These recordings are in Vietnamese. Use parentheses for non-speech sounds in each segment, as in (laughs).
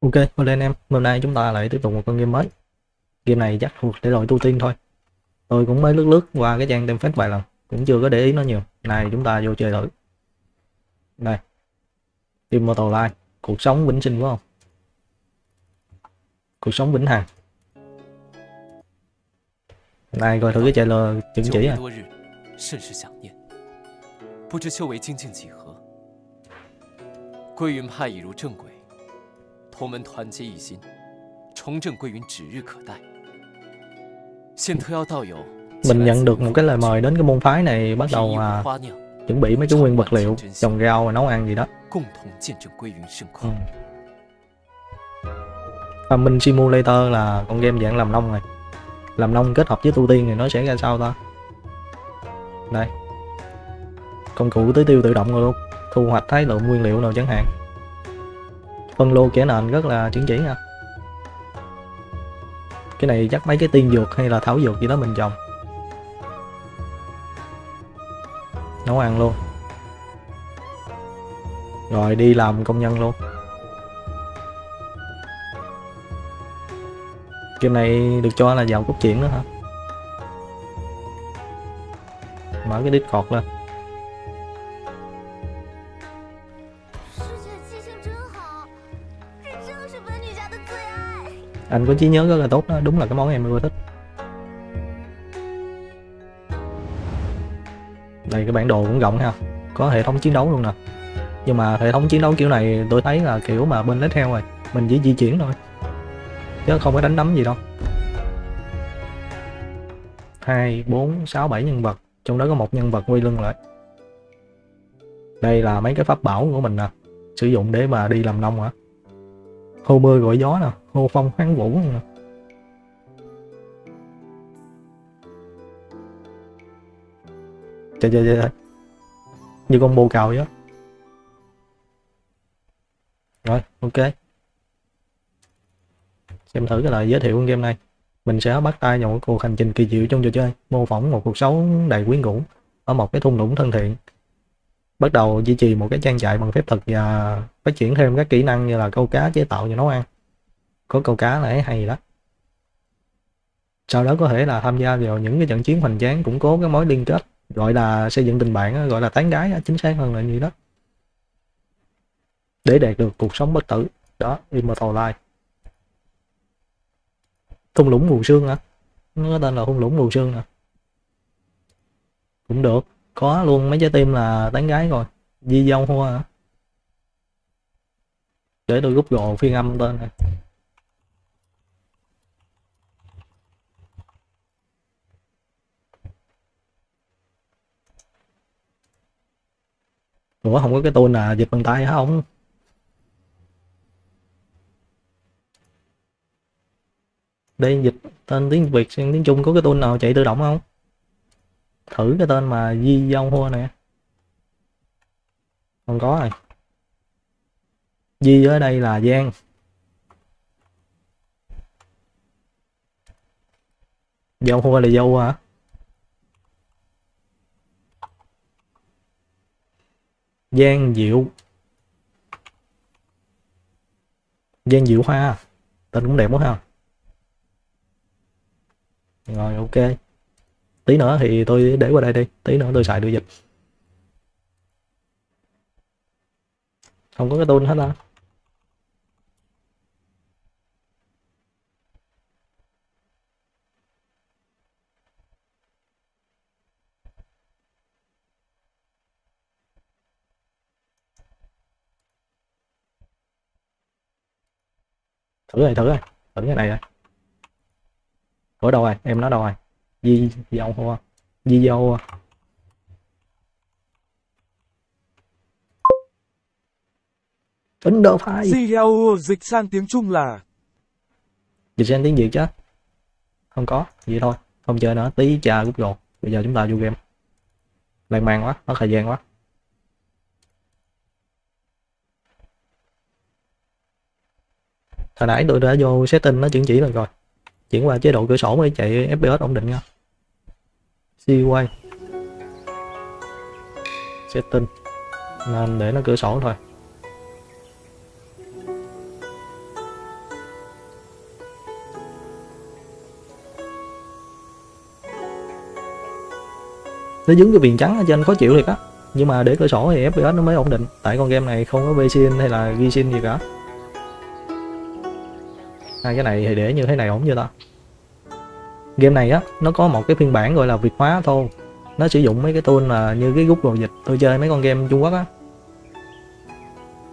Ok, hello anh em, hôm nay chúng ta lại tiếp tục một con game mới Game này chắc thuộc để loại tu tiên thôi Tôi cũng mới lướt lướt qua cái trang template vài lần Cũng chưa có để ý nó nhiều Này chúng ta vô chơi thử Đây Immortal Life Cuộc sống vĩnh sinh phải không? Cuộc sống vĩnh hằng Này coi thử cái trailer chứng chỉ à 多日，甚是想念。不知修为精进几何？归云派已入正轨， 同门团结一心，重振归云指日可待。现特邀道友， Mình nhận được một cái lời mời đến cái môn phái này bắt đầu 以 à, 花酿， chuẩn bị mấy cái nguyên vật liệu trồng rau và nấu ăn gì đó 共同见证归云盛 ừ. 况。 Farming Simulator là con game dạng làm nông này làm nông kết hợp với tu tiên thì nó sẽ ra sao ta đây công cụ tưới tiêu tự động rồi luôn thu hoạch thái lượng nguyên liệu nào chẳng hạn phân lô kẻ nền rất là chuẩn chỉ nha. Cái này chắc mấy cái tiên dược hay là thảo dược gì đó mình trồng. Nấu ăn luôn. Rồi đi làm công nhân luôn. Game này được cho là giàu cốt truyện nữa hả? Mở cái discord lên. Anh có trí nhớ rất là tốt đó, đúng là cái món em ưa thích. Đây, cái bản đồ cũng rộng ha. Có hệ thống chiến đấu luôn nè. Nhưng mà hệ thống chiến đấu kiểu này tôi thấy là kiểu mà bên lết heo rồi. Mình chỉ di chuyển thôi. Chứ không có đánh đấm gì đâu. Hai, bốn, sáu, bảy nhân vật. Trong đó có một nhân vật quay lưng lại. Đây là mấy cái pháp bảo của mình nè. Sử dụng để mà đi làm nông hả? Hô mưa gọi gió nè, hô phong hoán vũ nè. Trời trời trời như con bồ cào vậy rồi, ok. Xem thử cái lời giới thiệu của game này. Mình sẽ bắt tay vào một cuộc hành trình kỳ diệu trong trò chơi, mô phỏng một cuộc sống đầy quyến rũ ở một cái thung lũng thân thiện bắt đầu duy trì một cái trang trại bằng phép thuật và phát triển thêm các kỹ năng như là câu cá chế tạo và nấu ăn. Có câu cá là hay đó. Sau đó có thể là tham gia vào những cái trận chiến hoành tráng, củng cố cái mối liên kết, gọi là xây dựng tình bạn gọi là tán gái chính xác hơn là như đó. Để đạt được cuộc sống bất tử, đó, immortal life. Thung lũng mù sương hả nó có tên là thung lũng mù sương nè. Cũng được có luôn, mấy trái tim là tán gái rồi. Di dông hoa. Hả để tôi google phiên âm tên này. Ủa, không có cái tôi là dịch bằng tay hả không đây dịch tên tiếng việt sang tiếng trung có cái tôn nào chạy tự động không? Thử cái tên mà di dông hua nè. Không có rồi. Di ở đây là giang. Dâu hua là dâu hả? Giang diệu. Giang diệu hoa. Tên cũng đẹp quá ha. Rồi, ok tí nữa thì tôi để qua đây đi. Tí nữa tôi xài đưa dịch không có cái tool hết á. Thử rồi thử rồi thử cái này rồi. Ở đâu rồi? Em nó đâu rồi? Di dâu hoa. Di dâu Ấn Độ phai. CEO dịch sang tiếng Trung là? Dịch sang tiếng Việt chứ? Không có vậy thôi. Không chơi nữa. Tí trà Google bây giờ chúng ta vô game. Lan man quá mất thời gian quá. Hồi nãy tôi đã vô setting nó chứng chỉ rồi rồi chuyển qua chế độ cửa sổ mới chạy FPS ổn định nha. CUI setting. Nên để nó cửa sổ thôi. Nó dính cái viền trắng ở trên, khó chịu thiệt á. Nhưng mà để cửa sổ thì FPS nó mới ổn định. Tại con game này không có vệ hay là ghi xin gì cả hai cái này thì để như thế này ổn chưa ta? Game này á, nó có một cái phiên bản gọi là việt hóa thô nó sử dụng mấy cái tool là như cái Google dịch. Tôi chơi mấy con game Trung Quốc á.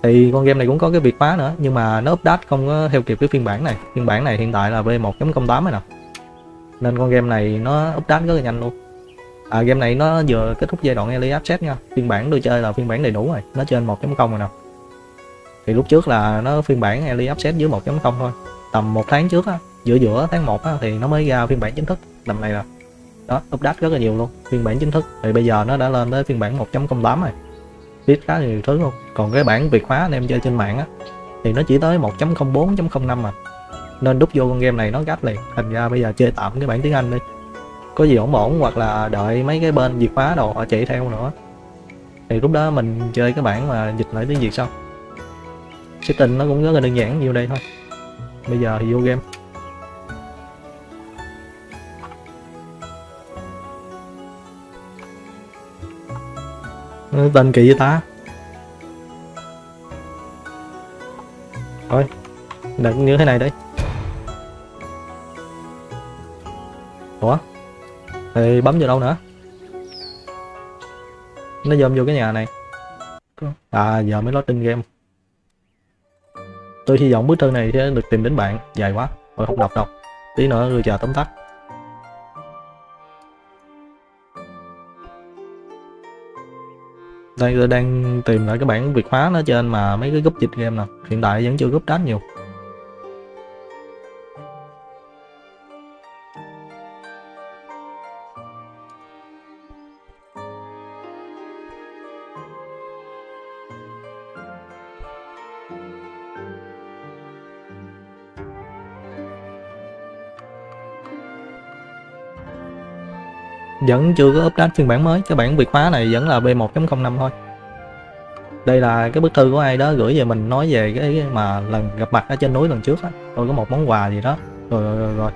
Thì con game này cũng có cái việt hóa nữa, nhưng mà nó update không có theo kịp cái phiên bản này. Phiên bản này hiện tại là V1.08 rồi nè. Nên con game này nó update rất là nhanh luôn. À game này nó vừa kết thúc giai đoạn early access nha. Phiên bản tôi chơi là phiên bản đầy đủ rồi. Nó trên 1.0 rồi nè. Thì lúc trước là nó phiên bản early access dưới 1.0 thôi tầm một tháng trước á giữa giữa tháng 1 á, thì nó mới ra phiên bản chính thức tầm này là. Đó update rất là nhiều luôn phiên bản chính thức. Thì bây giờ nó đã lên tới phiên bản 1.08 rồi. Biết khá nhiều thứ luôn. Còn cái bản việt hóa anh em chơi trên mạng á thì nó chỉ tới 1.04.05 mà. Nên đúc vô con game này nó gắt liền. Thành ra bây giờ chơi tạm cái bản tiếng anh đi. Có gì ổn ổn hoặc là đợi mấy cái bên việt hóa đồ họ chạy theo nữa. Thì lúc đó mình chơi cái bản mà dịch lại tiếng việt sau. Setting nó cũng rất là đơn giản nhiều đây thôi bây giờ thì vô game. Nó tên kỳ vậy ta? Thôi đặt như thế này đấy ủa? Thì bấm vào đâu nữa? Nó dòm vô cái nhà này. À giờ mới loading game tôi hy vọng bức thư này sẽ được tìm đến bạn, dài quá, tôi không đọc đâu. Tí nữa tôi chờ tóm tắt. Đây, tôi đang tìm lại cái bản việt hóa nó trên mà mấy cái group dịch game nè. Hiện tại vẫn chưa group đánh nhiều. Vẫn chưa có update phiên bản mới. Cái bản việt hóa này vẫn là V1.05 thôi. Đây là cái bức thư của ai đó gửi về mình nói về cái mà lần gặp mặt ở trên núi lần trước á. Tôi có một món quà gì đó. Rồi rồi rồi, rồi.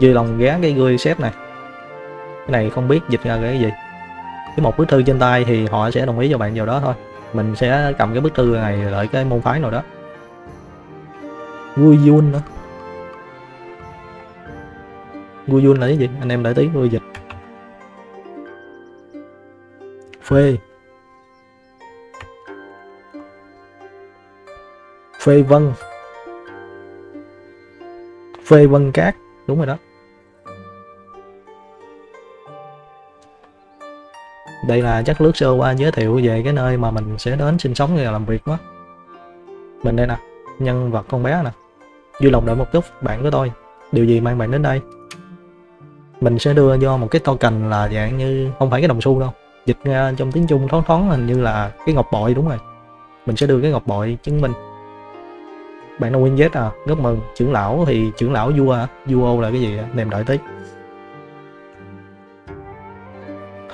vui lòng ghé cái gươi xếp này. Cái này không biết dịch ra cái gì. Cái một bức thư trên tay thì họ sẽ đồng ý cho bạn vào đó thôi. Mình sẽ cầm cái bức thư này lại cái môn phái nào đó. Vui Yun nữa. Vui Yun là cái gì? Anh em đợi tí tôi dịch phê. Phê vân. Phê vân cát, đúng rồi đó. Đây là chắc lướt sơ qua giới thiệu về cái nơi mà mình sẽ đến sinh sống và làm việc quá mình đây nè, nhân vật con bé nè. Vui lòng đợi một chút, bạn của tôi. Điều gì mang bạn đến đây? Mình sẽ đưa cho một cái token là dạng như, không phải cái đồng xu đâu dịch ra trong tiếng Trung thoáng thoáng hình như là cái ngọc bội đúng rồi. Mình sẽ đưa cái ngọc bội chứng minh. Bạn nào Winjet à? Rất mừng. Trưởng lão thì trưởng lão vua à? vua là cái gì à? nèm đợi tí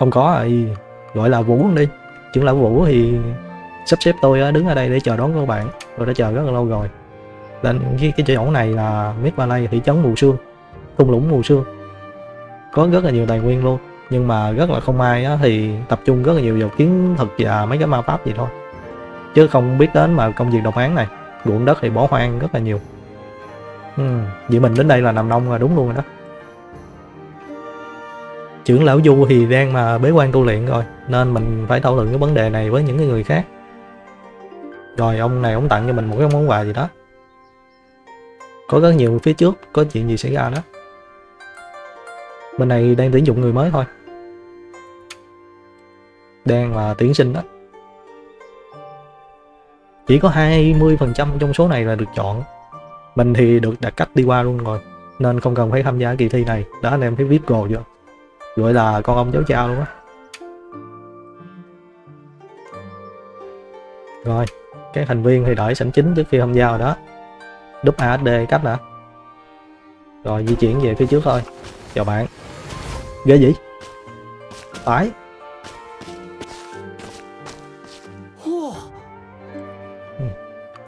không có à, rồi gọi là vũ đi. Trưởng lão vũ thì sắp xếp tôi đứng ở đây để chờ đón các bạn. Tôi đã chờ rất là lâu rồi. Lên cái, cái chỗ này là Mid Valley thị trấn mù sương. Thung lũng mù sương. Có rất là nhiều tài nguyên luôn nhưng mà rất là không ai á, thì tập trung rất là nhiều vào kiến thực và mấy cái ma pháp gì thôi. Chứ không biết đến mà công việc độc án này ruộng đất thì bỏ hoang rất là nhiều. Ừ, vậy mình đến đây là nằm nông là đúng luôn rồi đó. Trưởng lão du thì đang mà bế quan tu luyện rồi nên mình phải thảo luận cái vấn đề này với những người khác. Rồi ông này ông tặng cho mình một cái món quà gì đó. Có rất nhiều phía trước có chuyện gì xảy ra đó. Bên này đang tuyển dụng người mới thôi đang và tuyển sinh đó. Chỉ có 20% trong số này là được chọn. Mình thì được đặt cách đi qua luôn rồi, nên không cần phải tham gia kỳ thi này. Đó anh em thấy viết gồ chưa? Gọi là con ông cháu cha luôn á. Rồi, các thành viên thì đợi sẵn chính trước khi tham gia rồi đó. Đúp ASD cách đã. Rồi, di chuyển về phía trước thôi. Chào bạn. Ghê gì phải.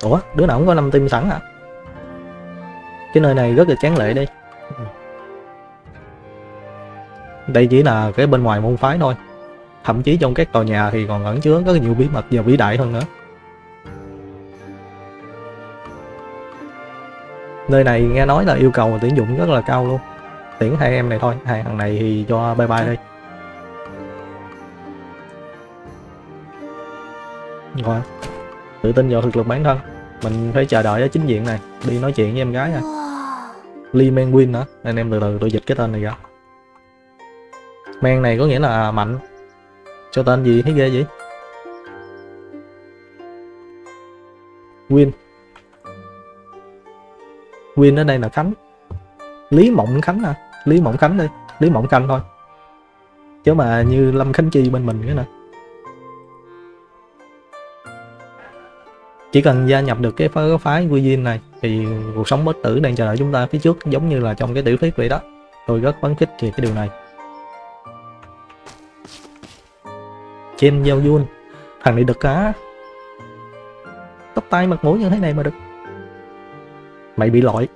Ủa, đứa nào cũng có năm tim sẵn hả cái nơi này rất là chán lệ đi đây chỉ là cái bên ngoài môn phái thôi. Thậm chí trong các tòa nhà thì còn ẩn chứa rất là nhiều bí mật và vĩ đại hơn nữa. Nơi này nghe nói là yêu cầu tuyển dụng rất là cao luôn. Tuyển hai em này thôi, hai thằng này thì cho bye bye đi rồi, tự tin vào thực lực bản thân mình phải chờ đợi ở chính diện này. Đi nói chuyện với em gái nha. Lee Man Win hả? Anh em từ từ, tôi dịch cái tên này ra. Man này có nghĩa là mạnh. Cho tên gì? Thấy ghê vậy? Win. Win ở đây là Khánh. Lý Mộng Khánh à Lý Mộng Khánh đi Lý Mộng Khanh thôi. Chứ mà như Lâm Khánh Chi bên mình nữa nè. Chỉ cần gia nhập được cái phái, phái quy viên này thì cuộc sống bất tử đang chờ đợi chúng ta phía trước giống như là trong cái tiểu thuyết vậy đó. Tôi rất phấn khích về cái điều này. Trên giao yun thằng này đực cá tóc tai mặt mũi như thế này mà đực. Mày bị lỗi.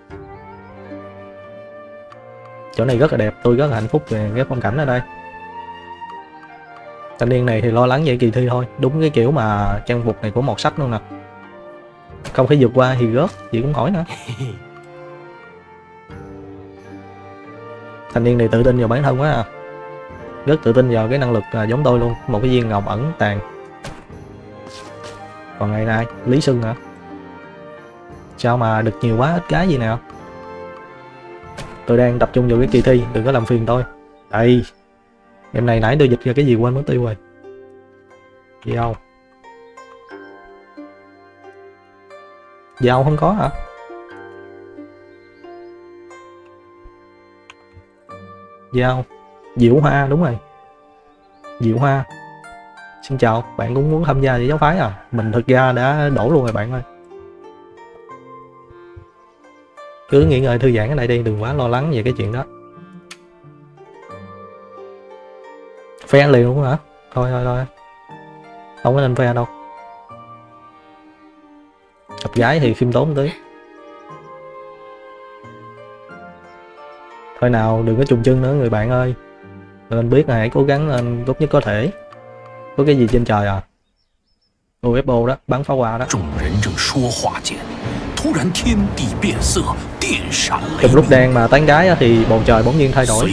Chỗ này rất là đẹp tôi rất là hạnh phúc về cái phong cảnh ở đây. Thanh niên này thì lo lắng về kỳ thi thôi đúng cái kiểu mà trang phục này của một sách luôn nè không thể vượt qua thì rớt chị cũng hỏi nữa. (laughs) Thanh niên này tự tin vào bản thân quá à. Rất tự tin vào cái năng lực à, giống tôi luôn một cái viên ngọc ẩn tàng. Còn ngày nay lý sưng hả? Sao mà được nhiều quá ít cái gì nào? Tôi đang tập trung vào cái kỳ thi đừng có làm phiền tôi. Đây em này nãy tôi dịch ra cái gì quên mất tiêu rồi. Gì không Dao không có hả? Dạ, Dao Diệu Hoa đúng rồi. Diệu Hoa. Xin chào, bạn cũng muốn tham gia với giáo phái à? Mình thực ra đã đổ luôn rồi bạn ơi. Cứ nghỉ ngơi thư giãn ở đây đi, đừng quá lo lắng về cái chuyện đó. Phe liền luôn hả? Thôi thôi thôi. Không có nên phe đâu gặp gái thì khiêm tốn tí. Thôi nào đừng có trùng chân nữa người bạn ơi. Nên biết là hãy cố gắng lên tốt nhất có thể. Có cái gì trên trời à? UFO đó bắn pháo hoa đó. trong lúc đang mà tán gái thì bầu trời bỗng nhiên thay đổi.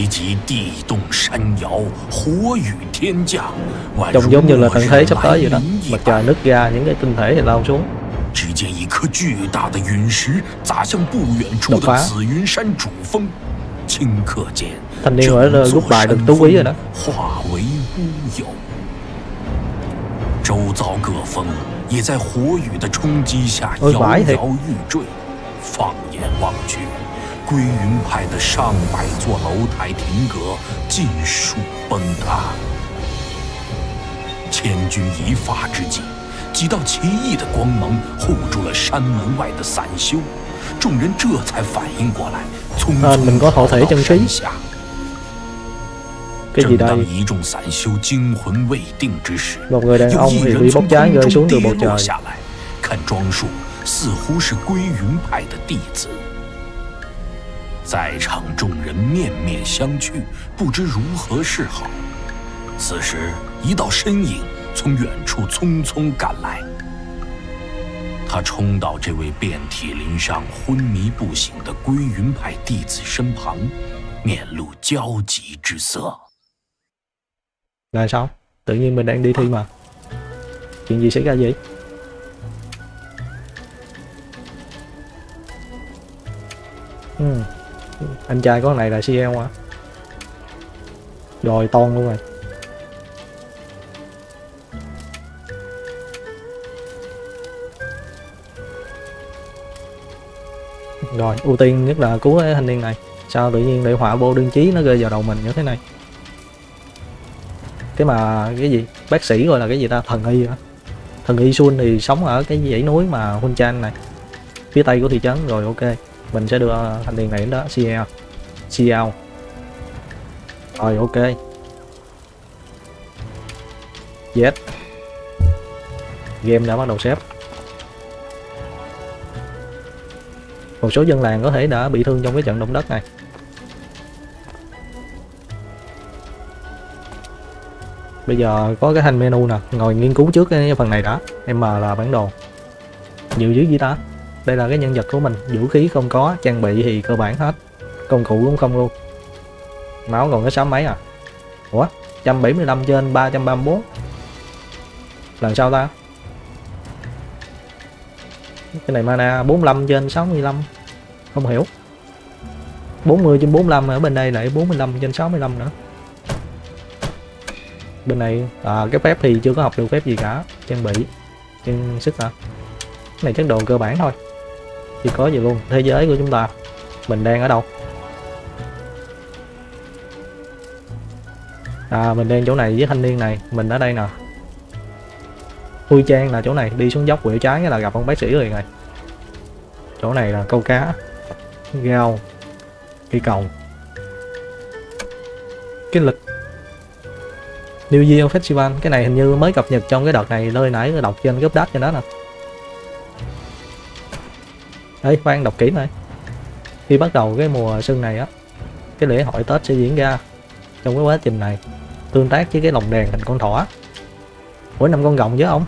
trông giống như là tận thế sắp tới vậy đó. mặt trời nứt ra những cái tinh thể thì lao xuống. 只见一颗巨大的陨石砸向不远处的紫云山主峰，顷刻间整座山峰化为乌有。周遭各峰也在火雨的冲击下摇摇欲坠。放眼望去，归云派的上百座楼台亭阁尽数崩塌。千钧一发之际，几道奇异的光芒护住了山门外的散修，众人这才反应过来，匆匆逃到山下。正当一众散修惊魂未定之时有一人从空中跌落下来，看装束似乎是归云派的弟子。在场众人面面相觑，不知如何是好。此时，一道身影从远处匆匆赶来，他冲到这位遍体鳞伤、昏迷不醒的归云派弟子身旁，面露焦急之色。 Là sao? Tự nhiên mình đang đi thi mà Chuyện gì xảy ra vậy? Ừ. Anh trai có này là CL hả? Rồi ton luôn rồi Rồi, ưu tiên nhất là cứu cái thanh niên này. Sao tự nhiên để họa vô đương chí nó rơi vào đầu mình như thế này? Cái mà cái gì? Bác sĩ gọi là cái gì ta? Thần y hả? Thần y Sun thì sống ở cái dãy núi mà Hun Chan này. Phía tây của thị trấn. Rồi, ok. Mình sẽ đưa thanh niên này đến đó. CL CL rồi, ok. Yes. Game đã bắt đầu xếp. Một số dân làng có thể đã bị thương trong cái trận động đất này. Bây giờ có cái thanh menu nè, ngồi nghiên cứu trước cái phần này đã, em mà là bản đồ. Dự dưới gì ta đây là cái nhân vật của mình, vũ khí không có, trang bị thì cơ bản hết. Công cụ cũng không luôn. Máu còn có sáu mấy à? Ủa 175 trên 334 lần sau ta? Cái này mana 45 trên 65 không hiểu. 40 trên 45 ở bên đây lại 45 trên 65 nữa. Bên này à, cái phép thì chưa có học được phép gì cả. Trang bị trang sức hả? Cái này chắc đồ cơ bản thôi. Chỉ có gì luôn thế giới của chúng ta. Mình đang ở đâu? À mình đang chỗ này với thanh niên này. Mình ở đây nè. Huy Trang là chỗ này. Đi xuống dốc quẹo trái là gặp ông bác sĩ rồi. Này chỗ này là câu cá gao cây cầu. Cái lịch New Year Festival, cái này hình như mới cập nhật trong cái đợt này, nơi nãy đọc trên group đát cho nó nè. Ấy khoan, đọc kỹ này. Khi bắt đầu cái mùa xuân này á, cái lễ hội Tết sẽ diễn ra trong cái quá trình này, tương tác với cái lồng đèn thành con thỏ. Mỗi năm con rồng với ông?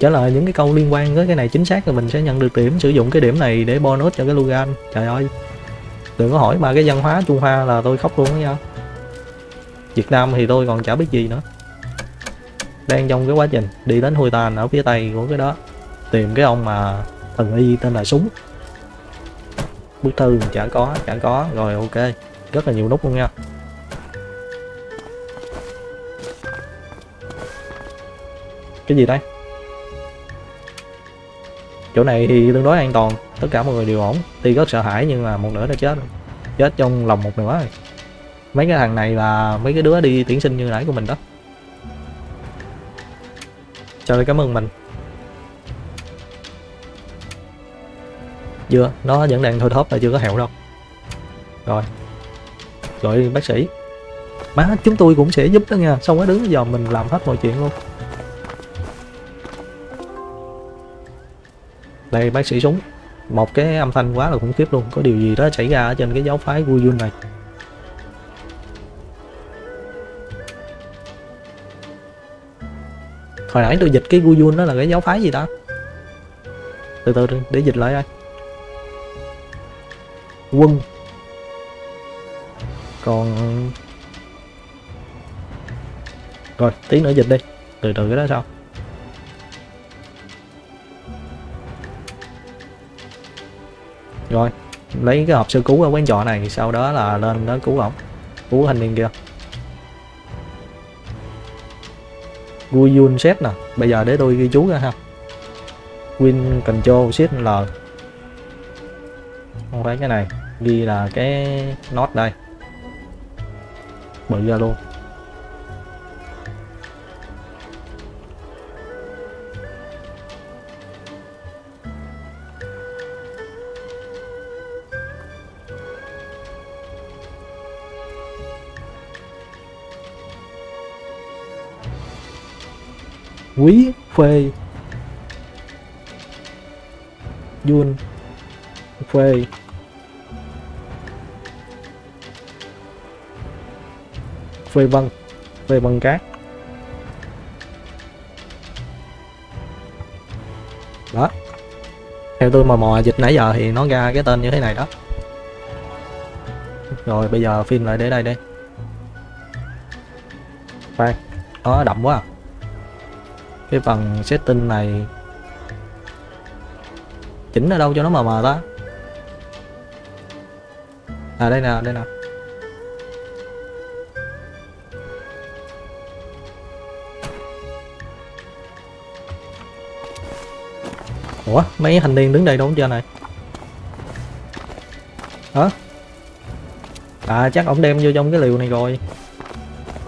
Trả lời những cái câu liên quan với cái này chính xác thì mình sẽ nhận được điểm, sử dụng cái điểm này để bonus cho cái Lugan. Trời ơi, đừng có hỏi mà cái văn hóa Trung Hoa là tôi khóc luôn đó nha. Việt Nam thì tôi còn chả biết gì nữa. Đang trong cái quá trình đi đến Hui Tàn ở phía tây của cái đó, tìm cái ông mà thần y tên là Súng. Bức thư chả có chả có. Rồi, ok. Rất là nhiều nút luôn nha. Cái gì đây? Chỗ này thì tương đối an toàn, tất cả mọi người đều ổn. Tuy rất sợ hãi nhưng mà một nửa đã chết rồi. Chết trong lòng một nửa rồi. Mấy cái thằng này là mấy cái đứa đi tuyển sinh như nãy của mình đó. Trời cảm ơn mình. Chưa, nó vẫn đang thôi thóp là chưa có hẹo đâu. Rồi. Gọi bác sĩ. Má, chúng tôi cũng sẽ giúp đó nha. Xong cái đứng, giờ mình làm hết mọi chuyện luôn. Đây, bác sĩ súng. Một cái âm thanh quá là khủng khiếp luôn. Có điều gì đó xảy ra ở trên cái giáo phái Guyun này? Hồi nãy tôi dịch cái Guyun đó là cái giáo phái gì ta? Từ từ, để dịch lại đây. Quân. Còn rồi, tí nữa dịch đi. Từ từ, cái đó sao? Rồi, lấy cái hộp sơ cứu ở quán trọ này sau đó là lên đó cứu ổng. Cứu thanh niên kia. Guyun set nè, bây giờ để tôi ghi chú ra ha. Win Control Shift L. Không phải cái này, ghi là cái nốt đây. Bự ra luôn. Quý phê. Yun phê. Phê vân phê vân cát. Đó. Theo tôi mò mò, dịch nãy giờ thì nó ra cái tên như thế này đó. Rồi, bây giờ phim lại để đây đi. Khoan, nó đậm quá à cái phần setting này chỉnh ở đâu cho nó mờ mờ đó à đây nè đây nè. Ủa, mấy thanh niên đứng đây đâu chưa này? Hả? À chắc ổng đem vô trong cái liều này rồi.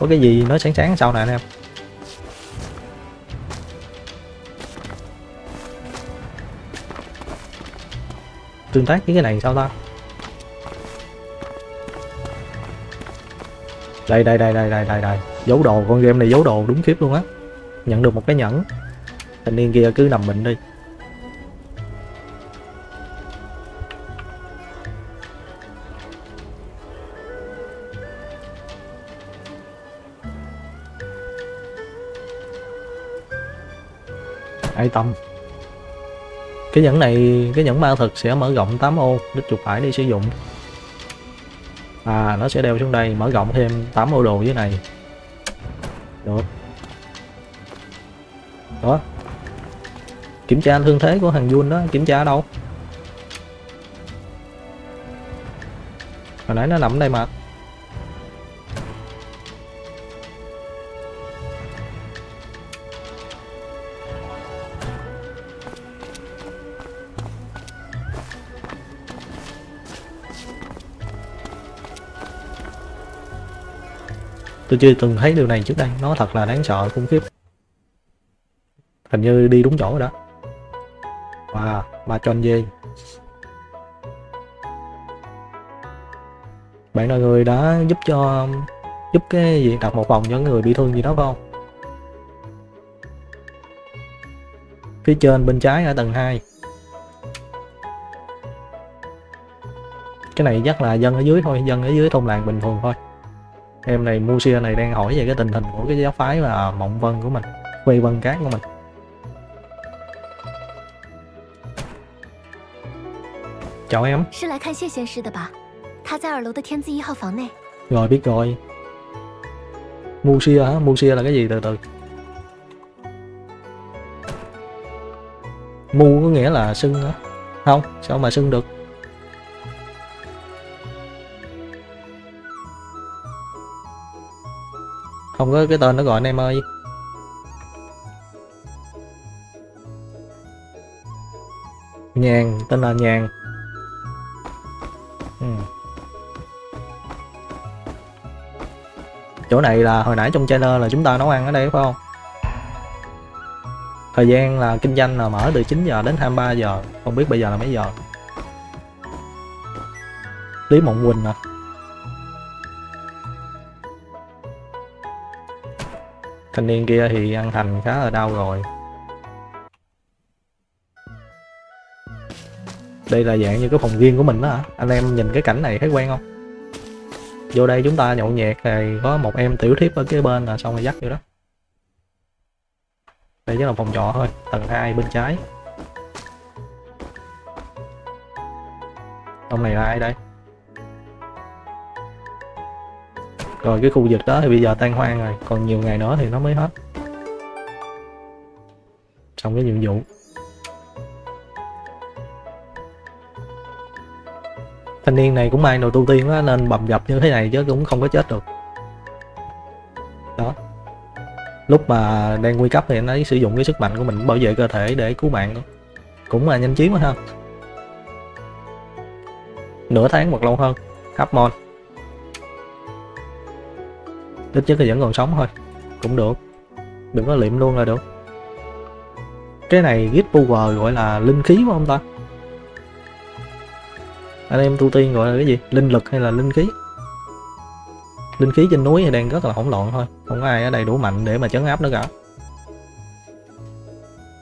Có cái gì nó sáng sáng sau này anh em? tương tác với cái này sao ta? Đây đây đây đây đây đây đây. Giấu đồ, con game này giấu đồ đúng khiếp luôn á. Nhận được một cái nhẫn. Thanh niên kia cứ nằm bệnh đi. Ai tâm? Cái nhẫn này, cái nhẫn ma thực sẽ mở rộng 8 ô, đích chuột phải đi sử dụng. À nó sẽ đeo xuống đây, mở rộng thêm 8 ô đồ dưới này. Được. Đó. Kiểm tra thương thế của thằng Jun đó, kiểm tra ở đâu? Hồi nãy nó nằm ở đây mà. Tôi chưa từng thấy điều này trước đây. Nó thật là đáng sợ, khủng khiếp. Hình như đi đúng chỗ rồi đó. Wow ba tròn dê bạn là người đã giúp cho, giúp cái gì? Đặt một vòng cho người bị thương gì đó, phải không? Phía trên, bên trái ở tầng 2 cái này chắc là dân ở dưới thôi, dân ở dưới thôn làng bình thường thôi em này Musia này đang hỏi về cái tình hình của cái giáo phái và mộng vân của mình quê vân cát của mình. Chào em. rồi biết rồi. Musia hả? Musia là cái gì? Từ từ. Mu có nghĩa là sưng hả? Không sao mà sưng được? Không có cái tên nó gọi anh em ơi. Nhàn, tên là nhàn. Ừ. chỗ này là hồi nãy trong trailer là chúng ta nấu ăn ở đây, phải không? Thời gian là kinh doanh là mở từ 9 giờ đến 23 giờ. Không biết bây giờ là mấy giờ. Lý Mộng Quỳnh à. Thanh niên kia thì ăn thành khá là đau rồi. Đây là dạng như cái phòng riêng của mình đó hả? Anh em nhìn cái cảnh này thấy quen không? Vô đây chúng ta nhậu nhẹt thì có một em tiểu thiếp ở cái bên là xong rồi dắt vô đó. Đây chỉ là phòng trọ thôi, tầng 2 bên trái. Ông này là ai đây? Rồi, cái khu vực đó thì bây giờ tan hoang rồi, còn nhiều ngày nữa thì nó mới hết. Xong cái nhiệm vụ. Thanh niên này cũng mang đồ tu tiên đó nên bầm dập như thế này chứ cũng không có chết được. Đó. Lúc mà đang nguy cấp thì anh ấy sử dụng cái sức mạnh của mình bảo vệ cơ thể để cứu bạn cũng là nhanh chiến quá ha. Nửa tháng hoặc lâu hơn. Hấp mon ít nhất là vẫn còn sống thôi. Cũng được. Đừng có liệm luôn là được. Cái này git power gọi là linh khí phải không ta? Anh em tu tiên gọi là cái gì? Linh lực hay là linh khí? Linh khí trên núi thì đang rất là hỗn loạn thôi. Không có ai ở đây đủ mạnh để mà chấn áp nó cả.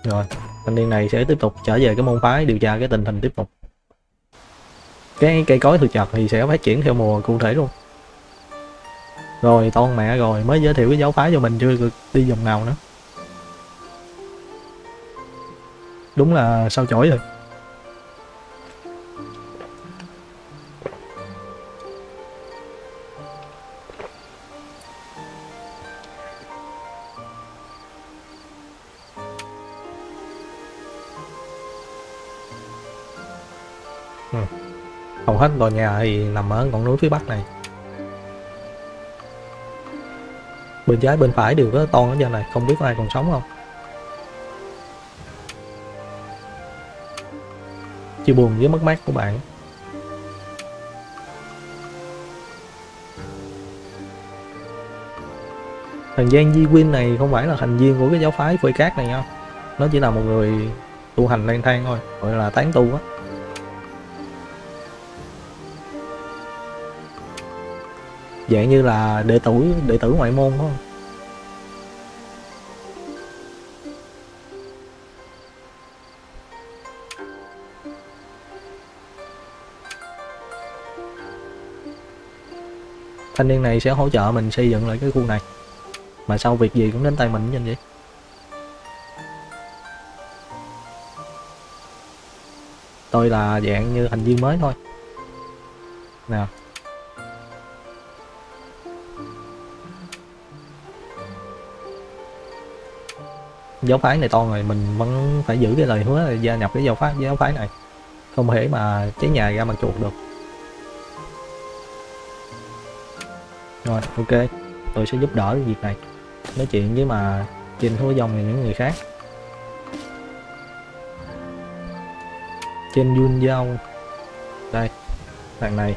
Rồi, thanh niên này sẽ tiếp tục trở về cái môn phái điều tra cái tình hình tiếp tục. Cái cây cối thực chặt thì sẽ phát triển theo mùa cụ thể luôn rồi con mẹ rồi, mới giới thiệu cái giáo phái cho mình chưa được đi vòng nào nữa. Đúng là sao chổi rồi. Ừ. Hầu hết tòa nhà thì nằm ở ngọn núi phía bắc này. Bên trái, bên phải đều có toàn ở giờ này, không biết có ai còn sống không? Chia buồn với mất mát của bạn. Thành gian Di Quyên này không phải là thành viên của cái giáo phái phơi cát này nha nó chỉ là một người tu hành lang thang thôi, gọi là tán tu á. Dạng như là đệ tử đệ tử ngoại môn thôi không? Thanh niên này sẽ hỗ trợ mình xây dựng lại cái khu này. Mà sau việc gì cũng đến tay mình như vậy. Tôi là dạng như thành viên mới thôi. Nào. Giáo phái này to rồi, mình vẫn phải giữ cái lời hứa là gia nhập cái giáo phái giáo phái này. Không thể mà cháy nhà ra mặt chuột được. Rồi, ok. Tôi sẽ giúp đỡ cái việc này. Nói chuyện với mà trên hứa dòng và những người khác. Trên Yun Giao. Đây, thằng này.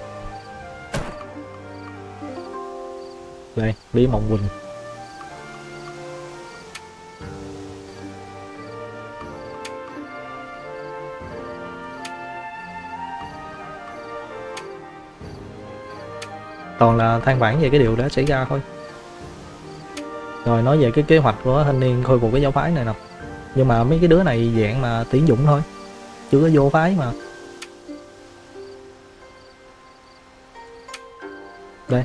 Đây, Lý Mộng Quỳnh. Toàn là than vãn về cái điều đó xảy ra thôi. Rồi nói về cái kế hoạch của thanh niên khôi phục cái giáo phái này nè. Nhưng mà mấy cái đứa này dạng mà tuyển dụng thôi. Chưa có vô phái mà. Đây.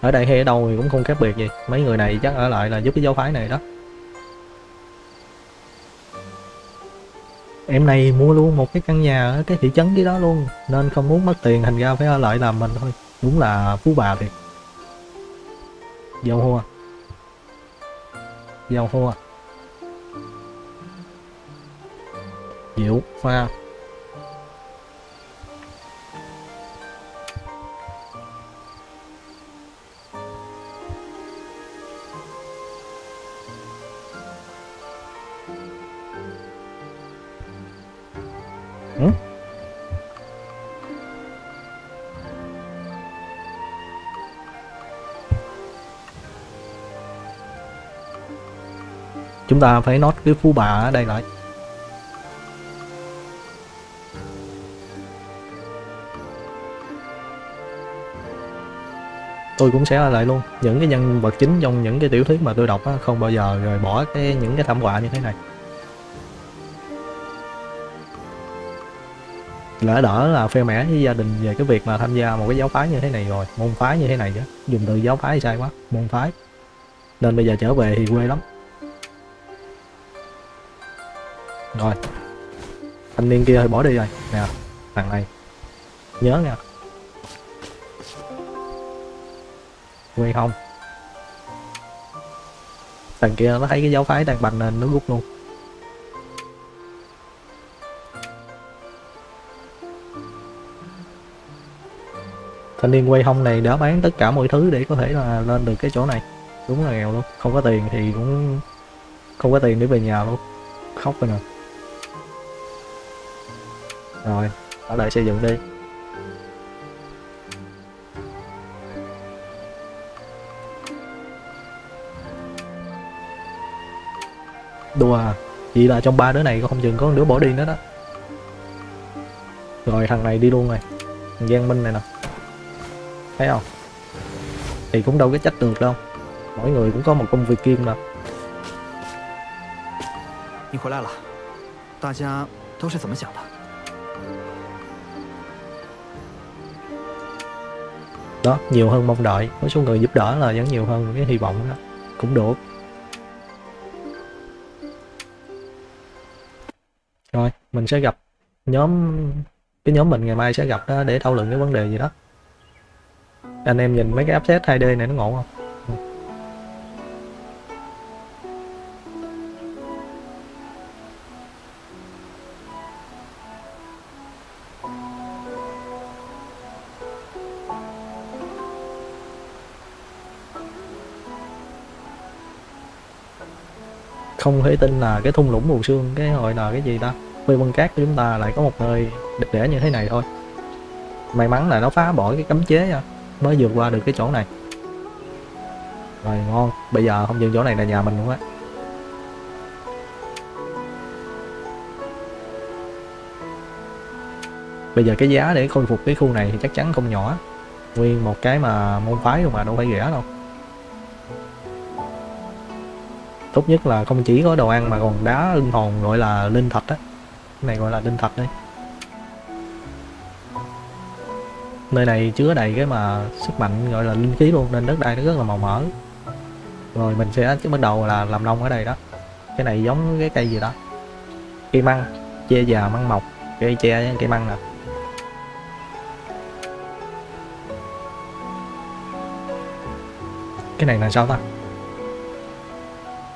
Ở đây hay ở đâu thì cũng không khác biệt gì. Mấy người này chắc ở lại là giúp cái giáo phái này đó. Em này mua luôn một cái căn nhà ở cái thị trấn cái đó luôn. Nên không muốn mất tiền, thành ra phải ở lại làm mình thôi đúng là phú bà thiệt dâu hoa dâu hoa Diệu Hoa Hmm? Chúng ta phải nốt cái phú bà ở đây lại. Tôi cũng sẽ lại luôn. Những cái nhân vật chính trong những cái tiểu thuyết mà tôi đọc á, không bao giờ rời bỏ cái những cái thảm họa như thế này. Lỡ đỡ là phe mẻ với gia đình về cái việc mà tham gia một cái giáo phái như thế này rồi môn phái như thế này chứ. Dùng từ giáo phái sai quá môn phái. Nên bây giờ trở về thì quê lắm. Rồi. Thanh niên kia hơi bỏ đi rồi. Nè, thằng này. Nhớ nha. Quay không? Thằng kia nó thấy cái giáo phái đang bành nên nó rút luôn. Thanh niên quay hông này đã bán tất cả mọi thứ để có thể là lên được cái chỗ này. Đúng là nghèo luôn. Không có tiền thì cũng không có tiền để về nhà luôn. Khóc rồi nè rồi ở lại xây dựng đi đùa à vậy là trong ba đứa này không chừng có một đứa bỏ đi nữa đó rồi thằng này đi luôn rồi thằng Giang Minh này nè thấy không thì cũng đâu có trách được đâu mỗi người cũng có một công việc riêng mà 你回来了，大家都是怎么想的？ Đó, nhiều hơn mong đợi. Có số người giúp đỡ là vẫn nhiều hơn cái hy vọng đó. Cũng được. Rồi, mình sẽ gặp nhóm, cái nhóm mình ngày mai sẽ gặp đó để thảo luận cái vấn đề gì đó. Anh em nhìn mấy cái upset 2D này nó ngộ không? Không thể tin là cái thung lũng mù sương, cái hồi là cái gì ta? Quê vân cát của chúng ta lại có một nơi đẹp đẽ như thế này thôi. May mắn là nó phá bỏ cái cấm chế nha, mới vượt qua được cái chỗ này. Rồi, ngon. Bây giờ không dừng chỗ này là nhà mình luôn á. Bây giờ cái giá để khôi phục cái khu này thì chắc chắn không nhỏ. Nguyên một cái mà môn phái luôn mà, đâu phải rẻ đâu. Tốt nhất là không chỉ có đồ ăn mà còn đá linh hồn, gọi là linh thạch á. Cái này gọi là linh thạch đấy. Nơi này chứa đầy cái mà sức mạnh gọi là linh khí luôn, nên đất đai nó rất là màu mỡ. Rồi mình sẽ bắt đầu là làm nông ở đây đó. Cái này giống cái cây gì đó? Cây măng, che già măng mọc, cây tre cây măng nè. Cái này là sao ta?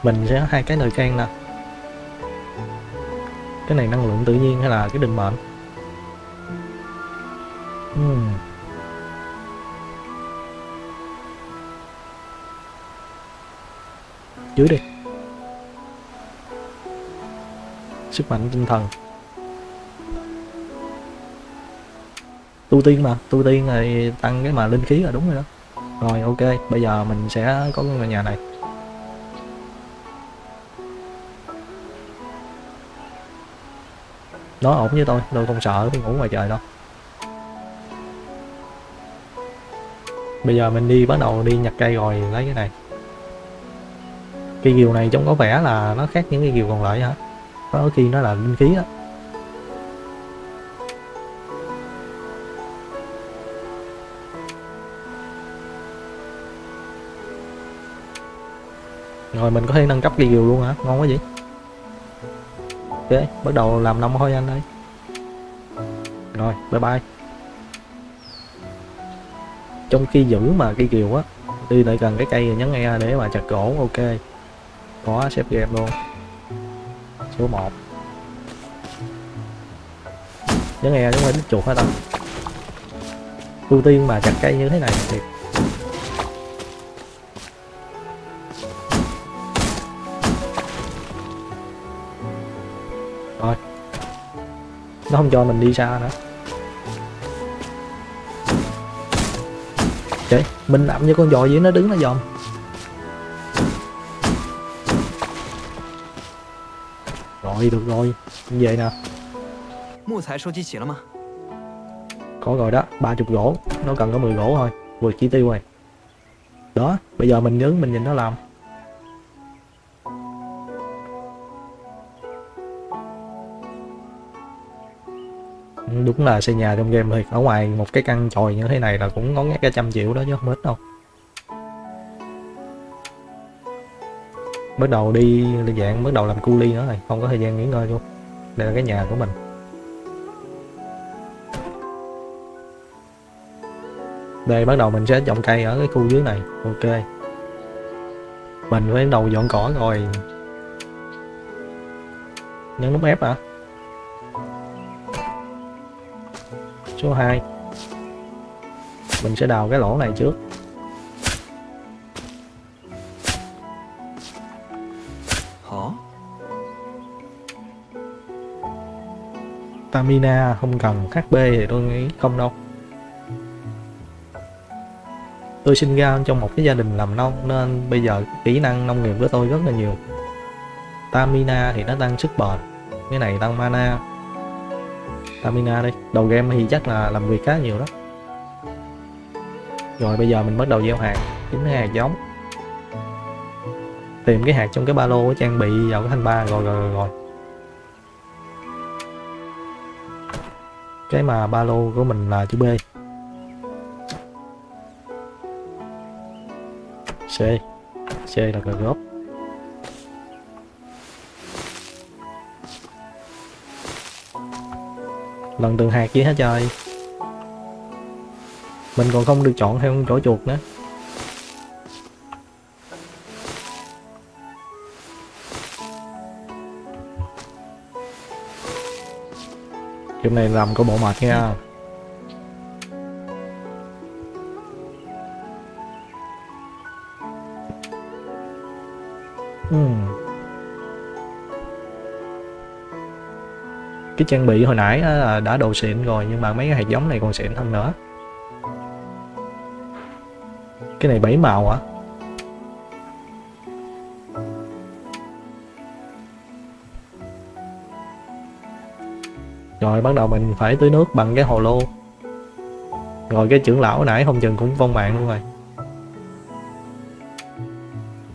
Mình sẽ hai cái lời khen nè cái này năng lượng tự nhiên hay là cái định mệnh? Hmm. dưới đi sức mạnh tinh thần. Tu tiên mà, tu tiên thì tăng cái mà linh khí là đúng rồi đó. Rồi, ok, bây giờ mình sẽ có cái nhà này. Nó ổn với tôi tôi không sợ, tôi ngủ ngoài trời đâu. Bây giờ mình đi, bắt đầu đi nhặt cây rồi lấy cái này. Cây kiều này trông có vẻ là nó khác những cây kiều còn lại hả? Có khi nó là linh khí á. Rồi mình có thể nâng cấp cây kiều luôn hả? Ngon quá vậy ok bắt đầu làm nông thôi anh ơi. Rồi, bye bye. Trong khi giữ mà cây kiều á, đi lại gần cái cây rồi nhấn e để mà chặt gỗ, ok. Có xếp game luôn. Số 1 nhấn e chúng phải đứt chuột hả ta? Ưu tiên mà chặt cây như thế này thiệt nó không cho mình đi xa nữa. Trời, mình nằm với con giò dưới nó đứng nó dòm. Rồi, được rồi, về nè. Có rồi đó, 30 gỗ, nó cần có 10 gỗ thôi. Vừa chỉ tiêu rồi. Đó, bây giờ mình nhấn mình nhìn nó làm. Đúng là xây nhà trong game thì ở ngoài một cái căn chòi như thế này là cũng có ngát cả trăm triệu đó chứ, không ít đâu. Bắt đầu đi dạng, bắt đầu làm cu ly nữa rồi không có thời gian nghỉ ngơi luôn. Đây là cái nhà của mình. Đây, bắt đầu mình sẽ trồng cây ở cái khu dưới này. Ok. Mình phải đầu dọn cỏ rồi. Nhấn nút ép hả? Số 2 mình sẽ đào cái lỗ này trước. Hả? Stamina không cần HP thì tôi nghĩ không đâu. Tôi sinh ra trong một cái gia đình làm nông nên bây giờ kỹ năng nông nghiệp của tôi rất là nhiều. Stamina thì nó tăng sức bền. Cái này tăng mana stamina đi. Đầu game thì chắc là làm việc khá nhiều đó. Rồi bây giờ mình bắt đầu gieo hạt. Chính hạt giống. Tìm cái hạt trong cái ba lô trang bị vào cái thanh ba. Rồi rồi rồi, rồi. cái mà ba lô của mình là chữ B. C. C là cờ góp lần từng hạt dưới hết trời. Mình còn không được chọn theo chỗ chuột nữa. Game này làm có bộ mệt nha. Hmm. Cái trang bị hồi nãy là đã đồ xịn rồi, nhưng mà mấy cái hạt giống này còn xịn hơn nữa. Cái này bảy màu hả? Rồi, bắt đầu mình phải tưới nước bằng cái hồ lô. Rồi, cái trưởng lão nãy không chừng cũng vong mạng luôn rồi.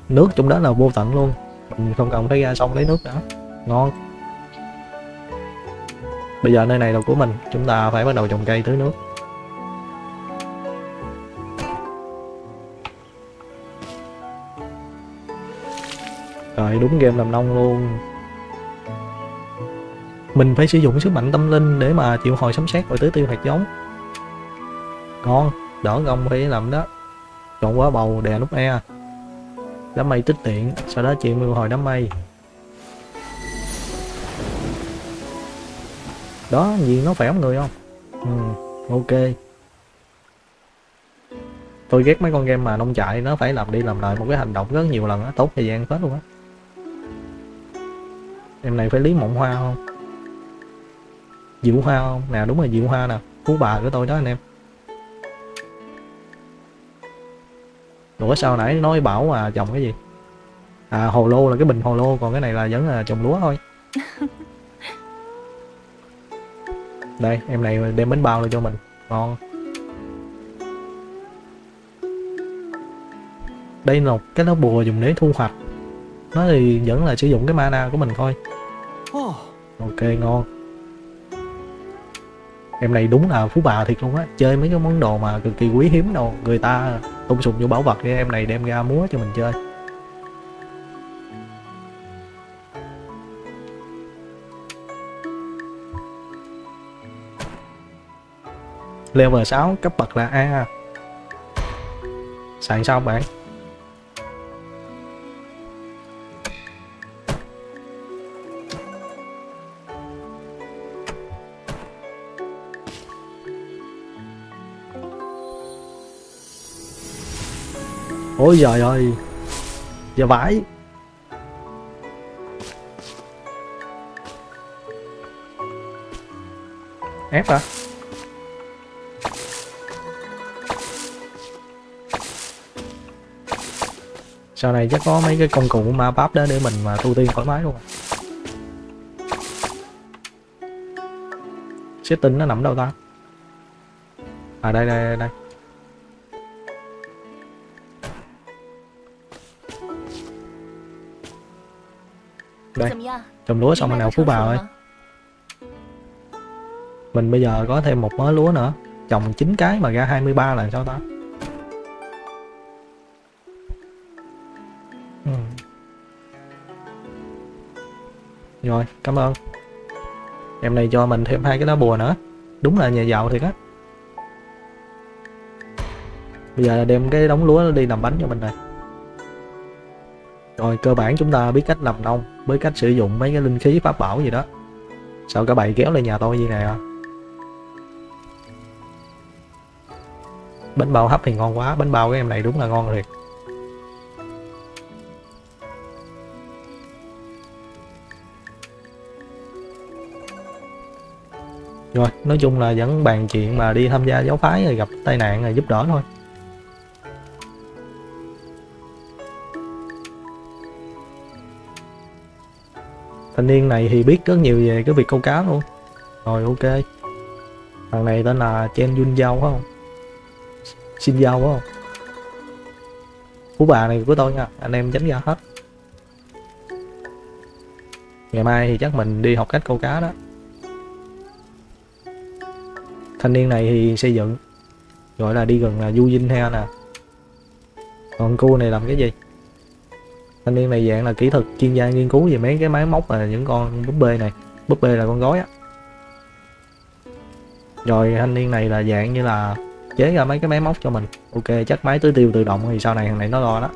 Nước trong đó là vô tận luôn. Mình không cần phải ra sông lấy nước nữa. Ngon. Bây giờ nơi này là của mình. Chúng ta phải bắt đầu trồng cây tưới nước. Rồi, đúng game làm nông luôn. Mình phải sử dụng sức mạnh tâm linh để mà chịu hồi sấm sét và tưới tiêu hạt giống. Ngon, đỡ gông phải làm đó. Chọn quả bầu, đè nút e. Đám mây tích tiện, sau đó chịu mưu hồi đám mây. Đó gì nó khỏe người không? Ừ, ok. Tôi ghét mấy con game mà nông trại nó phải làm đi làm lại một cái hành động rất nhiều lần á tốt thời gian hết luôn á. Em này phải lý mộng hoa không? Diệu hoa không? Nè đúng rồi diệu hoa nè. Phú bà của tôi đó anh em. Ủa sao nãy nói bảo mà trồng cái gì? À hồ lô là cái bình hồ lô còn cái này là vẫn là trồng lúa thôi. (laughs) đây, em này đem bánh bao lên cho mình. Ngon. Đây là một cái lá bùa dùng để thu hoạch. Nó thì vẫn là sử dụng cái mana của mình thôi. Ok, ngon. Em này đúng là phú bà thiệt luôn á. Chơi mấy cái món đồ mà cực kỳ quý hiếm đâu. Người ta tung sùng vô bảo vật thì em này đem ra múa cho mình chơi. Level 6 cấp bậc là A. Xài sao bạn? Ôi giời ơi, giờ vãi. Ép hả? sau này chắc có mấy cái công cụ ma pháp đó để mình mà tu tiên thoải mái luôn. Setting nó nằm đâu ta? À đây đây đây đây. Trồng lúa xong rồi nào, phú bà ơi. Mình bây giờ có thêm một mớ lúa nữa. Trồng 9 cái mà ra 23 là sao ta? Ừ. rồi, cảm ơn. Em này cho mình thêm hai cái lá bùa nữa. Đúng là nhà giàu thiệt á. Bây giờ là đem cái đống lúa đi làm bánh cho mình này rồi, cơ bản chúng ta biết cách làm nông với cách sử dụng mấy cái linh khí pháp bảo gì đó. Sao cả bầy kéo lên nhà tôi như này à? Bánh bao hấp thì ngon quá, bánh bao cái em này đúng là ngon thiệt. Rồi, nói chung là vẫn bàn chuyện mà đi tham gia giáo phái rồi gặp tai nạn rồi giúp đỡ thôi. Thanh niên này thì biết rất nhiều về cái việc câu cá luôn. Rồi, ok. Thằng này tên là chen yun giao phải không? Xin giao phải không? Phú bà này của tôi nha, anh em tránh ra hết. Ngày mai thì chắc mình đi học cách câu cá đó thanh niên này thì xây dựng, gọi là đi gần là du dinh theo nè. Còn cô này làm cái gì? Thanh niên này dạng là kỹ thuật chuyên gia nghiên cứu về mấy cái máy móc và những con búp bê này. Búp bê là con gói á. Rồi thanh niên này là dạng như là chế ra mấy cái máy móc cho mình. Ok, chắc máy tưới tiêu tự động thì sau này thằng này nó lo đó.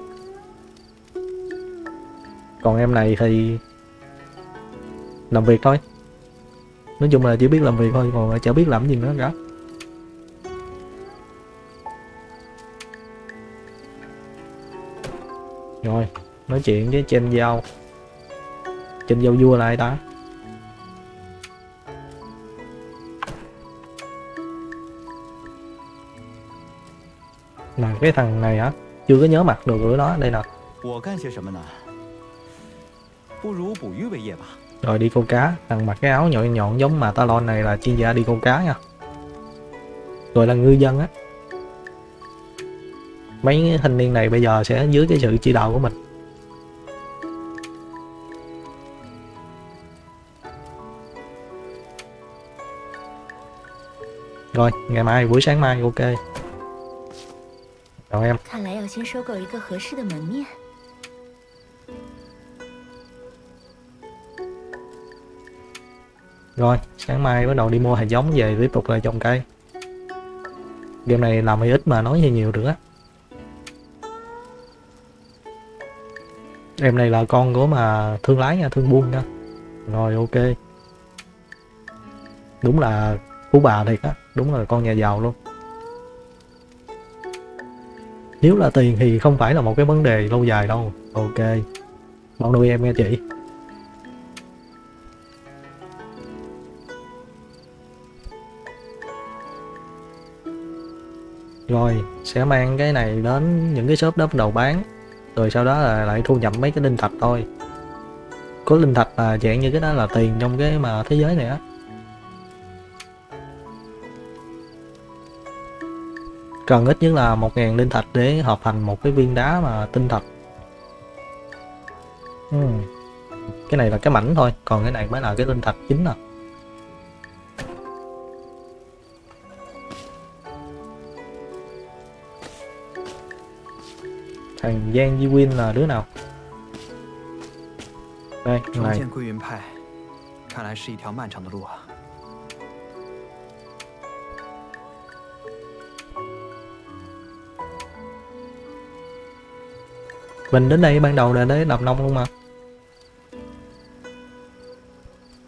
Còn em này thì làm việc thôi nói chung là chỉ biết làm việc thôi còn chả biết làm gì nữa cả rồi nói chuyện với trên giao trên giao vua là ai ta mà cái thằng này hả chưa có nhớ mặt được của nó đây nè 我干些什么呢？不如捕鱼为业吧。 rồi đi câu cá thằng mặc cái áo nhọn nhọn giống mà talon này là chuyên gia đi câu cá nha gọi là ngư dân á mấy thanh niên này bây giờ sẽ dưới cái sự chỉ đạo của mình rồi ngày mai buổi sáng mai ok chào em 看来要先收购一个合适的门面。 Rồi, sáng mai bắt đầu đi mua hạt giống về tiếp tục lại trồng cây. Game này làm hơi ít mà nói hơi nhiều được á em này là con của mà thương lái nha, thương buôn nha. Rồi, ok. Đúng là phú bà thiệt á, đúng là con nhà giàu luôn. Nếu là tiền thì không phải là một cái vấn đề lâu dài đâu. Ok. Bọn nuôi em nghe chị. Rồi, sẽ mang cái này đến những cái shop đó bắt đầu bán. Rồi sau đó là lại thu nhập mấy cái linh thạch thôi. Có linh thạch là dạng như cái đó là tiền trong cái mà thế giới này á. Cần ít nhất là một ngàn linh thạch để hợp thành một cái viên đá mà tinh thạch. Uhm. cái này là cái mảnh thôi, còn cái này mới là cái linh thạch chính nè thằng Giang Di Win là đứa nào? Đây này. mình đến đây ban đầu là để đọc nông luôn mà.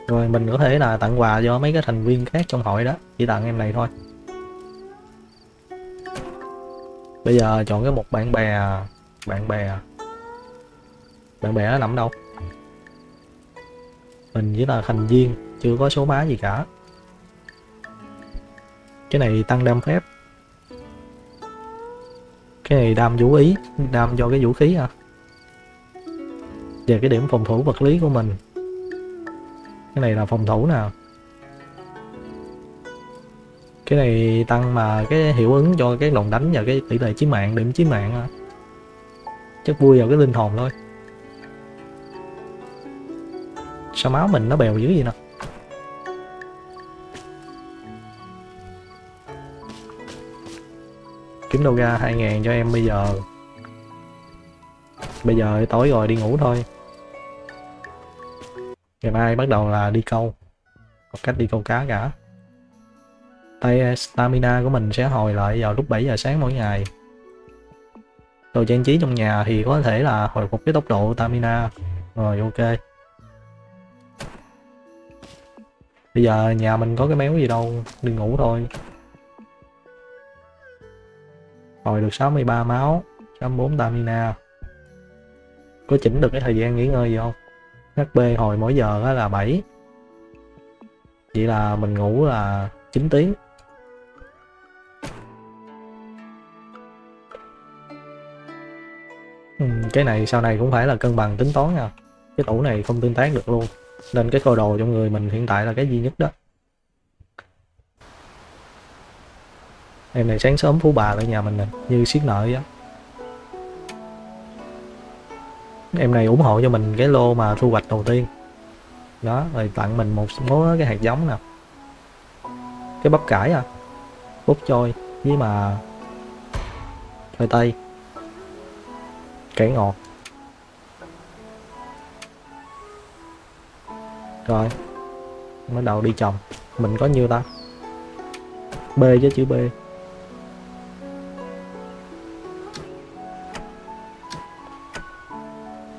Rồi mình có thể là tặng quà cho mấy cái thành viên khác trong hội đó. Chỉ tặng em này thôi. Bây giờ chọn cái một bạn bè bạn bè à? bạn bè nó nằm đâu? Mình chỉ là thành viên, chưa có số má gì cả. Cái này tăng đam phép. Cái này đam vũ ý, đam cho cái vũ khí à? Về cái điểm phòng thủ vật lý của mình. Cái này là phòng thủ nào cái này tăng mà cái hiệu ứng cho cái đòn đánh và cái tỷ lệ chí mạng, điểm chí mạng à chắc vui vào cái linh hồn thôi. Sao máu mình nó bèo dữ vậy nè? Kiếm đâu ra 2.000 cho em bây giờ. Bây giờ tối rồi đi ngủ thôi. Ngày mai bắt đầu là đi câu. Có cách đi câu cá cả. Tay stamina của mình sẽ hồi lại vào lúc 7 giờ sáng mỗi ngày đồ trang trí trong nhà thì có thể là hồi phục cái tốc độ stamina. Rồi, ok. Bây giờ nhà mình có cái méo gì đâu, đi ngủ thôi. Hồi được 63 máu 64 stamina. Có chỉnh được cái thời gian nghỉ ngơi gì không? HP hồi mỗi giờ đó là 7 vậy là mình ngủ là 9 tiếng. Ừ, cái này sau này cũng phải là cân bằng tính toán nha. Cái tủ này không tương tác được luôn. Nên cái cơ đồ trong người mình hiện tại là cái duy nhất đó. Em này sáng sớm phú bà lại nhà mình nè như siết nợ vậy á. Em này ủng hộ cho mình cái lô mà thu hoạch đầu tiên. Đó rồi tặng mình một số cái hạt giống nè. Cái bắp cải à bút trôi với mà khoai tây cái ngọt. Rồi, bắt đầu đi trồng. Mình có nhiêu ta? B chứ, chữ b.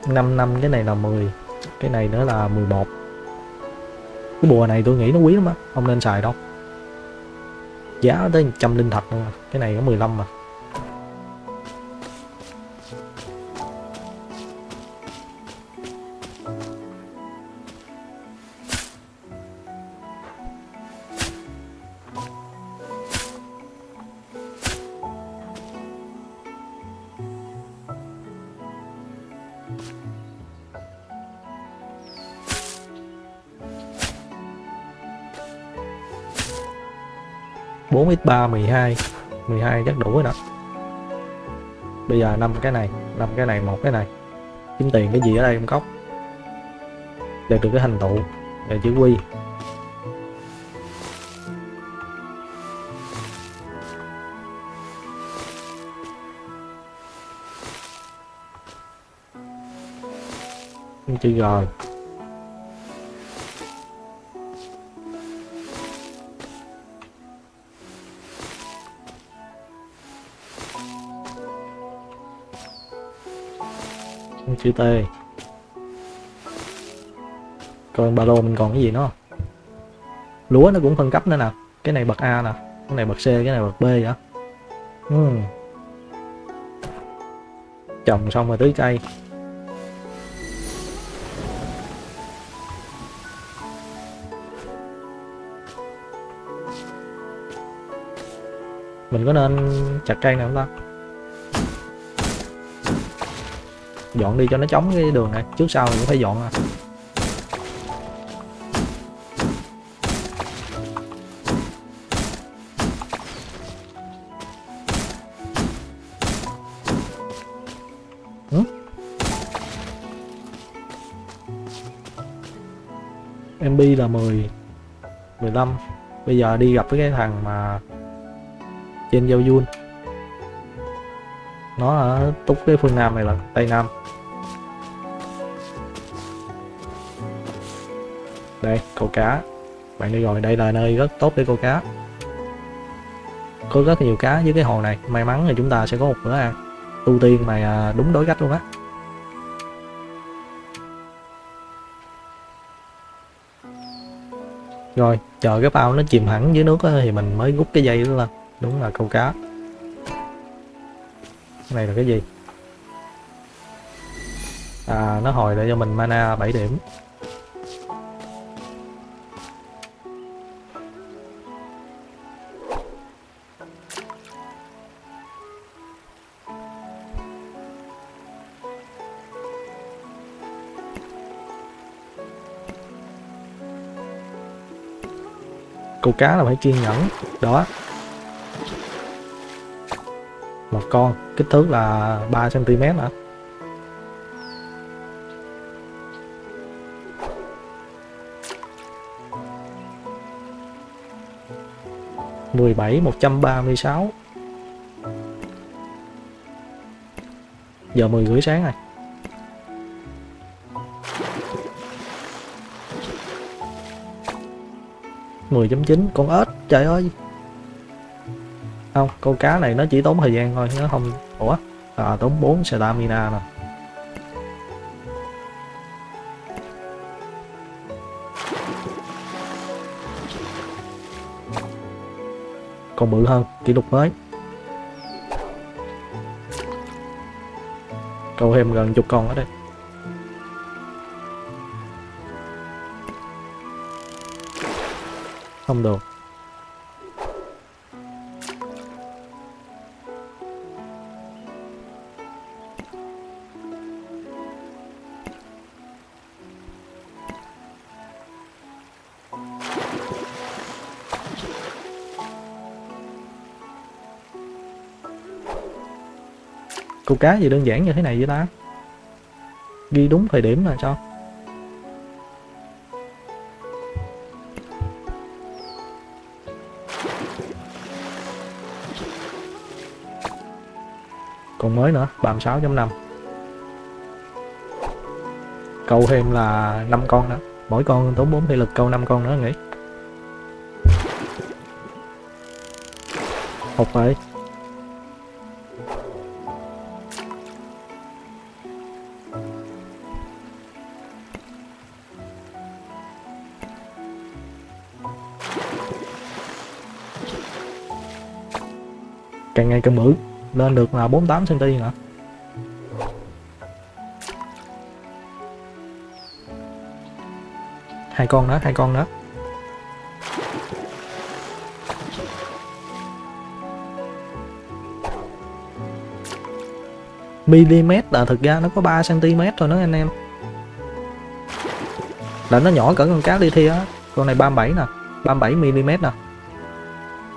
Năm năm, cái này là 10 cái này nữa là 11 cái bùa này tôi nghĩ nó quý lắm á, không nên xài đâu. Giá tới trăm linh thạch à, cái này có 15 mà. 4 x 3 12 12 chắc đủ rồi đó. Bây giờ năm cái này, năm cái này, một cái này. Kiếm tiền cái gì ở đây không cóc đạt được cái thành tựu là chữ quy. Chữ G chữ T coi ba lô mình còn cái gì nữa. Không lúa nó cũng phân cấp nữa nè. Cái này bậc A nè. Cái này bậc C, cái này bậc B vậy. Uhm. trồng xong rồi tưới cây. Mình có nên chặt cây này không ta? Dọn đi cho nó chống cái đường này. Trước sau mình cũng phải dọn à. Ừ? MB là 10 15 bây giờ đi gặp với cái thằng mà trên giao Jun nó ở túc cái phương nam này là tây nam. Đây, câu cá. Bạn đi rồi, đây là nơi rất tốt để câu cá. Có rất nhiều cá với cái hồ này. May mắn thì chúng ta sẽ có một bữa ăn. Tu tiên mà à, đúng đối cách luôn á. Rồi, chờ cái bao nó chìm hẳn dưới nước thì mình mới rút cái dây đó lên. Đúng là câu cá. Cái này là cái gì? À nó hồi lại cho mình mana 7 điểm. câu cá là phải kiên nhẫn. Đó. Một con, kích thước là 3 cm hả? mười bảy một trăm ba mươi sáu. Giờ mười rưỡi sáng này 10.9 con ếch trời ơi. Không con cá này nó chỉ tốn thời gian thôi nó không ủa? À, tốn 4 stamina nè. Còn bự hơn kỷ lục mới. Câu thêm gần chục con ở đây. Không được. Câu cá gì đơn giản như thế này vậy ta? Ghi đúng thời điểm là cho. Còn mới nữa 36.5 câu thêm là 5 con đó. Mỗi con tốn 4 thể lực, câu 5 con nữa, nghĩ. Học vậy càng ngày càng bự lên được là 48 cm nữa hai con nữa hai con nữa mm là thực ra nó có 3 cm thôi đó anh em. Là nó nhỏ cỡ con cá li thi á. Con này 37 nè 37 mm nè.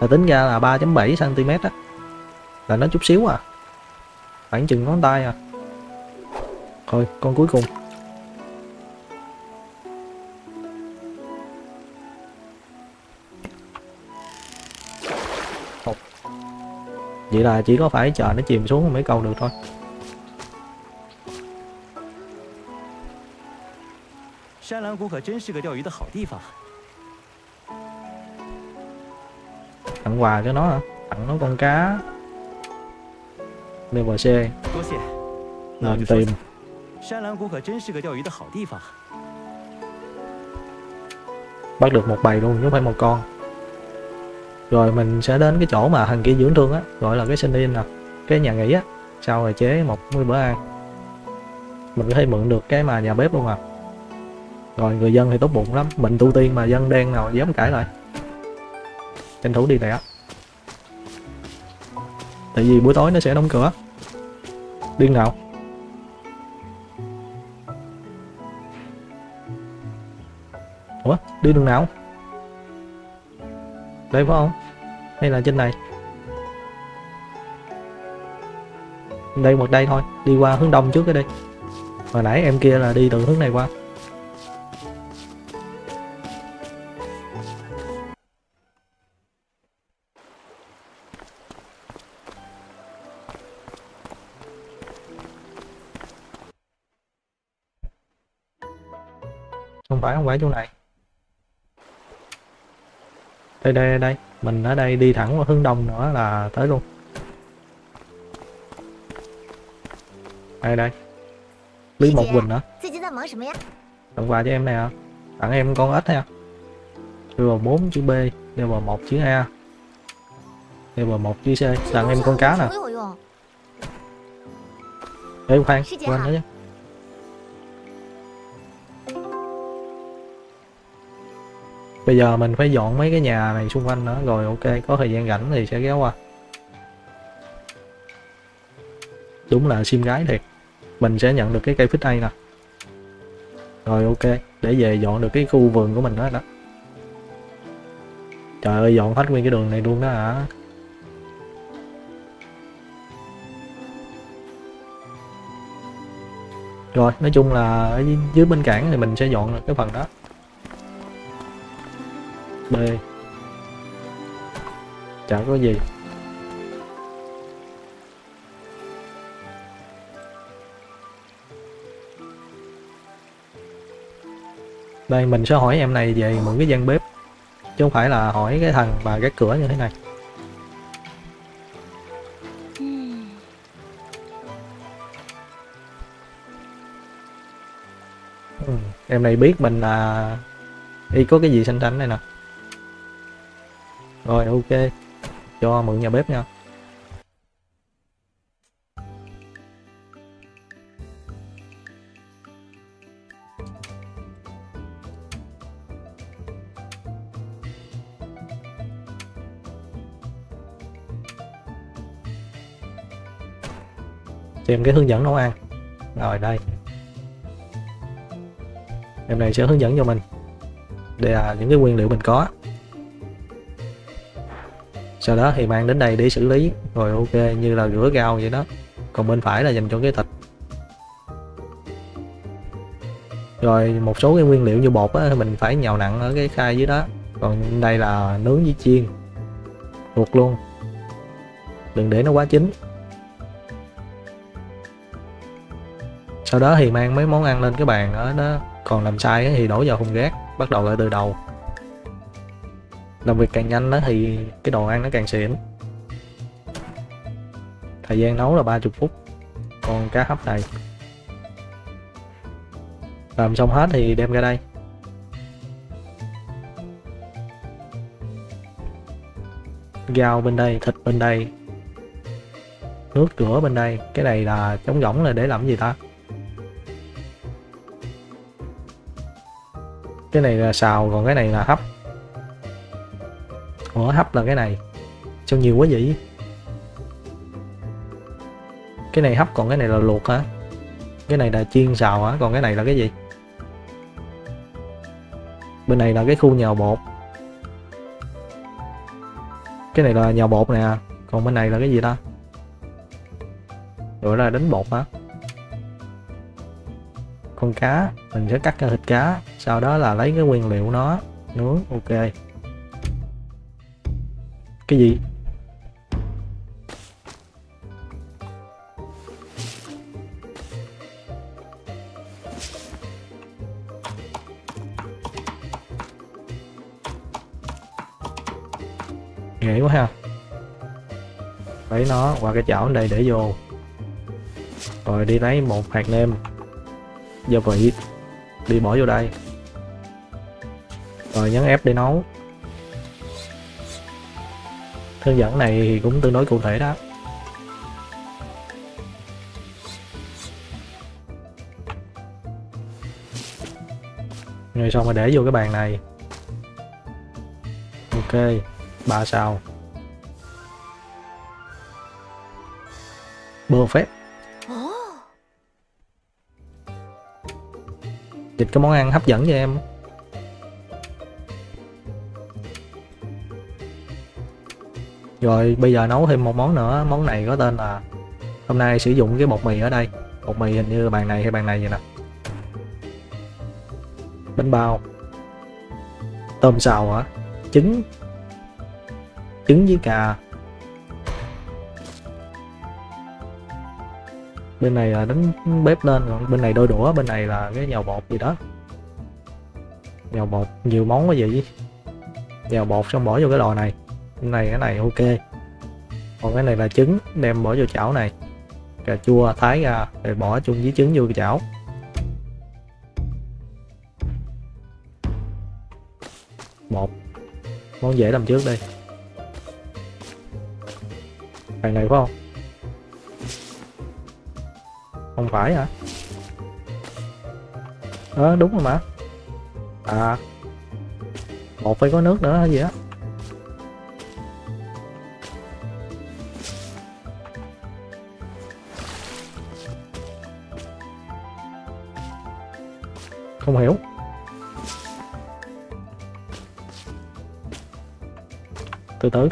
Là tính ra là 3.7 cm á là nó chút xíu à khoảng chừng ngón tay à thôi con cuối cùng Hột. vậy là chỉ có phải chờ nó chìm xuống mới câu được thôi “山蓝谷可真是个钓鱼的好地方。 tặng quà cho nó hả tặng nó con cá level C 多谢，老 nên 实说 tìm 山蓝谷可真是个钓鱼的好地方。 bắt được một bầy luôn chứ không phải một con rồi mình sẽ đến cái chỗ mà thằng kia dưỡng thương á gọi là cái sinh yên nè cái nhà nghỉ á sau rồi chế một cái bữa ăn mình có thể mượn được cái mà nhà bếp luôn à rồi người dân thì tốt bụng lắm mình tu tiên mà dân đen nào dám cãi lại tranh thủ đi lẹ tại vì buổi tối nó sẽ đóng cửa điên nào. Ủa đi đường nào? Đây phải không? Hay là trên này. Đây một đây thôi, đi qua hướng đông trước cái đi. Hồi nãy em kia là đi từ hướng này qua. không phải chỗ này. Đây đây đây mình ở đây đi thẳng qua hướng đông nữa là tới luôn. Đây đây. Lý một quỳnh nữa tặng quà cho em này nè tặng em con ếch ha level 4 chữ b level 1 chữ a. Level 1 chữ c. Tặng em con cá nè. Ê khoan, quên nữa chứ Bây giờ mình phải dọn mấy cái nhà này xung quanh nữa Rồi ok có thời gian rảnh thì sẽ ghé qua. Đúng là sim gái thiệt. Mình sẽ nhận được cái cây phích đây nè. Rồi ok Để về dọn được cái khu vườn của mình đó đó Trời ơi dọn hết nguyên cái đường này luôn đó hả? Rồi, nói chung là ở dưới bên cảng thì mình sẽ dọn được cái phần đó. B. Chả có gì. Đây, mình sẽ hỏi em này về mượn cái gian bếp chứ không phải là hỏi cái thằng và cái cửa như thế này. Ừ. Em này biết mình là y có cái gì xanh xanh đây nè. Rồi, ok. Cho mượn nhà bếp nha. Xem cái hướng dẫn nấu ăn. Rồi, đây. em này sẽ hướng dẫn cho mình đây là những cái nguyên liệu mình có sau đó thì mang đến đây để xử lý. Rồi ok, như là rửa rau vậy đó. Còn bên phải là dành cho cái thịt. Rồi một số cái nguyên liệu như bột á, mình phải nhào nặng ở cái khay dưới đó. Còn đây là nướng với chiên. Luộc luôn. Đừng để nó quá chín. Sau đó thì mang mấy món ăn lên cái bàn ở đó. Còn làm sai thì đổ vào thùng rác, bắt đầu lại từ đầu làm việc càng nhanh đó thì cái đồ ăn nó càng xịn. Thời gian nấu là 30 phút, còn cá hấp này. Làm xong hết thì đem ra đây. Rau bên đây, thịt bên đây, nước rửa bên đây. Cái này là trống rỗng là để làm gì ta? Cái này là xào, còn cái này là hấp ủa, hấp là cái này. Sao nhiều quá vậy? Cái này hấp, còn cái này là luộc hả? Cái này là chiên xào hả? Còn cái này là cái gì? Bên này là cái khu nhào bột. Cái này là nhào bột nè. Còn bên này là cái gì ta? Gọi là đánh bột hả? Con cá. Mình sẽ cắt ra thịt cá. Sau đó là lấy cái nguyên liệu nó. Nướng, ok cái gì? Ghê quá ha. Lấy nó qua cái chảo này đây để vô. Rồi đi lấy một hạt nêm, gia vị, đi bỏ vô đây. Rồi nhấn F để nấu hướng dẫn này thì cũng tương đối cụ thể đó. Rồi xong rồi để vô cái bàn này. Ok ba sao. Ồ, dịch cái món ăn hấp dẫn cho em rồi, bây giờ nấu thêm một món nữa. Món này có tên là hôm nay sử dụng cái bột mì ở đây. Bột mì hình như bàn này hay bàn này vậy nè. Bánh bao. Tôm xào hả? Trứng. Trứng với cà. Bên này là đánh bếp lên, còn bên này đôi đũa, bên này là cái nhào bột gì đó. Nhào bột, nhiều món quá vậy nhào bột xong bỏ vô cái lò này này, cái này ok. Còn cái này là trứng, đem bỏ vô chảo này. Cà chua, thái ra, rồi bỏ chung với trứng vô chảo. Một. Món dễ làm trước đây. Thằng này phải không? Không phải hả? Ờ đúng rồi mà. À. Một phải có nước nữa hay gì á? Không hiểu. Từ từ.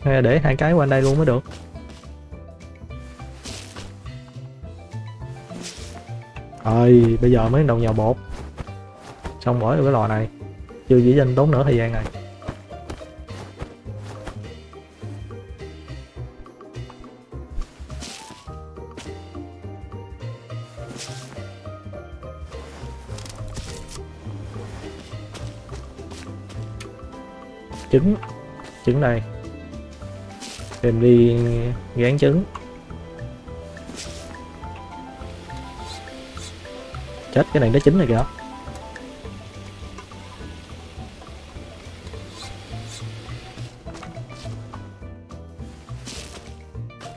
Hay là để hai cái qua đây luôn mới được. Rồi bây giờ mới đầu nhào bột xong bỏ vô cái lò này. Chưa dĩ danh tốn nửa thời gian này. Trứng trứng đây. Đem đi gán trứng. Chết, cái này nó chín rồi kìa.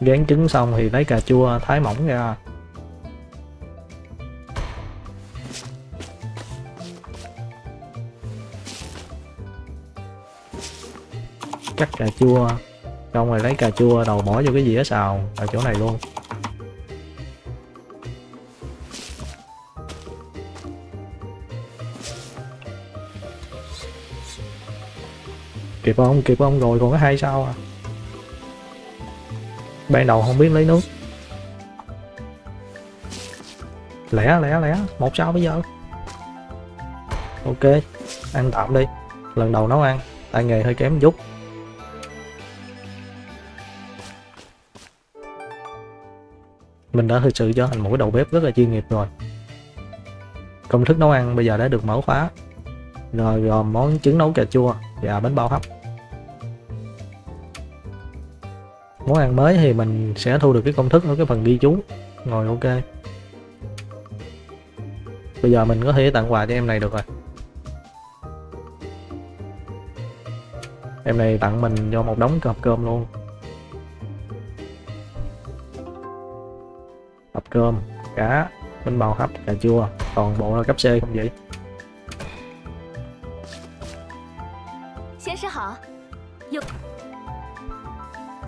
Gán trứng xong thì lấy cà chua, thái mỏng ra. Cắt cà chua. Xong rồi lấy cà chua đầu bỏ vô cái dĩa xào ở chỗ này luôn. Kịp không kịp không rồi còn có hai sao à? Ban đầu không biết lấy nước. Lẻ lẻ lẻ. Một sao bây giờ? Ok, ăn tạm đi. Lần đầu nấu ăn, tay nghề hơi kém chút. Mình đã thực sự trở thành một cái đầu bếp rất là chuyên nghiệp rồi. Công thức nấu ăn bây giờ đã được mở khóa. Rồi, gồm món trứng nấu cà chua và bánh bao hấp. Món ăn mới thì mình sẽ thu được cái công thức ở cái phần ghi chú. Rồi, ok. Bây giờ mình có thể tặng quà cho em này được rồi. Em này tặng mình cho một đống cọp cơm luôn. hộp cơm cá bánh bao hấp cà chua. Toàn bộ là cấp C không vậy?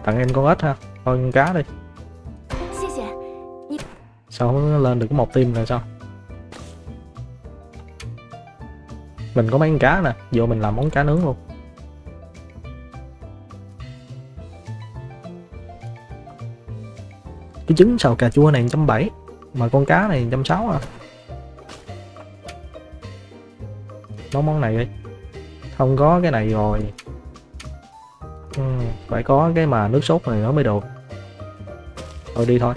Tặng em con ếch ha. Thôi con cá đi. Sao không lên được một tim là sao? Mình có mấy con cá nè. Vô mình làm món cá nướng luôn. Cái trứng xào cà chua này 1,7 mà con cá này 1,6 à. Nấu món này đi không có cái này rồi. Ừ, phải có cái mà nước sốt này nó mới được. Thôi đi thôi.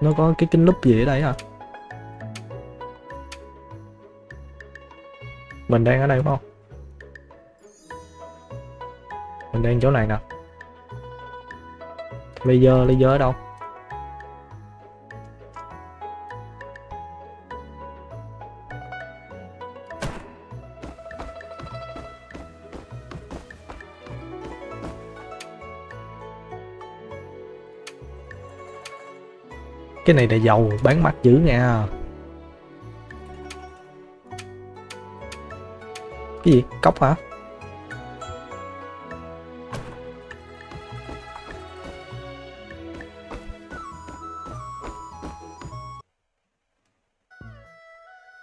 Nó có cái kính lúp gì ở đây à mình đang ở đây, phải không? Mình đang chỗ này nè. Laser laser ở đâu? Cái này là dầu bán mắt dữ nha. Cái gì? Cốc hả?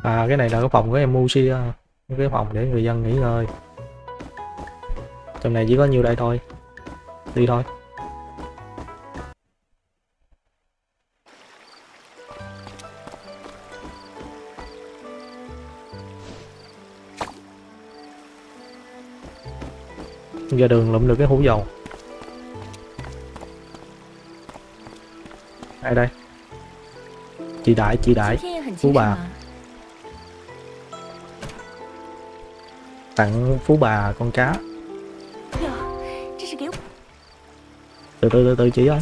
À cái này là cái phòng của em Mushi à. cái phòng để người dân nghỉ ngơi. Trong này chỉ có nhiêu đây thôi. Đi thôi. ra đường lụm được cái hũ dầu. Đây đây. Chị đại chị đại. Phú bà. Tặng phú bà con cá. Từ từ từ từ chị ơi.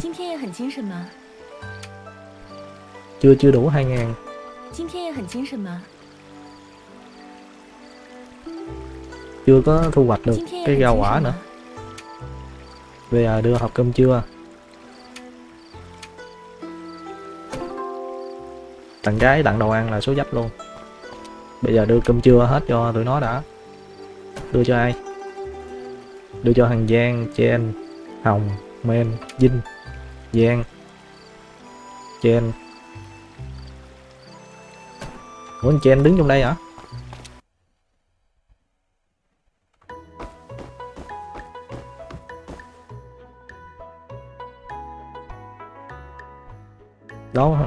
Chưa chưa đủ hai ngàn. chưa có thu hoạch được cái rau quả nữa. Bây giờ đưa học cơm trưa tặng gái tặng đồ ăn là số dấp luôn. Bây giờ đưa cơm trưa hết cho tụi nó đã. Đưa cho ai? Đưa cho thằng giang, chen, hồng men vinh, giang, chen. Muốn chen đứng trong đây hả?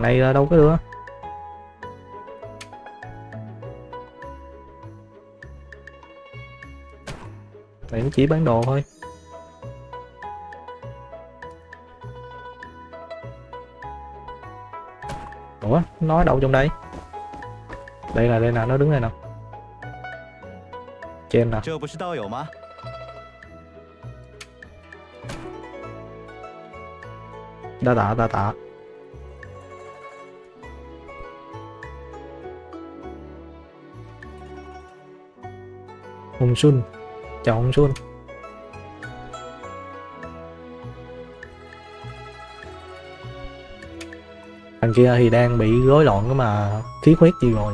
này đâu có được. Tại nó chỉ bán đồ thôi. Ủa nói đâu trong đây? Đây là đây là nó đứng đây nè. Trên nè. Đa tạ đa tạ. Hùng Xuân chào Hùng Xuân thằng kia thì đang bị rối loạn cái mà khí huyết gì rồi.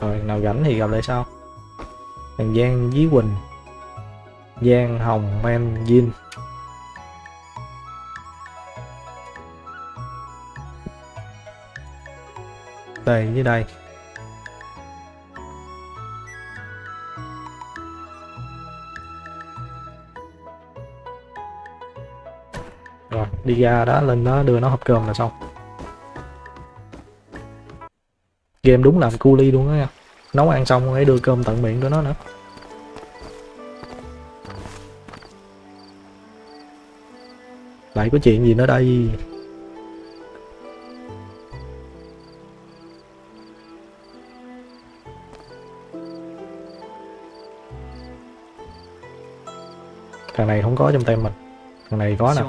Rồi, nào rảnh thì gặp lại sau. Thằng Giang Dí Quỳnh, Giang Hồng Men Vinh đây dưới đây. Rồi, đi ra đó lên nó đưa nó hộp cơm là xong. Game đúng làm cu ly luôn á nha. Nấu ăn xong ấy đưa cơm tận miệng cho nó nữa. Lại có chuyện gì nữa đây? thằng này không có trong tay mình. Thằng này có nè.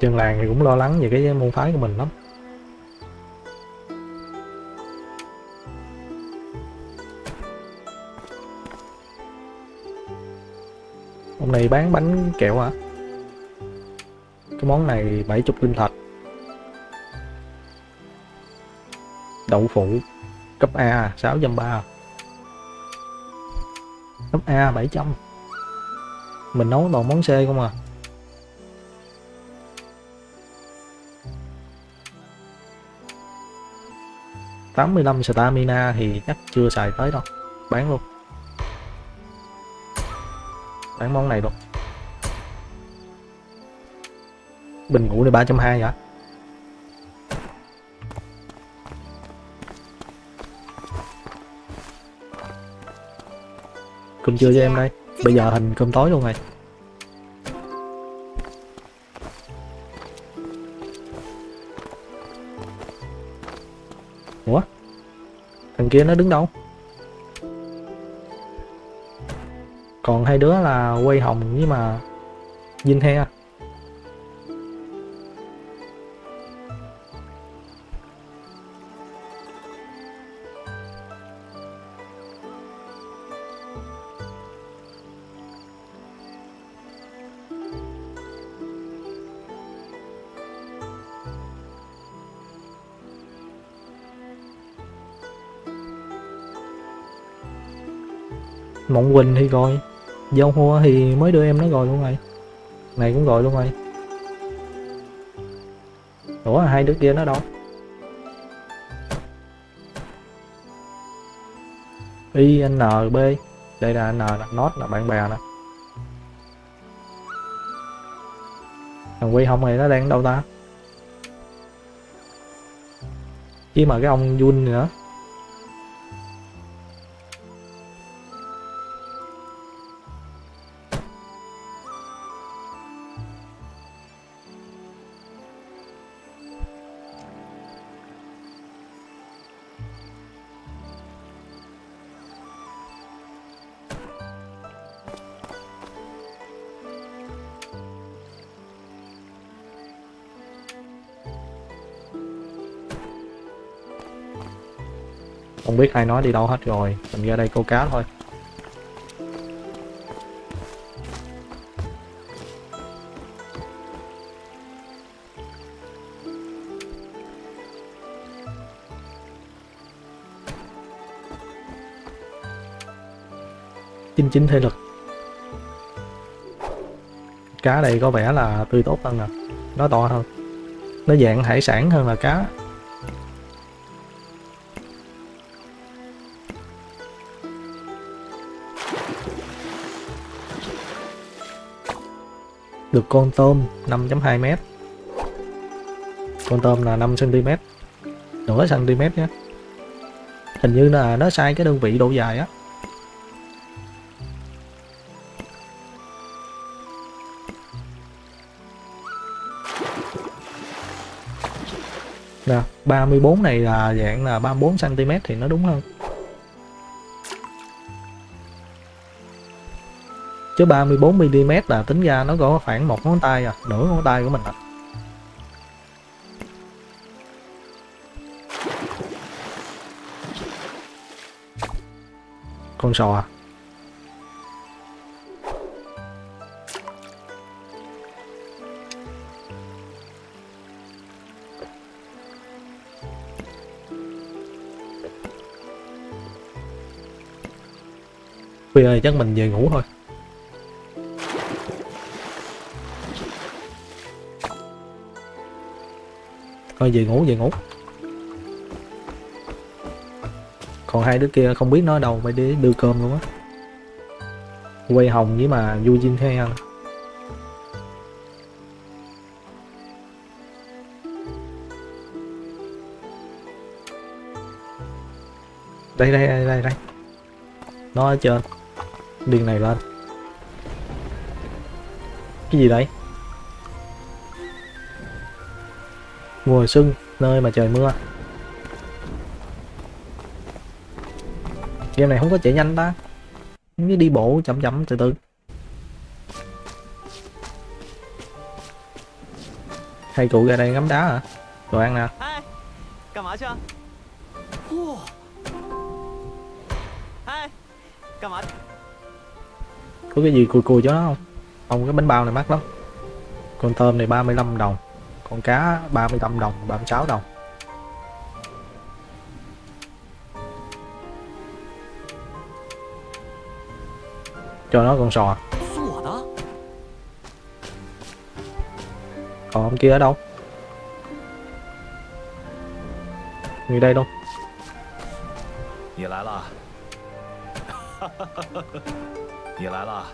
chân làng thì cũng lo lắng về cái môn phái của mình lắm. Này bán bánh kẹo hả? Cái món này 70 linh thạch. Đậu phụ, cấp A 630 cấp A 700 mình nấu toàn món C không à? Tám mươi lăm stamina thì chắc chưa xài tới đâu. Bán luôn bán món này luôn bình ngủ này 320 hả? Cơm trưa cho em đây. Bây giờ hình cơm tối luôn rồi ủa? Thằng kia nó đứng đâu? Còn hai đứa là quay hồng với mà Vinh He à? Mộng Quỳnh thì coi. Dâu hua thì mới đưa em nó gọi luôn rồi. Này cũng gọi luôn rồi. Ủa, hai đứa kia nó đâu? B. Đây là N là Not là bạn bè nè. Thằng Quy Hồng này nó đang ở đâu ta? Chứ mà cái ông Jun nữa. Biết ai nói đi đâu hết rồi. Mình ra đây câu cá thôi. Chín chín thể lực. Cá đây có vẻ là tươi tốt hơn nè nó to hơn. Nó dạng hải sản hơn là cá. Được con tôm 5.2 m con tôm là 5 cm nửa cm nhé. Hình như là nó sai cái đơn vị độ dài á. Nè 34 này là dạng là 34 cm thì nó đúng hơn. Chứ 34 mm là tính ra nó có khoảng một ngón tay à nửa ngón tay của mình à. Con sò à? Bây giờ chắc mình về ngủ thôi. Thôi, về ngủ về ngủ. Còn hai đứa kia không biết nó ở đâu phải để đưa cơm luôn á. Quay hồng với mà vui Jin thế ăn đây đây đây đây đây. Nó ở trên. Điên này lên. Cái gì đấy mùa xuân nơi mà trời mưa. Game này không có chạy nhanh ta. Cứ đi bộ chậm chậm từ từ. Hai cụ ra đây ngắm đá hả? Đồ ăn nè. Có cái gì cùi cùi cho nó không? Không cái bánh bao này mắc lắm. Con tôm này 35 đồng con cá 35 đồng 36 đồng cho nó con sò 是我的。 còn ông kia ở đâu người đây luôn 你来了，你来了，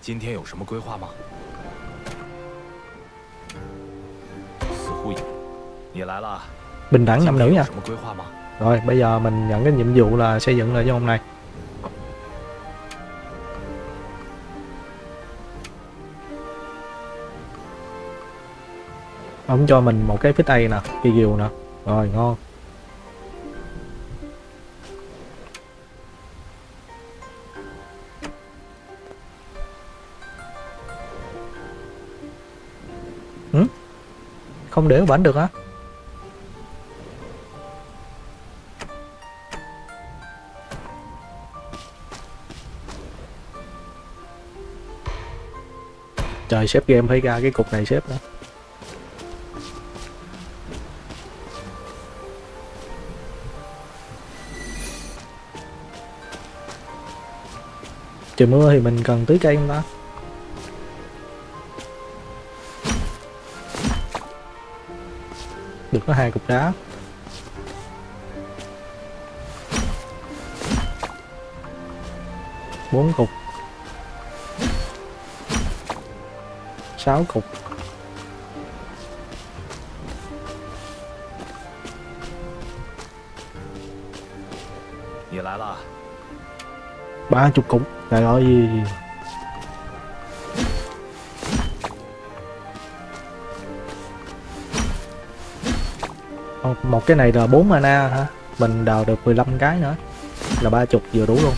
今天有什么规划吗？ bình đẳng nam nữ nha. rồi bây giờ mình nhận cái nhiệm vụ là xây dựng lại cho hôm nay ông cho mình một cái phía tay nè cây kiều nè. Rồi ngon. Không để bảnh được á trời xếp game phải ra cái cục này xếp nữa trời, mưa thì mình cần tưới cây không ta? Được có hai cục đá. Bốn cục. 6 cục. Ba chục cục này gọi gì? một cái này là 4 mana hả? Mình đào được 15 cái nữa. Là ba chục, vừa đủ luôn.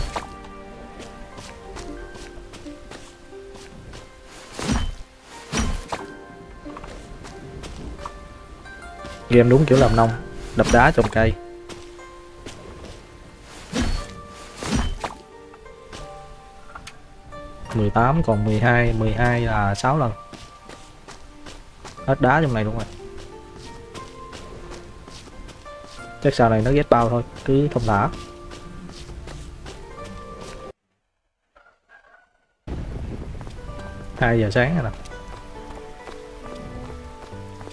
Game đúng kiểu làm nông, đập đá trồng cây. mười tám còn 12 12 là 6 lần. Hết đá trong này luôn rồi. Chắc sau này nó ghét bao thôi, cứ thông thả. Hai giờ sáng rồi nè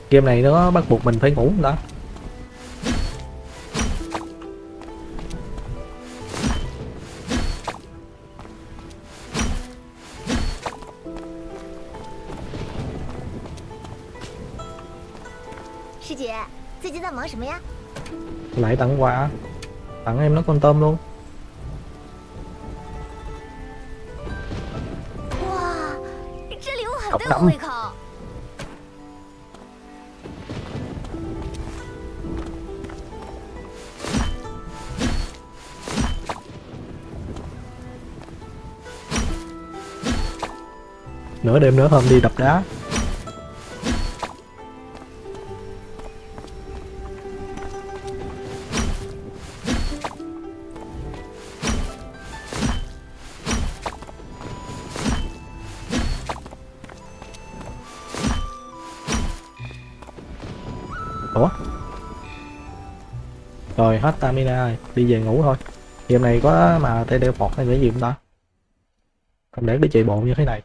game này nó bắt buộc mình phải ngủ đó lại tặng quà. Tặng em nó con tôm luôn. Học nửa đêm nữa hôm đi đập đá. Ủa? Rồi, hết stamina rồi. Đi về ngủ thôi. Game này có mà tay đeo phọt hay cái gì không ta? Không để cái chạy bộ như thế này.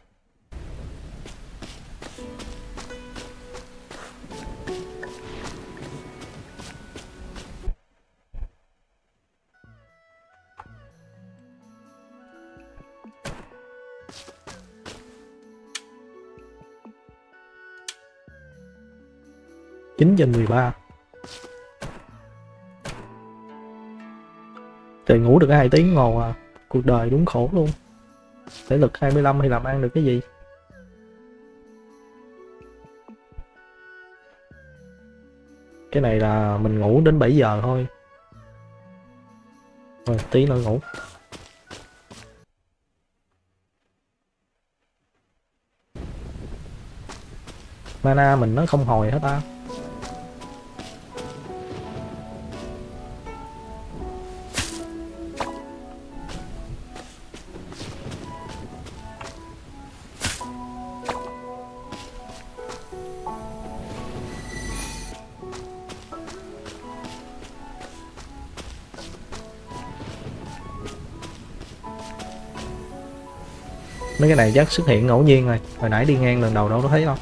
9 trên 13 Trời, ngủ được 2 tiếng ngồi à. Cuộc đời đúng khổ luôn. Thể lực 25 thì làm ăn được cái gì? Cái này là mình ngủ đến 7 giờ thôi. Rồi, tí nữa ngủ. Mana mình nó không hồi hết ta mấy cái này chắc xuất hiện ngẫu nhiên rồi. Hồi nãy đi ngang lần đầu đâu có thấy đâu.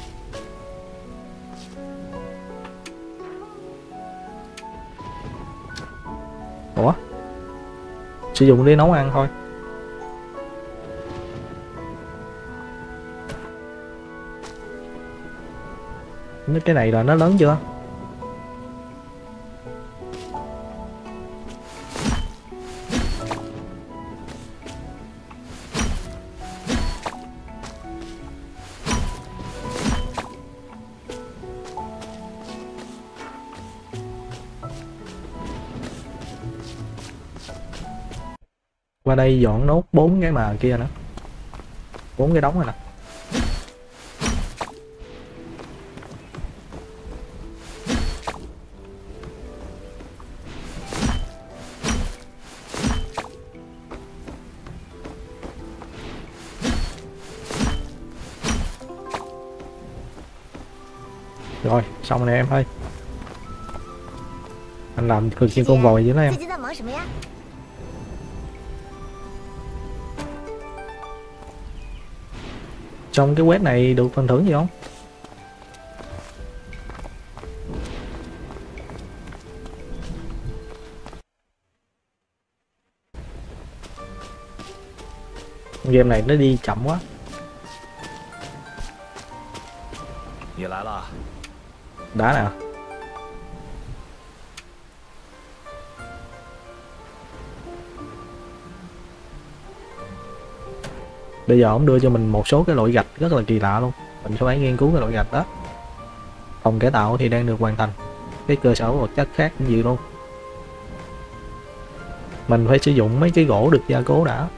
Ủa? Sử dụng để nấu ăn thôi. Cái này là nó lớn chưa? Đây dọn nốt bốn cái mà kia nữa bốn cái đóng rồi nè. Rồi, xong rồi em ơi. Anh làm cực như con vòi vậy đó em. trong cái quest này được phần thưởng gì không? Game này nó đi chậm quá. Đá nào bây giờ ông đưa cho mình một số cái loại gạch rất là kỳ lạ luôn. Mình sẽ phải nghiên cứu cái loại gạch đó. Phòng cải tạo thì đang được hoàn thành. Cái cơ sở vật chất khác cũng gì luôn. Mình phải sử dụng mấy cái gỗ được gia cố đã.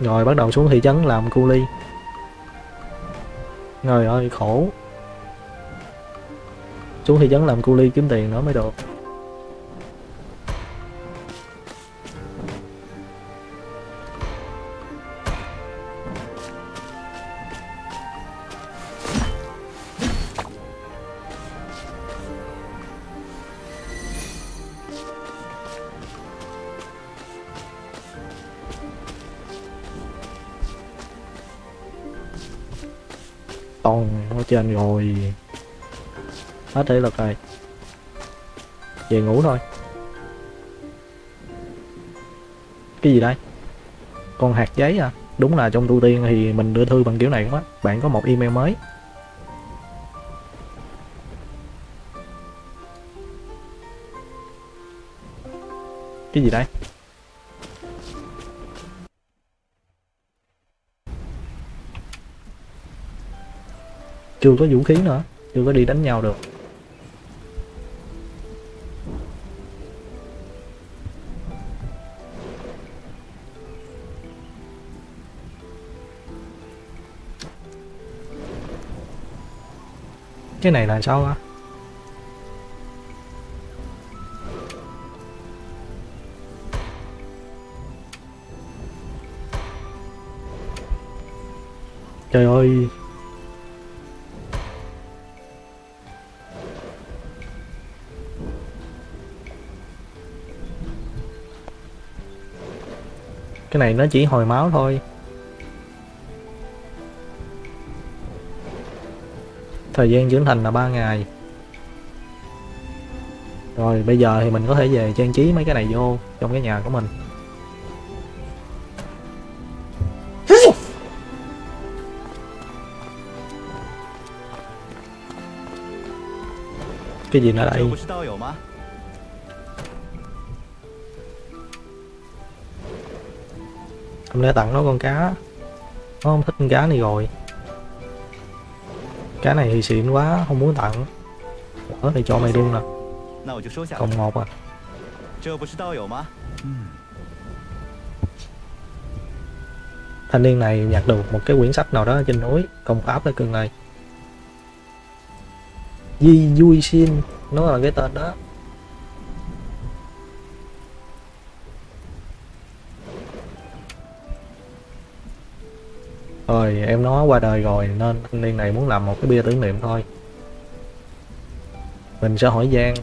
Rồi bắt đầu xuống thị trấn làm cu ly. Trời ơi, khổ. Xuống thị trấn làm cu ly kiếm tiền nữa mới được. Trên rồi Hết thể lực rồi. Về ngủ thôi. Cái gì đây? Con hạt giấy à? Đúng là trong tu tiên thì mình đưa thư bằng kiểu này quá. Bạn có một email mới. Cái gì đây? Chưa có vũ khí nữa, chưa có đi đánh nhau được. Cái này là sao á? Trời ơi. Cái này nó chỉ hồi máu thôi. Thời gian trưởng thành là 3 ngày. Rồi, bây giờ thì mình có thể về trang trí mấy cái này vô trong cái nhà của mình. Cái gì nữa đây? mình đã tặng nó con cá. Nó không thích con cá này rồi. Cá này thì xịn quá, không muốn tặng. Ở thì cho mày luôn nè. Cộng một à. Thanh niên này nhặt được một cái quyển sách nào đó trên núi, công pháp cái cưng này Di vui Xin nó là cái tên đó. Rồi, em nó qua đời rồi, Nên thanh niên này muốn làm một cái bia tưởng niệm thôi. Mình sẽ hỏi Giang.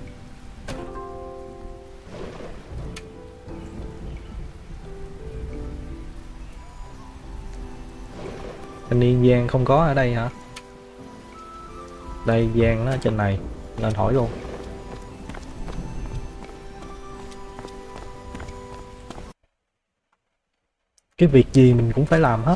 Thanh niên Giang không có ở đây hả? Đây, Giang nó ở trên này, Nên hỏi luôn. Cái việc gì mình cũng phải làm hết.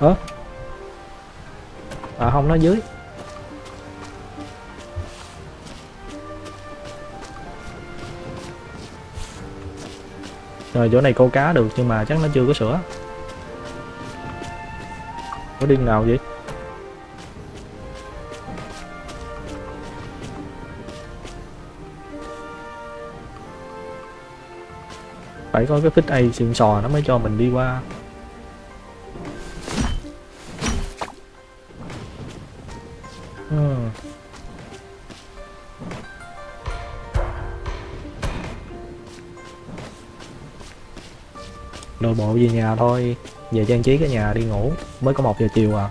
ơ? À không, nó dưới. Rồi chỗ này câu cá được, nhưng mà chắc nó chưa có sữa. Có điên nào vậy? Phải có cái phích A xịn sò nó mới cho mình đi qua. Bộ về nhà thôi. Về trang trí cái nhà đi ngủ. Mới có một giờ chiều à.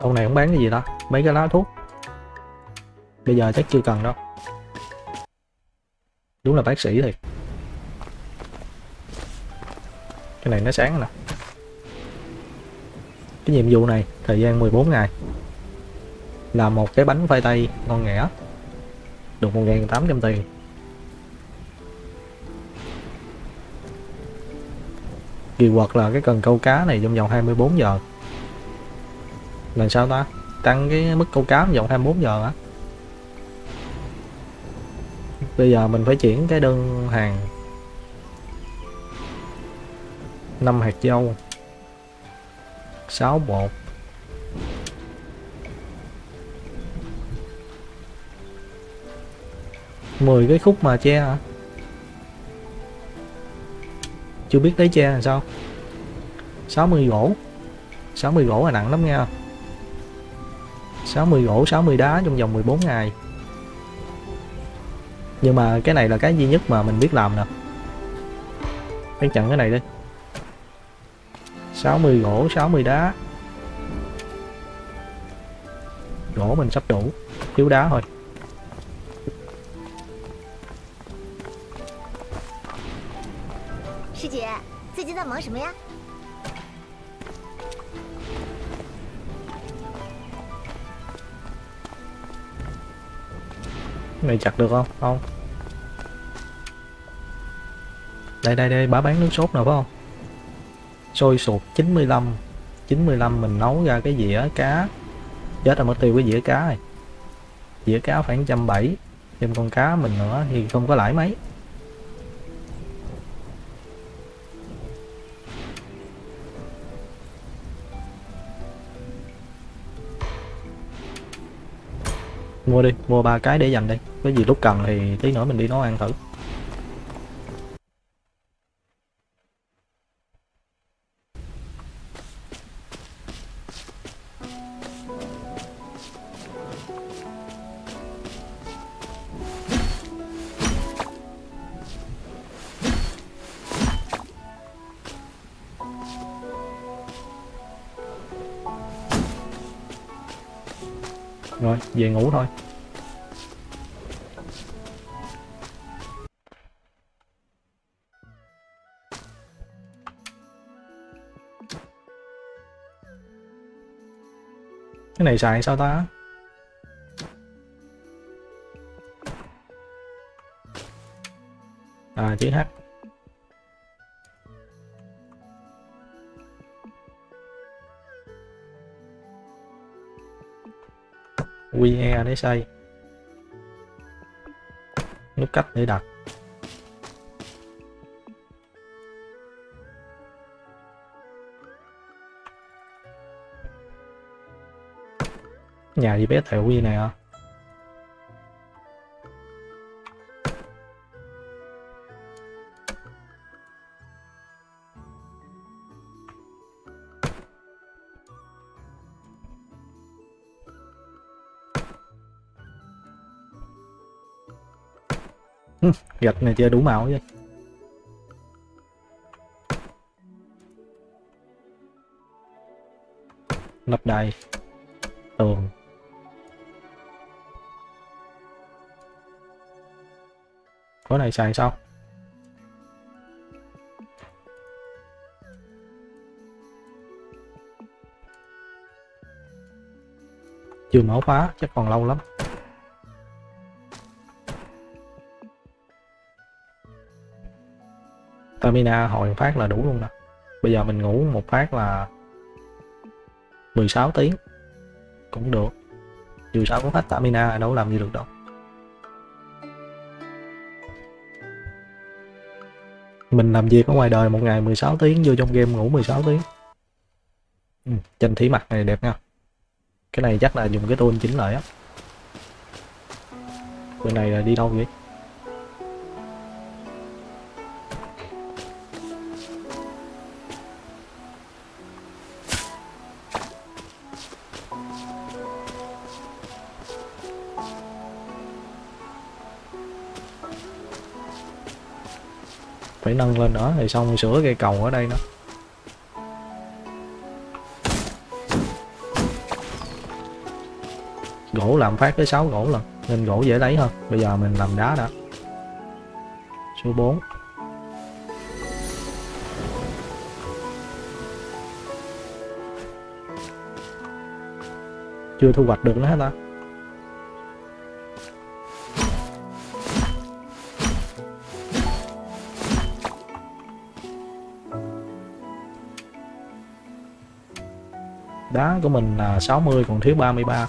Ông này cũng bán cái gì đó, Mấy cái lá thuốc. Bây giờ chắc chưa cần đâu. Đúng là bác sĩ thiệt. Cái này nó sáng nè. Cái nhiệm vụ này, Thời gian 14 ngày. Là một cái bánh khoai tây ngon nghẻ. Được 1.800 tiền. Kỳ quật là cái cần câu cá này trong vòng 24 giờ. Là sao ta? Tăng cái mức câu cá trong vòng 24 giờ á bây giờ mình phải chuyển cái đơn hàng 5 hạt dâu. 6 bột. Mười cái khúc mà che hả? Chưa biết lấy che làm sao. 60 gỗ. 60 gỗ là nặng lắm nha. 60 gỗ 60 đá trong vòng 14 ngày. Nhưng mà cái này là cái duy nhất mà mình biết làm nè. Phải chặn cái này đi. 60 gỗ 60 đá gỗ mình sắp đủ thiếu đá thôi Sư姐，最近在忙什么呀？ cái này chặt được không không đây đây đây bả bán nước sốt nào phải không Sôi sụt 95 95 mình nấu ra cái dĩa cá. Chết là mất tiêu cái dĩa cá này. Dĩa cá khoảng trăm bảy. Thêm con cá mình nữa thì không có lãi mấy. Mua đi, mua ba cái để dành đi. Cái gì lúc cần thì tí nữa mình đi nấu ăn thử. Về ngủ thôi. Cái này xài sao ta? À chữ h QE để xây nút cách để đặt. Nhà gì bé thẹo quy này à gạch này chơi đủ màu vậy lấp đầy tường. Cái này xài sao? Chưa mở khóa, chắc còn lâu lắm. Stamina hồi một phát là đủ luôn nè. Bây giờ mình ngủ một phát là 16 tiếng. Cũng được. Dù sao cũng hết stamina đâu làm gì được đâu. Mình làm việc ở ngoài đời một ngày 16 tiếng, vô trong game ngủ 16 tiếng. Ừ, tranh thí mặt này đẹp nha. Cái này chắc là dùng cái tool chỉnh lại á. Bên này là đi đâu vậy? Phải nâng lên nữa thì xong sửa cây cầu ở đây nữa gỗ làm phát tới 6 gỗ lần, nên gỗ dễ lấy hơn. Bây giờ mình làm đá đã. Số 4 chưa thu hoạch được nữa hả ta? Đá của mình là 60 còn thiếu 33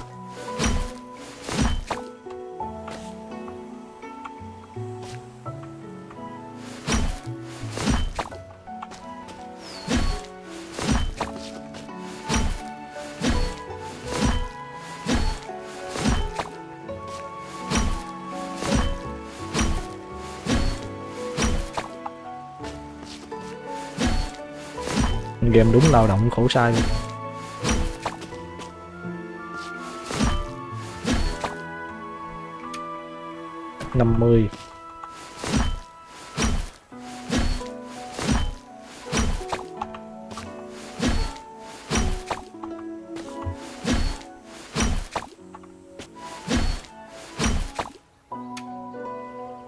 game đúng lao động khổ sai luôn. Năm mươi.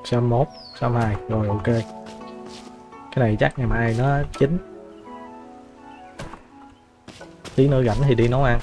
Sáu mốt sáu hai, rồi, ok. Cái này chắc ngày mai nó chín. Tí nữa rảnh thì đi nấu ăn.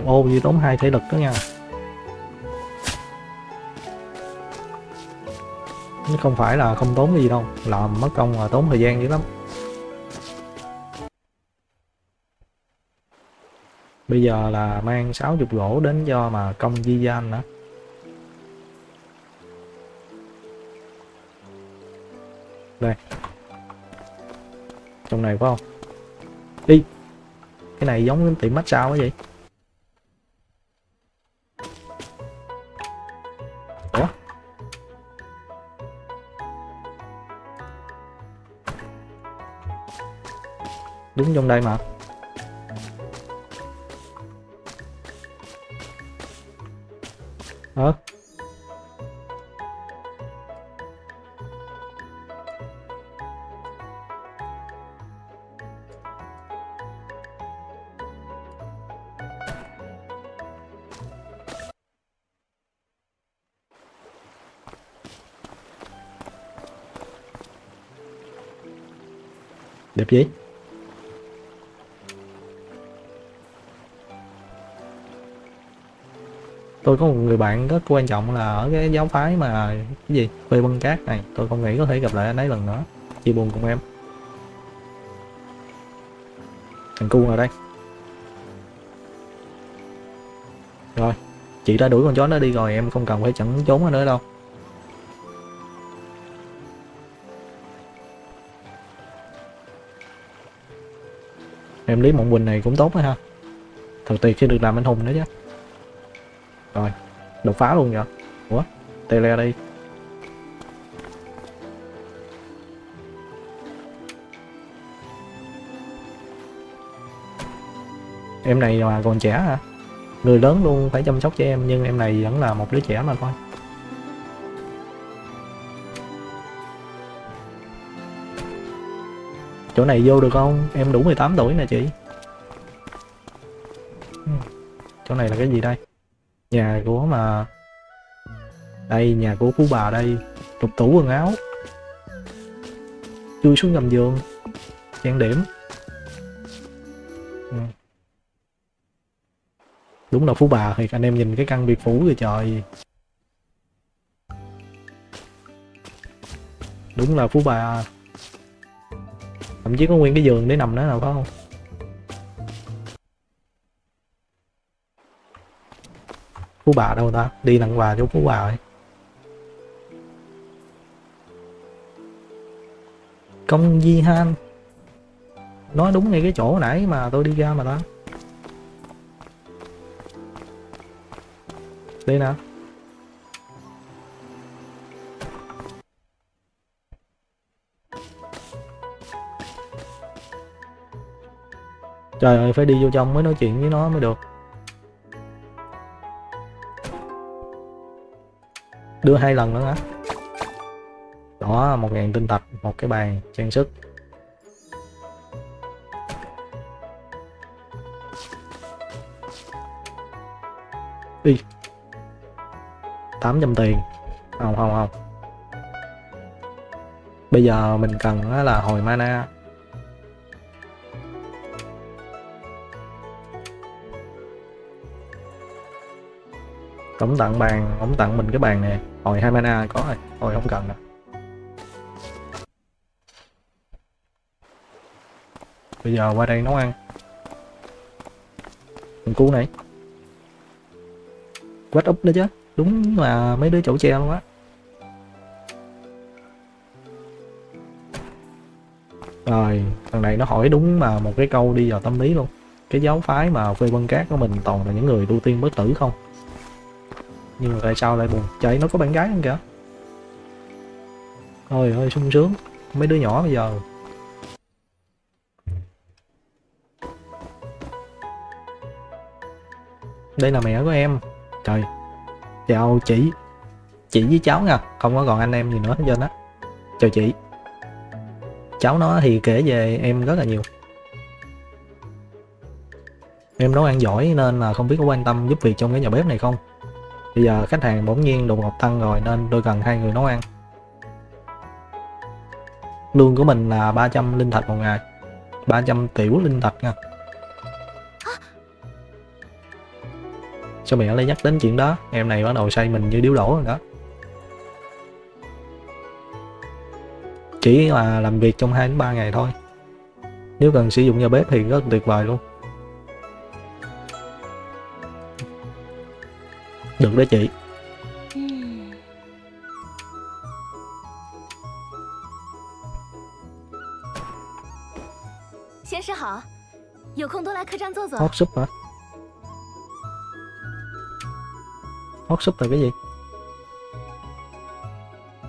Một ô chỉ tốn hai thể lực đó nha. Nó không phải là không tốn cái gì đâu, làm mất công là tốn thời gian dữ lắm. Bây giờ là mang 60 gỗ đến cho mà công di danh nữa đây. Trong này phải không? Đi. Cái này giống cái tiệm massage quá vậy. Đúng trong đây mà. Hả? Đẹp gì? tôi có một người bạn rất quan trọng là ở cái giáo phái mà cái gì? Quê băng cát này. Tôi không nghĩ có thể gặp lại anh ấy lần nữa. Chia buồn cùng em. Thằng cung ở đây. Rồi, chị đã đuổi con chó nó đi rồi, em không cần phải chẩn trốn ở nữa đâu. Em lý mộng quỳnh này cũng tốt đó ha. Thật tuyệt khi được làm anh hùng nữa chứ đập phá luôn nhở? ủa, tele đi em này mà còn trẻ hả? Người lớn luôn, phải chăm sóc cho em, nhưng em này vẫn là một đứa trẻ mà thôi. Chỗ này vô được không? Em đủ 18 tuổi nè chị. Chỗ này là cái gì đây? Nhà của mà, đây, nhà của phú bà đây trục tủ quần áo. Chui xuống gầm giường, trang điểm. Ừ. đúng là phú bà thì anh em nhìn cái căn biệt phủ rồi trời. Đúng là phú bà. Thậm chí có nguyên cái giường để nằm nữa nào phải không? Phú bà đâu ta? Đi tặng quà cho phú bà ấy. công di han. Nói đúng ngay cái chỗ nãy mà tôi đi ra mà ta. Đây nè. Trời ơi, phải đi vô trong mới nói chuyện với nó mới được. Đưa hai lần nữa hả? Đó, một ngàn tinh thạch một cái bàn trang sức. Đi. 800 tiền. Không không không. Bây giờ mình cần là hồi mana. Ổng tặng bàn, ổng tặng mình cái bàn nè hồi hai mana có rồi. Hồi không cần đâu bây giờ qua đây nấu ăn. Thằng cu này. Quét úp nữa chứ. Đúng là mấy đứa chỗ tre luôn á rồi, thằng này nó hỏi đúng mà một cái câu đi vào tâm lý luôn. Cái giáo phái mà phê quân cát của mình toàn là những người tu tiên bất tử không? Nhưng mà tại sao lại buồn. Chạy nó có bạn gái không kìa? Thôi ơi sung sướng. Mấy đứa nhỏ bây giờ. Đây là mẹ của em. Trời. Chào chị. Chị với cháu nha. Không có còn anh em gì nữa hết trơn á. Chào chị. Cháu nó thì kể về em rất là nhiều. Em nấu ăn giỏi nên là không biết có quan tâm giúp việc trong cái nhà bếp này không? Bây giờ khách hàng bỗng nhiên đột ngột tăng rồi nên tôi cần hai người nấu ăn. Lương của mình là 300 linh thạch một ngày. 300 tiểu linh thạch nha. Sao mẹ lại nhắc đến chuyện đó? Em này bắt đầu say mình như điếu đổ rồi đó. Chỉ là làm việc trong 2 đến 3 ngày thôi. Nếu cần sử dụng nhà bếp thì rất tuyệt vời luôn. Được đó chị Hot soup hả? Hot soup là cái gì?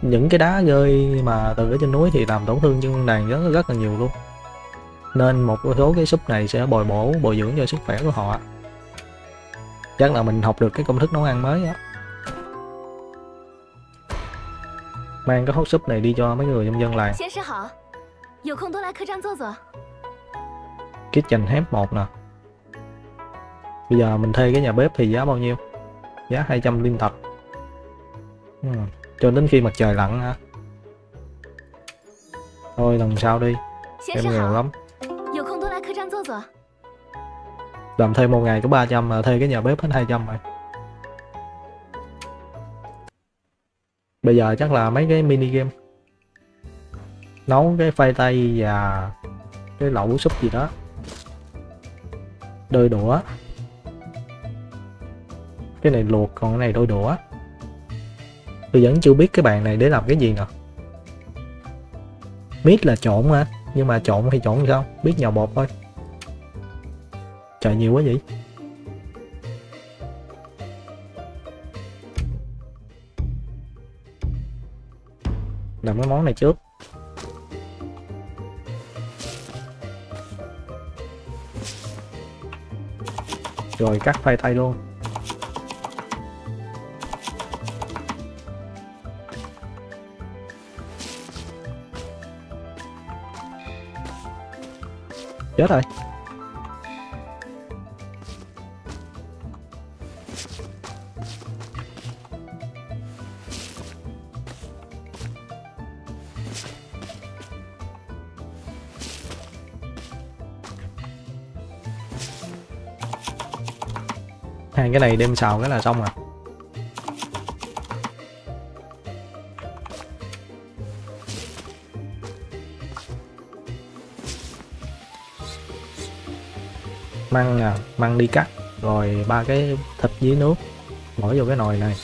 Những cái đá rơi mà từ ở trên núi thì làm tổn thương chân nàng rất rất là nhiều luôn Nên một số cái súp này sẽ bồi bổ, bồi dưỡng cho sức khỏe của họ chắc là mình học được cái công thức nấu ăn mới á. Mang cái hot súp này đi cho mấy người trong dân làng. Kitchen Hep một nè. Bây giờ mình thuê cái nhà bếp thì giá bao nhiêu? Giá 200 liên thạch. Ừ, cho đến khi mặt trời lặn hả? Thôi lần sau đi. Em nhiều lắm làm thêm một ngày có 300 mà thuê cái nhà bếp hết 200 rồi. Bây giờ chắc là mấy cái mini game. Nấu cái phai tây và cái lẩu súp gì đó. Đôi đũa. Cái này luộc, còn cái này đôi đũa. Tôi vẫn chưa biết cái bàn này để làm cái gì nè. Mít là trộn hả nhưng mà trộn thì trộn sao? Biết nhào bột thôi. Trời, nhiều quá vậy. Làm cái món này trước. Rồi, cắt phai tay luôn. Chết rồi. Cái này đem xào cái là xong rồi. Măng à măng đi cắt, rồi ba cái thịt dưới nước, bỏ vô cái nồi này.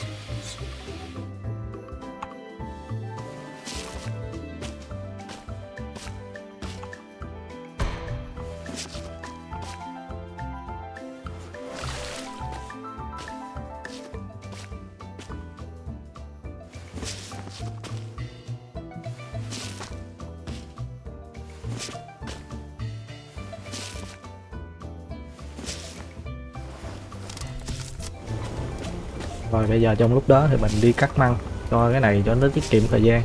Giờ trong lúc đó thì mình đi cắt măng cho cái này cho nó tiết kiệm thời gian.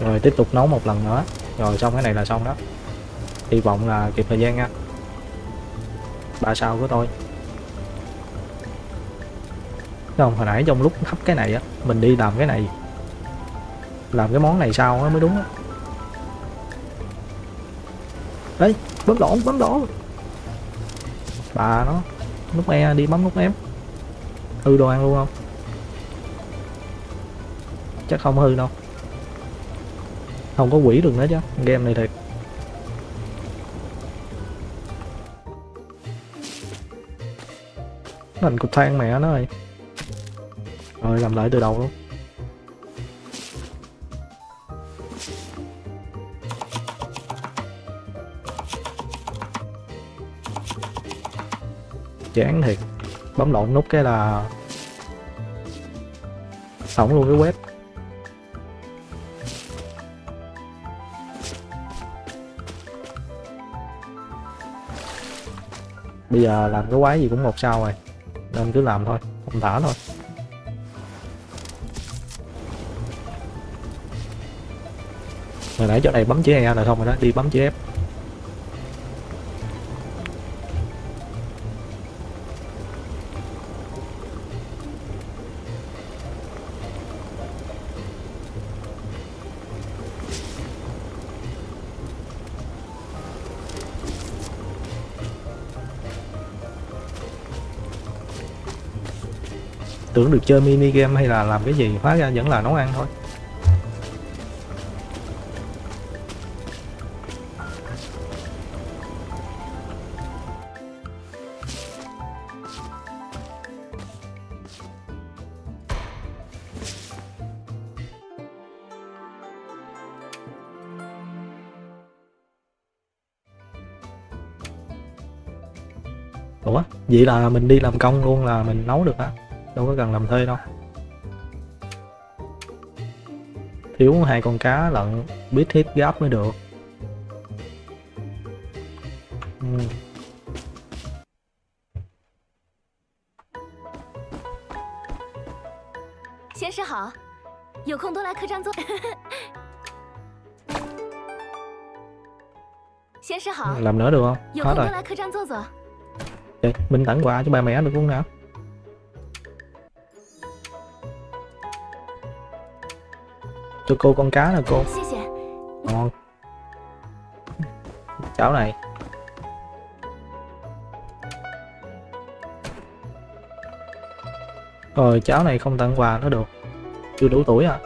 Rồi tiếp tục nấu một lần nữa. Rồi xong cái này là xong đó. Hy vọng là kịp thời gian nha. Ba sao của tôi. Không, hồi nãy trong lúc hấp cái này á, mình đi làm cái này làm cái món này sau mới đúng á. Đấy, bấm lỗ bấm lỗ bà nó nút e đi bấm nút em hư đồ ăn luôn không? Chắc không hư đâu. Không có quỷ được nữa chứ, game này thiệt. Thành cục than mẹ nó rồi rồi, làm lại từ đầu luôn. Chán thiệt. Bấm lộn nút cái là sống luôn cái web. Bây giờ làm cái quái gì cũng một sao rồi, nên cứ làm thôi, không thả thôi. Hồi nãy chỗ này bấm chữ E là xong rồi đó, đi bấm chữ F. tưởng được chơi mini game hay là làm cái gì hóa ra vẫn là nấu ăn thôi Ủa, vậy là mình đi làm công luôn là mình nấu được hả? đâu có cần làm thuê đâu. Thiếu hai con cá lận biết hit gấp mới được. Uhm. (laughs) làm nữa được không? Hết rồi. okay, mình tặng quà cho bà mẹ được không nào Cho cô con cá nè cô. Ngon. Cháo này. Rồi cháo này không tặng quà nó được. Chưa đủ tuổi à.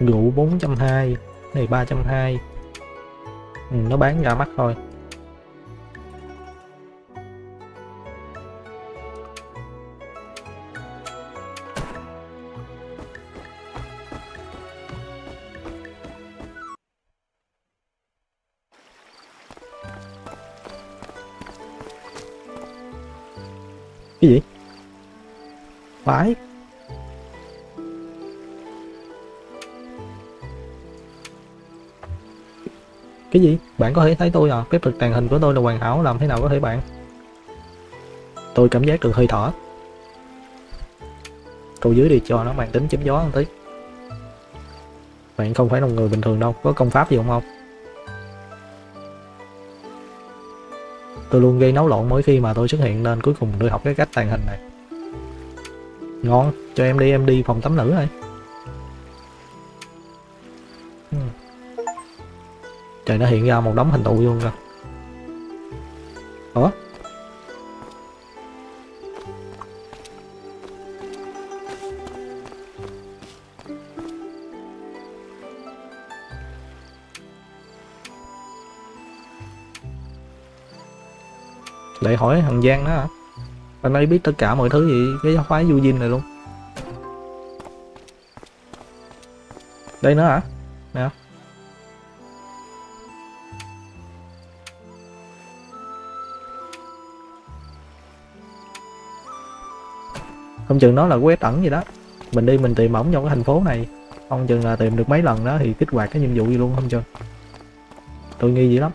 Rượu 420, này 320. Ừ, nó bán ra mắt thôi. Cái gì? Phải. Cái gì? Bạn có thể thấy tôi à? Phép thực tàng hình của tôi là hoàn hảo, làm thế nào có thể bạn? Tôi cảm giác được hơi thở. Câu dưới đi, cho nó mang tính chấm gió một tí. Bạn không phải là người bình thường đâu, có công pháp gì không không? Tôi luôn gây náo loạn mỗi khi mà tôi xuất hiện nên cuối cùng tôi học cái cách tàn hình này. Ngon, cho em đi em đi phòng tắm nữ thôi ừ. trời, nó hiện ra một đống hình tụ luôn rồi lại thằng Giang đó hả? Anh ấy biết tất cả mọi thứ gì, cái giáo du dinh này luôn. Đây nữa hả? Nè. Không chừng nó là quét ẩn gì đó. Mình đi mình tìm ổng trong cái thành phố này. Không chừng là tìm được mấy lần đó thì kích hoạt cái nhiệm vụ gì luôn, không chừng. Tôi nghi dữ lắm.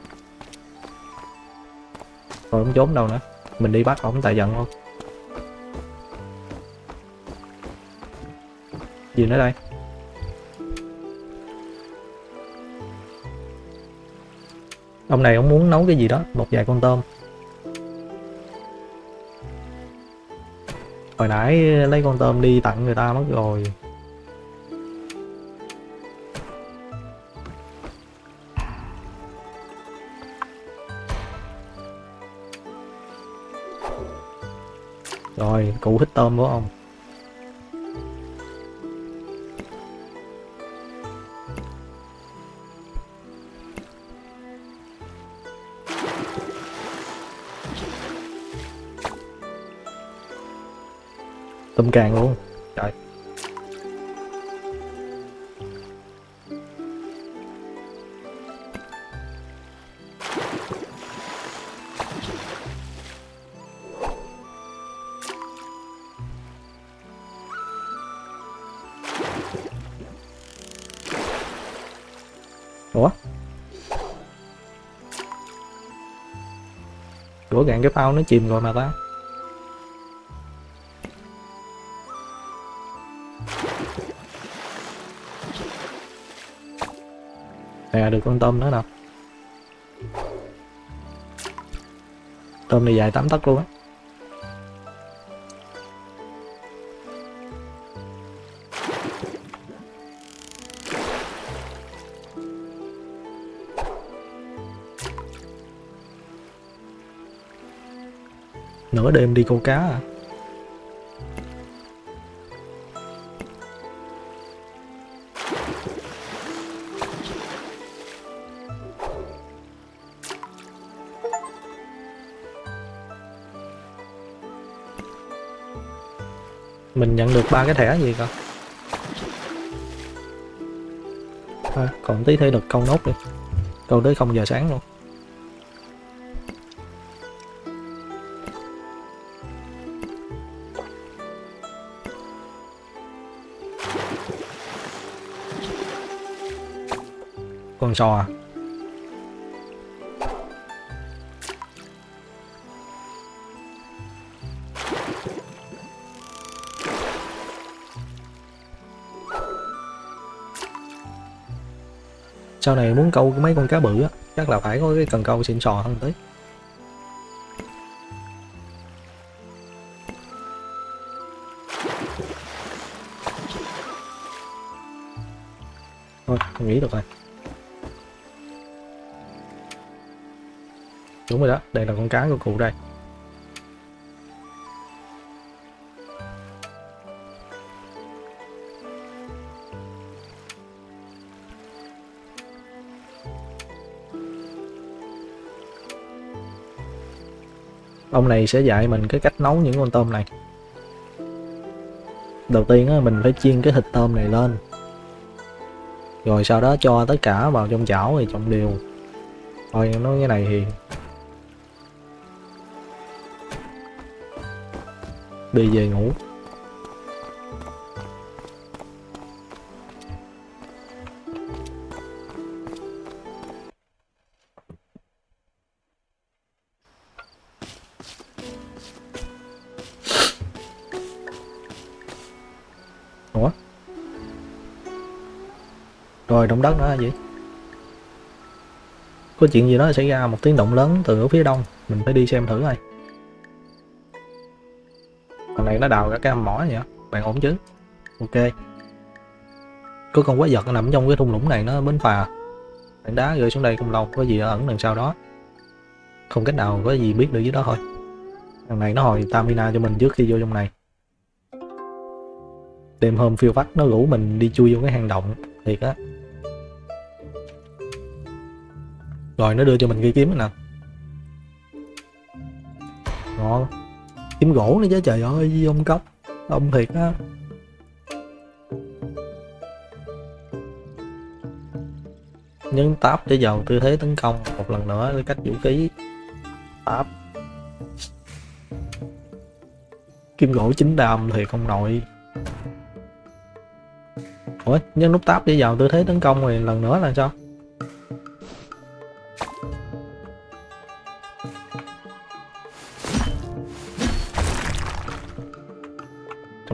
Rồi không trốn đâu nữa mình đi bắt ổng tại giận luôn Gì nữa đây? Ông này ông muốn nấu cái gì đó, Một vài con tôm. Hồi nãy lấy con tôm đi tặng người ta mất rồi. Cụ thích tôm của ông. Tôm càng luôn. Ủa phao nó chìm rồi mà ta. Nè, được con tôm nữa nè. Tôm này dài tám tấc luôn á. Nửa đêm đi câu cá à? Mình nhận được ba cái thẻ gì cơ? Thôi còn tí thể lực câu nốt đi. Câu tới không giờ sáng luôn. Con sò à sau này muốn câu mấy con cá bự á, chắc là phải có cái cần câu xịn sò hơn tới đây là con cá của cụ đây. Ông này sẽ dạy mình cái cách nấu những con tôm này. Đầu tiên á, mình phải chiên cái thịt tôm này lên. Rồi sau đó cho tất cả vào trong chảo rồi trộn đều. Thôi nó cái này thì đi về ngủ. Ủa? Rồi, động đất nữa hả gì có chuyện gì đó xảy ra, một tiếng động lớn từ ở phía đông. Mình phải đi xem thử thôi bạn nó đào ra cái hầm mỏ vậy bạn ổn chứ? Ok. Có con quái vật nó nằm trong cái thung lũng này nó bến phà. Bạn đá rơi xuống đây không lâu, có gì ẩn đằng sau đó. Không cách nào có gì biết được dưới đó thôi. Thằng này nó hồi tamina cho mình trước khi vô trong này. Đêm hôm phiêu phách nó rủ mình đi chui vô cái hang động, thiệt á. Rồi nó đưa cho mình cây kiếm nè. Kiếm gỗ nữa chứ, trời ơi, ông cốc, ông thiệt á. Nhấn tab để vào tư thế tấn công một lần nữa với cách vũ khí. Tab kim gỗ chính đàm thì không nội. Ủa, nhấn nút tab để vào tư thế tấn công rồi lần nữa là sao?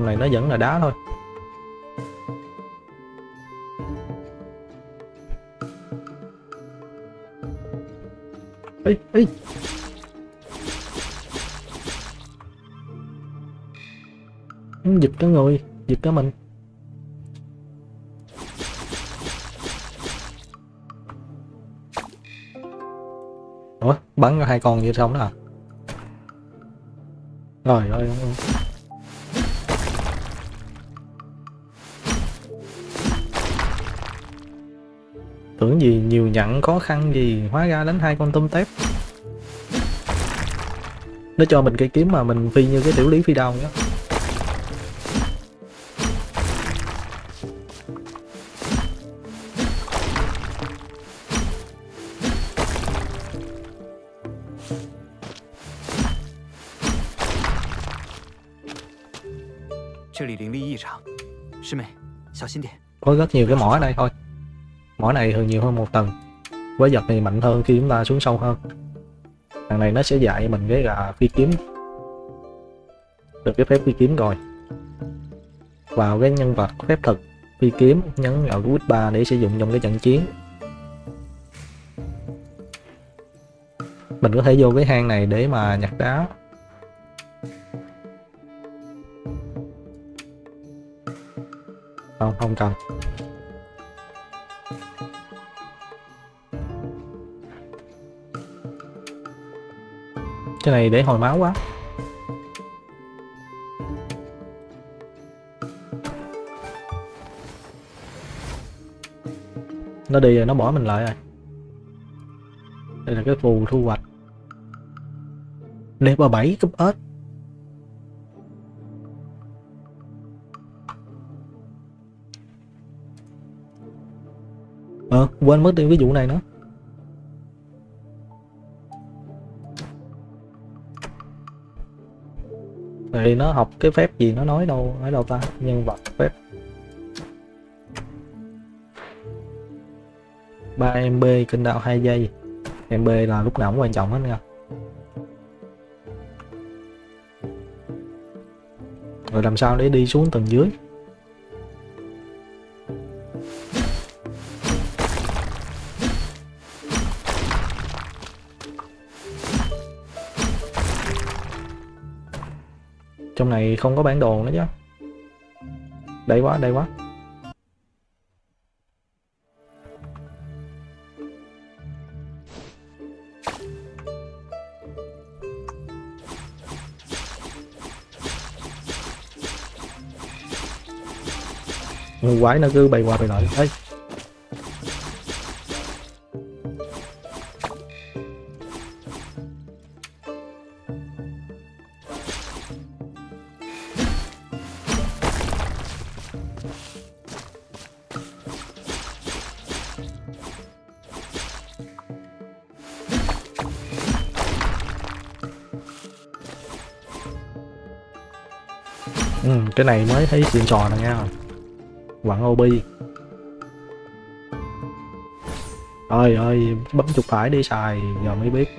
Trong này nó vẫn là đá thôi. Ê, ê. Giật cái người giật cái mình. Ủa bắn ra hai con như xong đó à rồi rồi. Tưởng gì nhiều nhận khó khăn gì hóa ra đánh hai con tôm tép. Nó cho mình cây kiếm mà mình phi như cái tiểu lý phi đao nhá có rất nhiều cái mỏ ở đây thôi mỏ này thường nhiều hơn một tầng. Với vật thì mạnh hơn khi chúng ta xuống sâu hơn. Thằng này nó sẽ dạy mình cái là phi kiếm. Được cái phép phi kiếm rồi. Vào cái nhân vật phép thực phi kiếm, nhấn vào cái quýt 3 để sử dụng trong cái trận chiến. Mình có thể vô cái hang này để mà nhặt đá. Không không cần. Cái này để hồi máu quá. Nó đi rồi, nó bỏ mình lại rồi. Đây là cái phù thu hoạch. Level 7 cấp ếch. Ờ quên mất tiêu cái vụ này nữa. Thì nó học cái phép gì nó nói đâu nói đâu ta? Nhân vật, phép. 3 MB kinh đạo 2 giây. MB là lúc nào cũng quan trọng hết nha. Rồi làm sao để đi xuống tầng dưới? Trong này không có bản đồ nữa chứ. Đây quá đây quá. Người quái nó cứ bày qua bày lại. Ấy cái này mới thấy xịn sò nè nha quặng obi ơi ơi, bấm chuột phải đi, xài, giờ mới biết.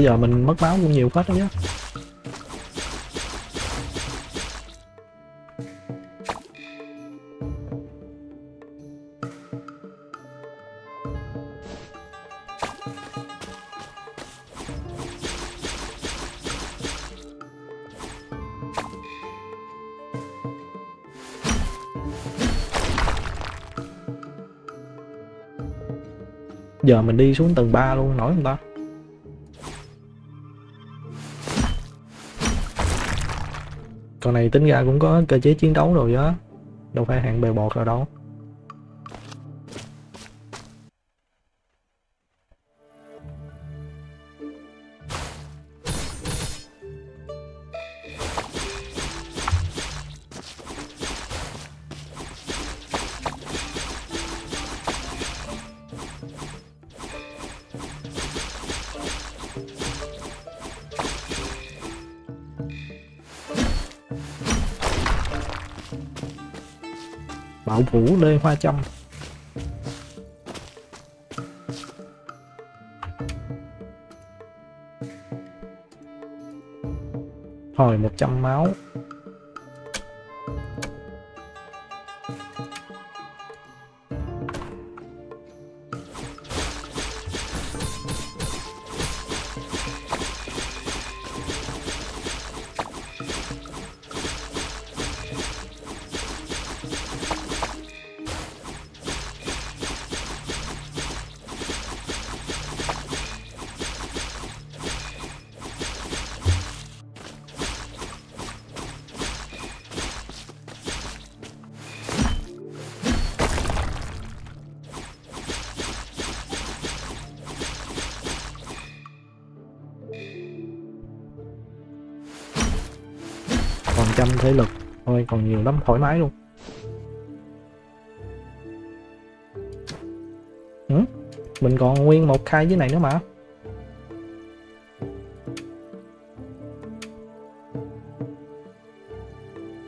Bây giờ mình mất máu cũng nhiều phết đó nhá. giờ mình đi xuống tầng 3 luôn, nổi không ta con này tính ra cũng có cơ chế chiến đấu rồi đó, đâu phải hạng bề bột rồi đâu Vũ Lê Hoa Trâm Hồi 100 máu. Còn trăm thể lực. Thôi, còn nhiều lắm, thoải mái luôn. Ừ? mình còn nguyên một khai dưới này nữa mà.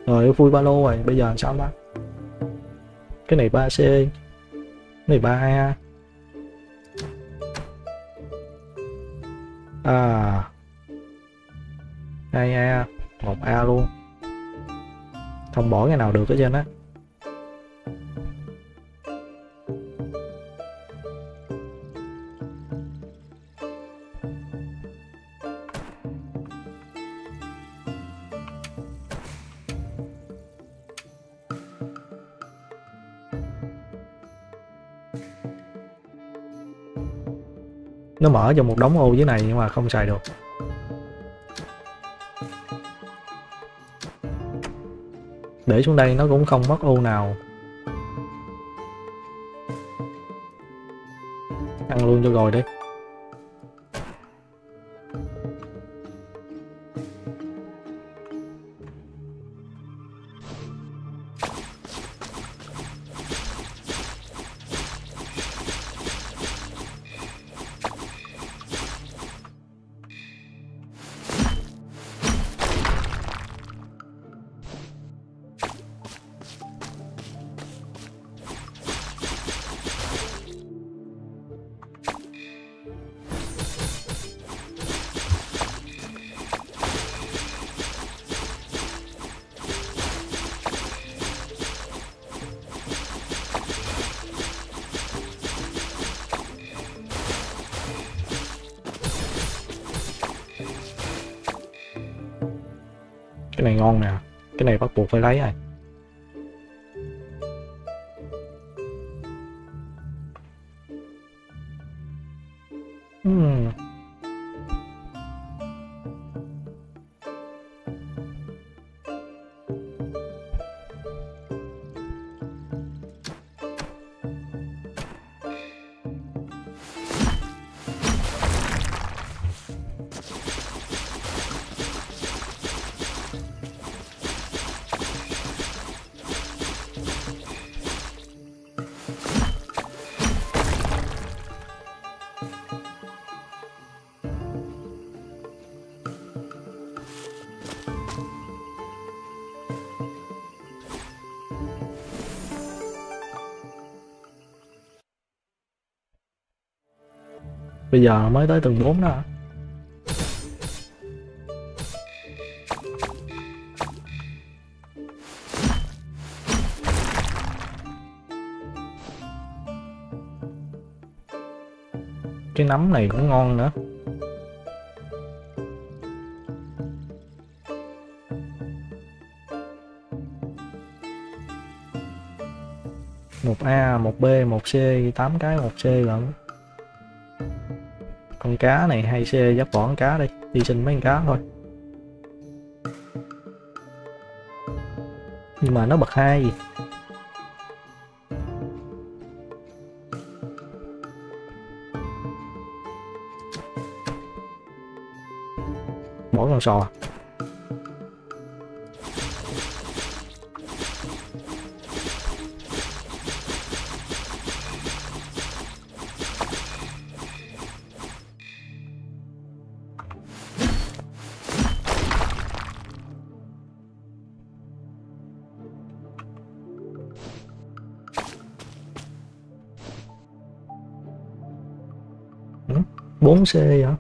Rồi, vui ba lô rồi, bây giờ làm sao ta cái này 3 c, cái này 3 a. À. 2 a 1 a luôn không bỏ cái nào được hết trơn á. Nó mở cho một đống ô dưới này nhưng mà không xài được. Để xuống đây nó cũng không mất ô nào. Ăn luôn cho rồi đi lấy rồi bây giờ mới tới tầng 4 đó. Cái nấm này cũng ngon nữa. Một A, một B, một C, tám cái một C lận con cá này hay xe dắt bỏ con cá đi đi xin mấy con cá thôi. Nhưng mà nó bậc hai. Gì bỏ con sò. 4C hả?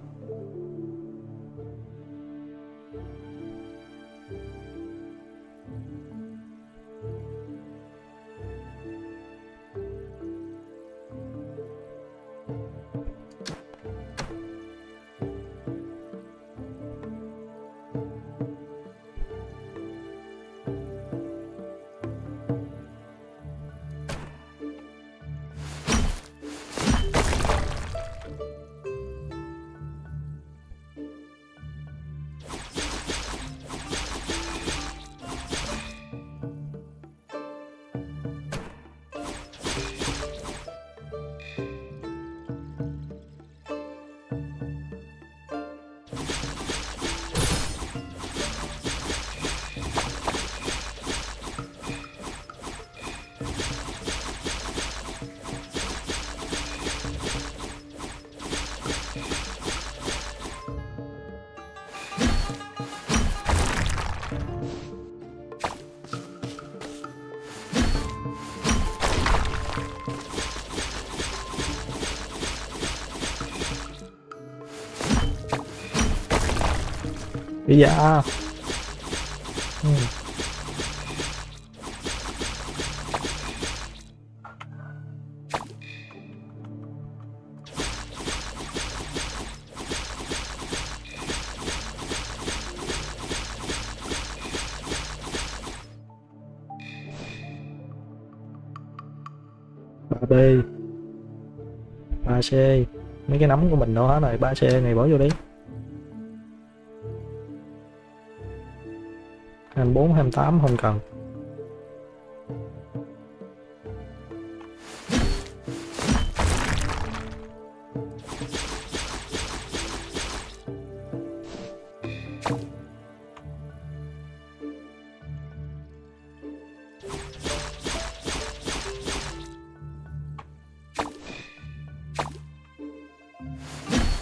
Bây giờ ừ. B ba C mấy cái nấm của mình đâu hết rồi, ba C này bỏ vô đi 24, 28 không cần.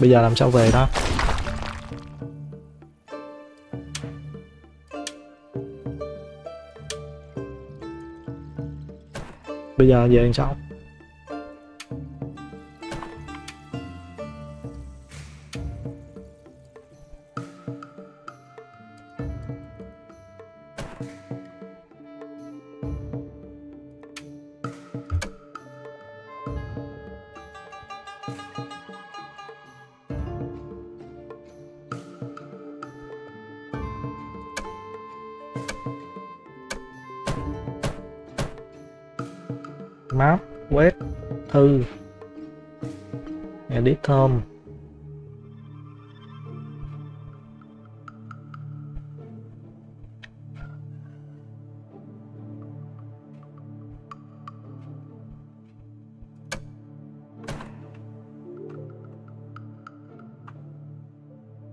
Bây giờ làm sao về đó? Bây giờ về làm sao? Thơm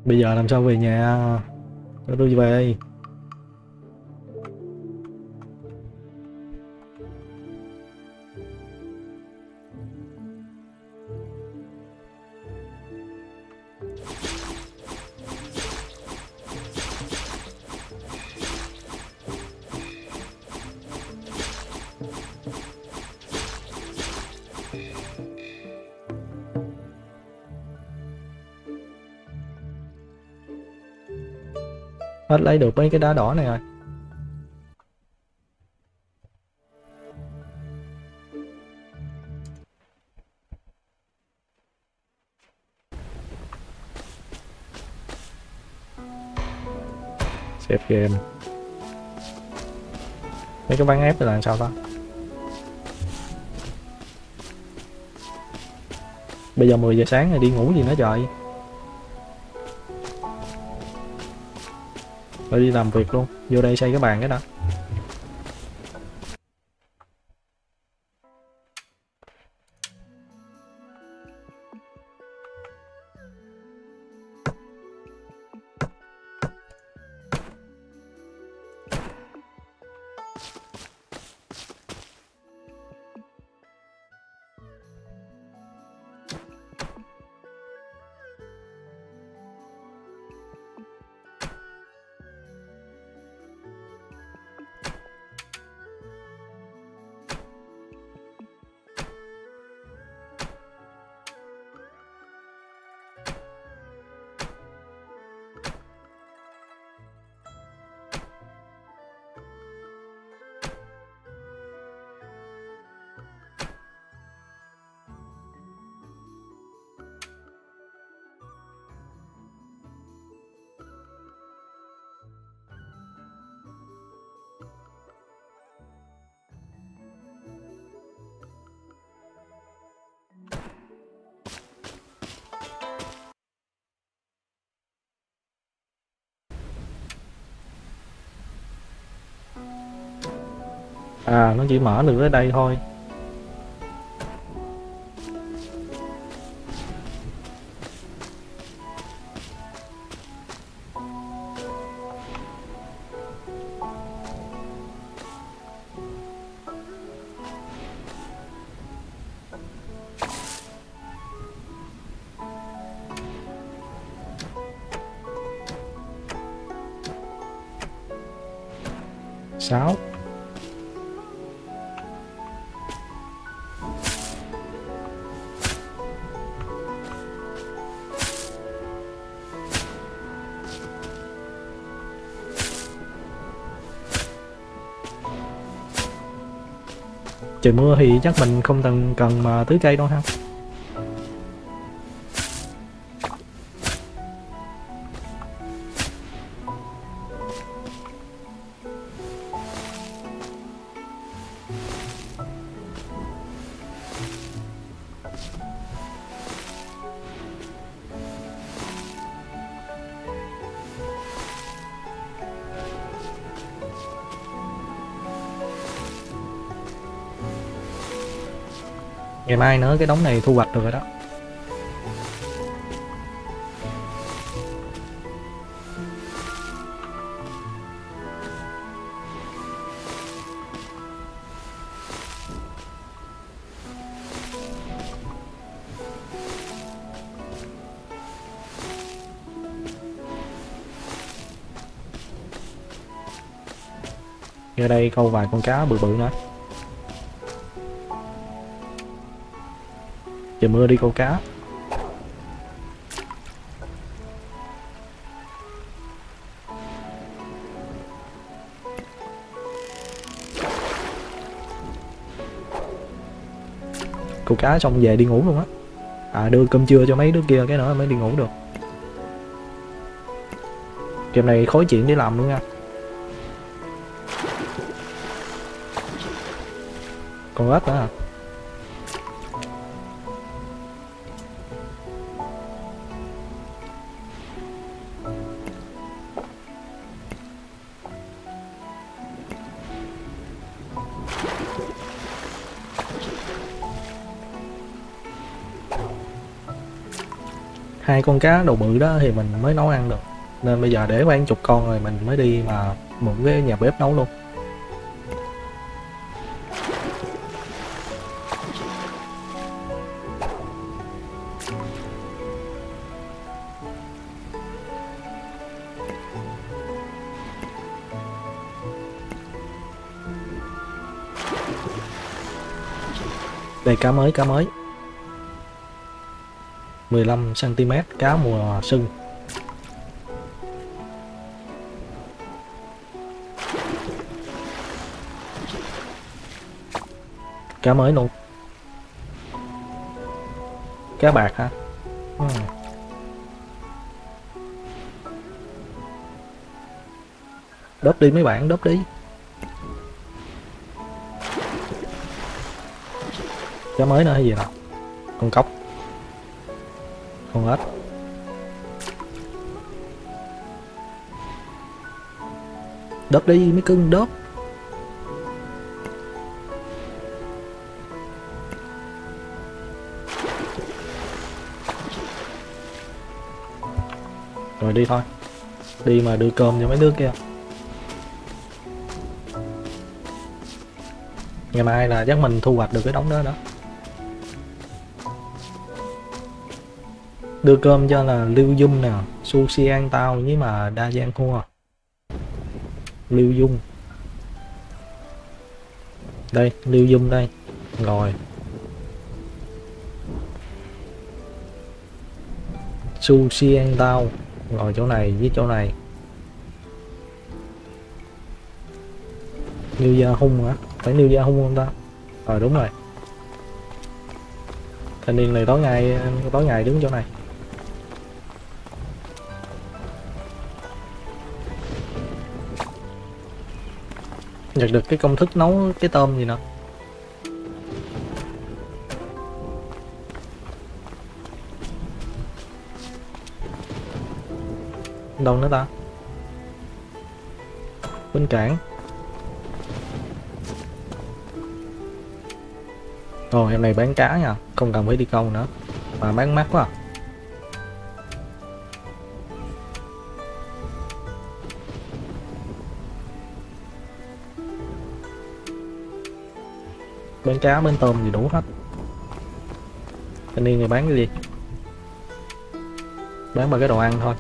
bây giờ làm sao về nhà? Cho tôi về lấy được mấy cái đá đỏ này rồi. Save game. Mấy cái ván ép là làm sao ta? Bây giờ 10 giờ sáng rồi, đi ngủ gì nữa trời? Rồi đi làm việc luôn. Vô đây xây cái bàn cái đó chỉ mở được tới đây thôi. Trời mưa thì chắc mình không cần cần mà tưới cây đâu ha. Ngày mai nữa, cái đống này thu hoạch được rồi đó. Ở đây câu vài con cá bự bự nữa. Trời mưa đi câu cá. Câu cá xong về đi ngủ luôn á. À đưa cơm trưa cho mấy đứa kia, cái nữa mới đi ngủ được. Game này khối chuyện để làm luôn nha. Còn ếch nữa à hai con cá đầu bự đó thì mình mới nấu ăn được. Nên bây giờ để khoảng chục con rồi mình mới đi mà mượn cái nhà bếp nấu luôn. Đây, cá mới cá mới. 15 cm cá mùa sưng cá mới luôn cá bạc hả? Ừ. đớp đi mấy bạn đớp đi. Cá mới nữa hay gì nào? Con cóc con ếch đớp đi, mấy cưng đớp rồi đi thôi. Đi mà đưa cơm cho mấy đứa kia. Ngày mai là chắc mình thu hoạch được cái đống đó đó. Đưa cơm cho là lưu dung nè, sushi an tao với mà đa giang hua lưu dung. Đây, lưu dung đây. Rồi. Sushi an tao. Rồi chỗ này với chỗ này. New Gia Hung hả? Phải New Gia Hung không ta? Ờ đúng rồi. Thanh niên này tối ngày tối ngày đứng chỗ này. Nhặt được cái công thức nấu cái tôm gì nữa đâu nữa ta? Bên cảng. Ồ, em này bán cá nha, Không cần phải đi câu nữa. Mà bán mắc quá à. Bán cá bán tôm gì đủ hết. Thanh niên người bán cái gì? Bán bằng cái đồ ăn thôi.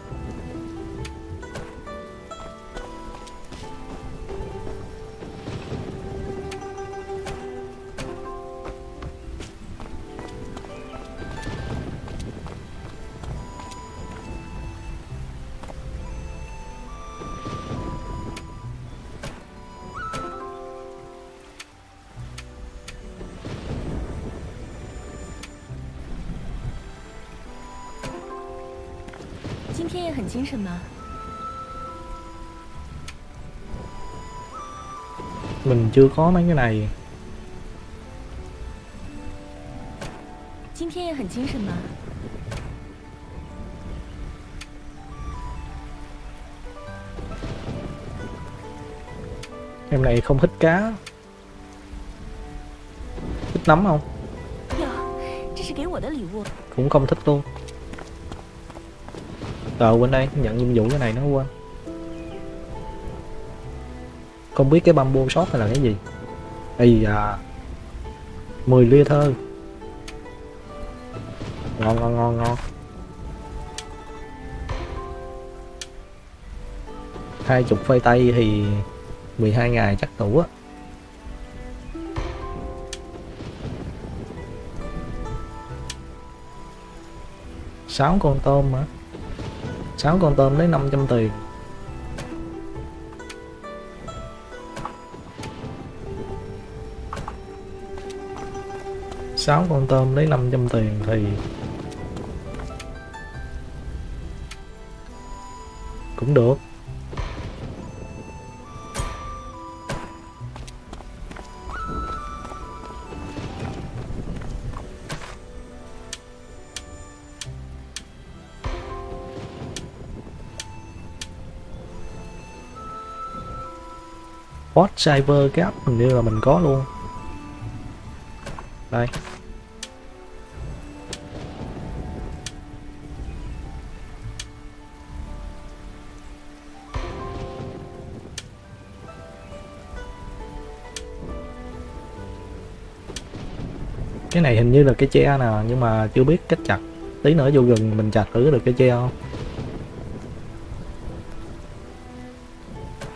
chưa có mấy cái này. em này không thích cá. Thích nấm không? Cũng không thích luôn. Tờ quên đây nhận nhiệm vụ cái này nó quên không biết cái bamboo shop này là cái gì. Ây à 10 lia thơ. Ngon ngon ngon ngon. Hai chục phơi tây thì 12 ngày chắc đủ á. Sáu con tôm mà sáu con tôm lấy 500 tiền. 6 con tôm lấy 500 tiền thì cũng được. Bot Cyber cái app hình như là mình có luôn. Đây. Cái này hình như là cái tre nè nhưng mà chưa biết cách chặt. Tí nữa vô rừng mình chặt thử được cái tre không?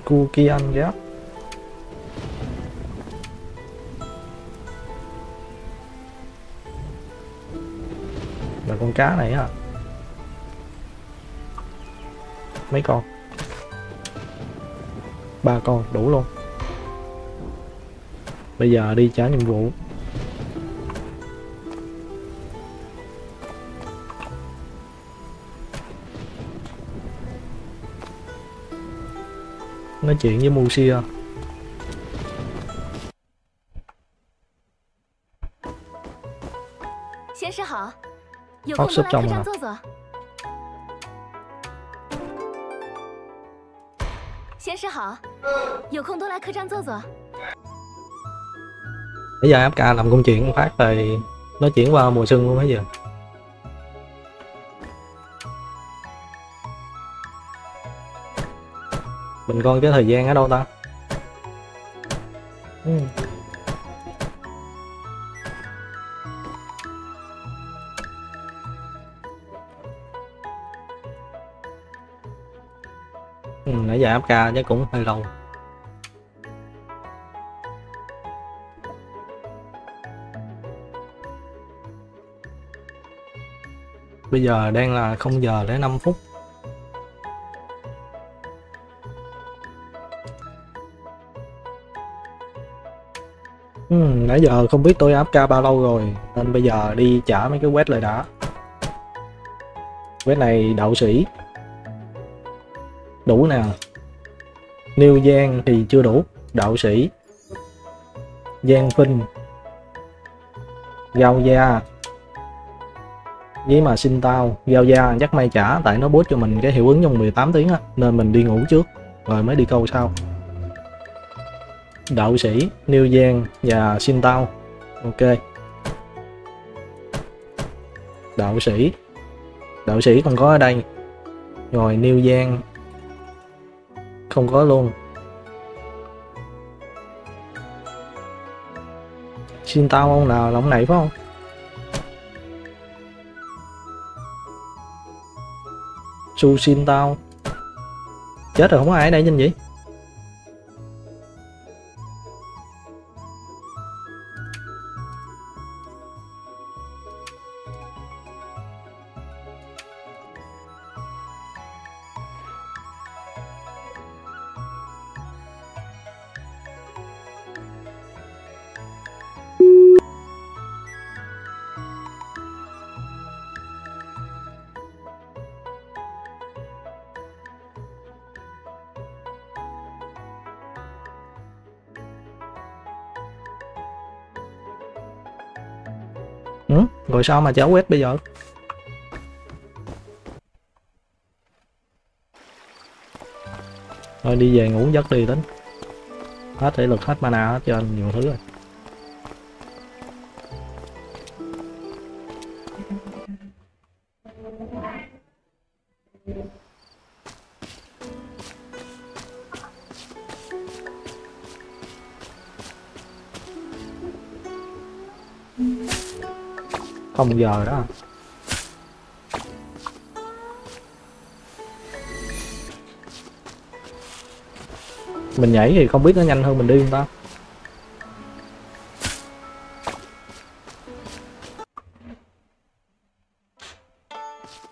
Kukian Gap là con cá này á. Mấy con? Ba con, đủ luôn. Bây giờ đi trả nhiệm vụ. nói chuyện với Musia Phóc súp trong rồi Bây giờ FK làm công chuyện phát rồi nói chuyển qua mùa xuân luôn mấy giờ. Mình coi cái thời gian ở đâu ta ừ. Ừ, nãy giờ FK chắc cũng hơi lâu Bây giờ đang là 0 giờ đến 5 phút. Nãy giờ không biết tôi áp ca bao lâu rồi nên bây giờ đi trả mấy cái quét lại đã. Quét này đậu sĩ. Đủ nè. New Giang thì chưa đủ, đậu sĩ. Giang Phinh. Gao Gia, với mà xin tao giao gia chắc may trả tại nó bút cho mình cái hiệu ứng trong 18 tiếng á nên mình đi ngủ trước rồi mới đi câu sau đạo sĩ New Giang và xin tao. Ok. Đạo sĩ. Đạo sĩ còn có ở đây. Rồi New Giang. Không có luôn. Xin tao ông nào là ông này phải không? Su xin tao. Chết rồi, không có ai ở đây nhìn vậy. Rồi sao mà cháu quét bây giờ? Thôi đi về ngủ giấc đi tính. Hết thể lực, hết mana hết cho anh nhiều thứ rồi. Không giờ đó. Mình nhảy thì không biết nó nhanh hơn mình đi không ta?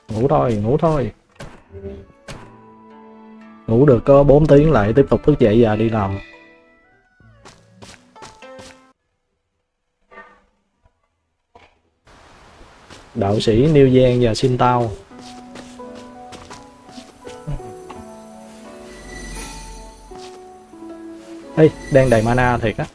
Ngủ thôi ngủ thôi. Ngủ được có 4 tiếng lại tiếp tục thức dậy và đi làm. Đạo sĩ New Giang và Xin Tao. Ê, đang đầy mana thiệt á.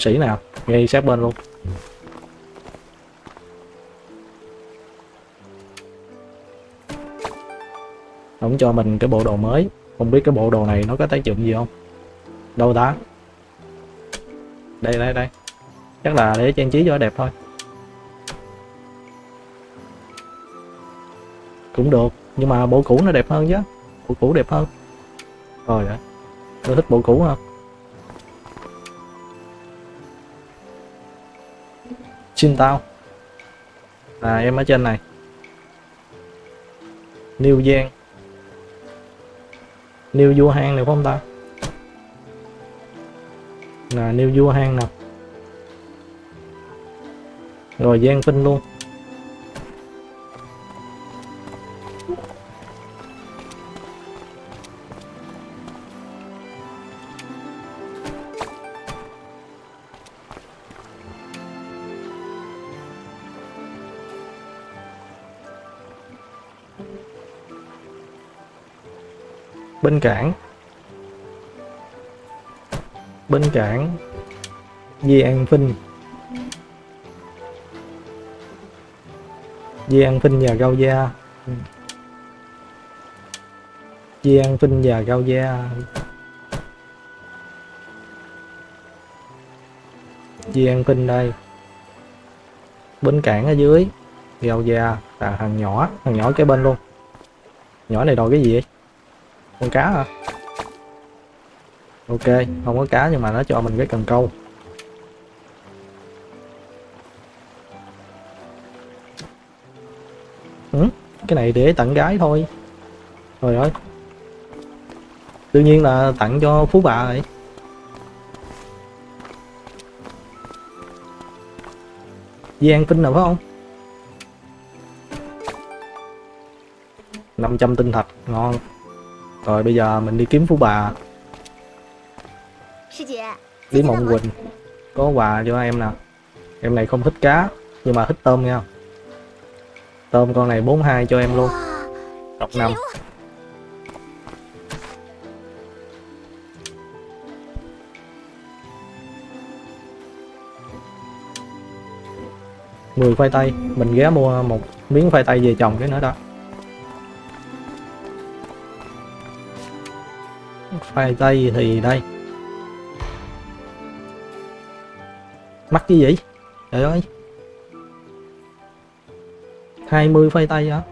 Đạo sĩ nào? Ngay sát bên luôn. Ổng cho mình cái bộ đồ mới. Không biết cái bộ đồ này nó có tác dụng gì không? Đâu ta Đây đây đây. Chắc là để trang trí cho đẹp thôi. Cũng được, Nhưng mà bộ cũ nó đẹp hơn chứ. Bộ cũ đẹp hơn. Rồi ạ Tôi thích bộ cũ hơn. Xin tao. À em ở trên này. New Giang. New vua hang này phải không ta? Là New vua hang nè rồi, Giang Vinh luôn. Bên cảng. Bên cảng Di An Vinh. Di An Vinh và Gao Gia. Di An Vinh và Gao Gia. Di An Vinh đây. Bên cảng ở dưới, Gao Gia. Là thằng nhỏ thằng nhỏ cái bên luôn. Nhỏ này đòi cái gì vậy? Cá hả? Ok không có cá nhưng mà nó cho mình cái cần câu. Ừ, cái này để tặng gái thôi. Rồi ơi. Đương nhiên là tặng cho phú bà rồi. Giang Vinh nào phải không? 500 tinh thạch ngon. Rồi bây giờ mình đi kiếm Phú Bà. Lý Mộng Quỳnh Có quà cho em nè. Em này không thích cá Nhưng mà thích tôm nha. Tôm con này 42 cho em luôn. Đọc năm mười khoai tây. Mình ghé mua một miếng khoai tây về trồng cái nữa đó. Khoai tây thì đây. Mắc cái gì? Trời ơi. 20 khoai tay hả?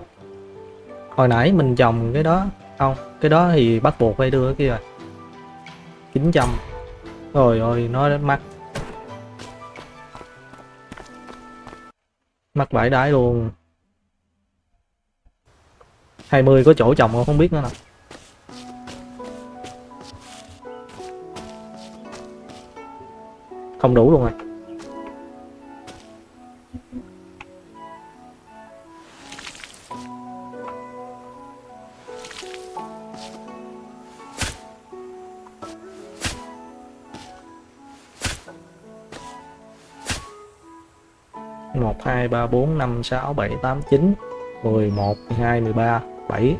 Hồi nãy mình trồng cái đó Không, cái đó thì bắt buộc phải đưa cái kia rồi. 900 Rồi ôi, nó mắc. Mắc bãi đái luôn. 20 có chỗ trồng không, không biết nữa nè. Không đủ luôn rồi. Một, hai, ba, bốn, năm, sáu, bảy, tám, chín. Mười, một, hai, mười ba, bảy.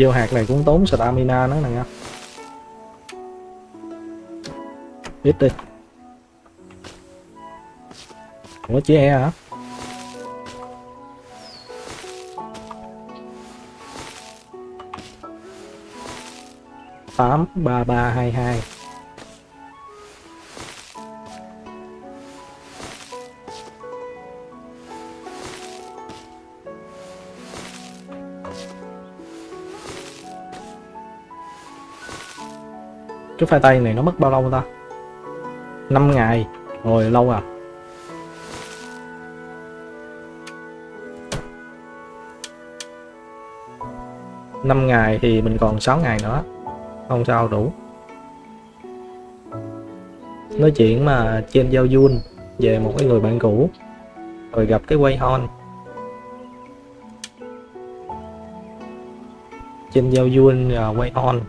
gieo hạt này cũng tốn stamina nữa nè nha. Biết đi. Ủa, chị e hả? Tám ba ba hai hai. Cái phai tay này nó mất bao lâu ta? 5 ngày. Rồi lâu à? Năm ngày thì mình còn 6 ngày nữa. Không sao đủ. Nói chuyện mà trên giao Jun về một cái người bạn cũ rồi gặp cái quay hon. Trên giao Jun uh, quay hon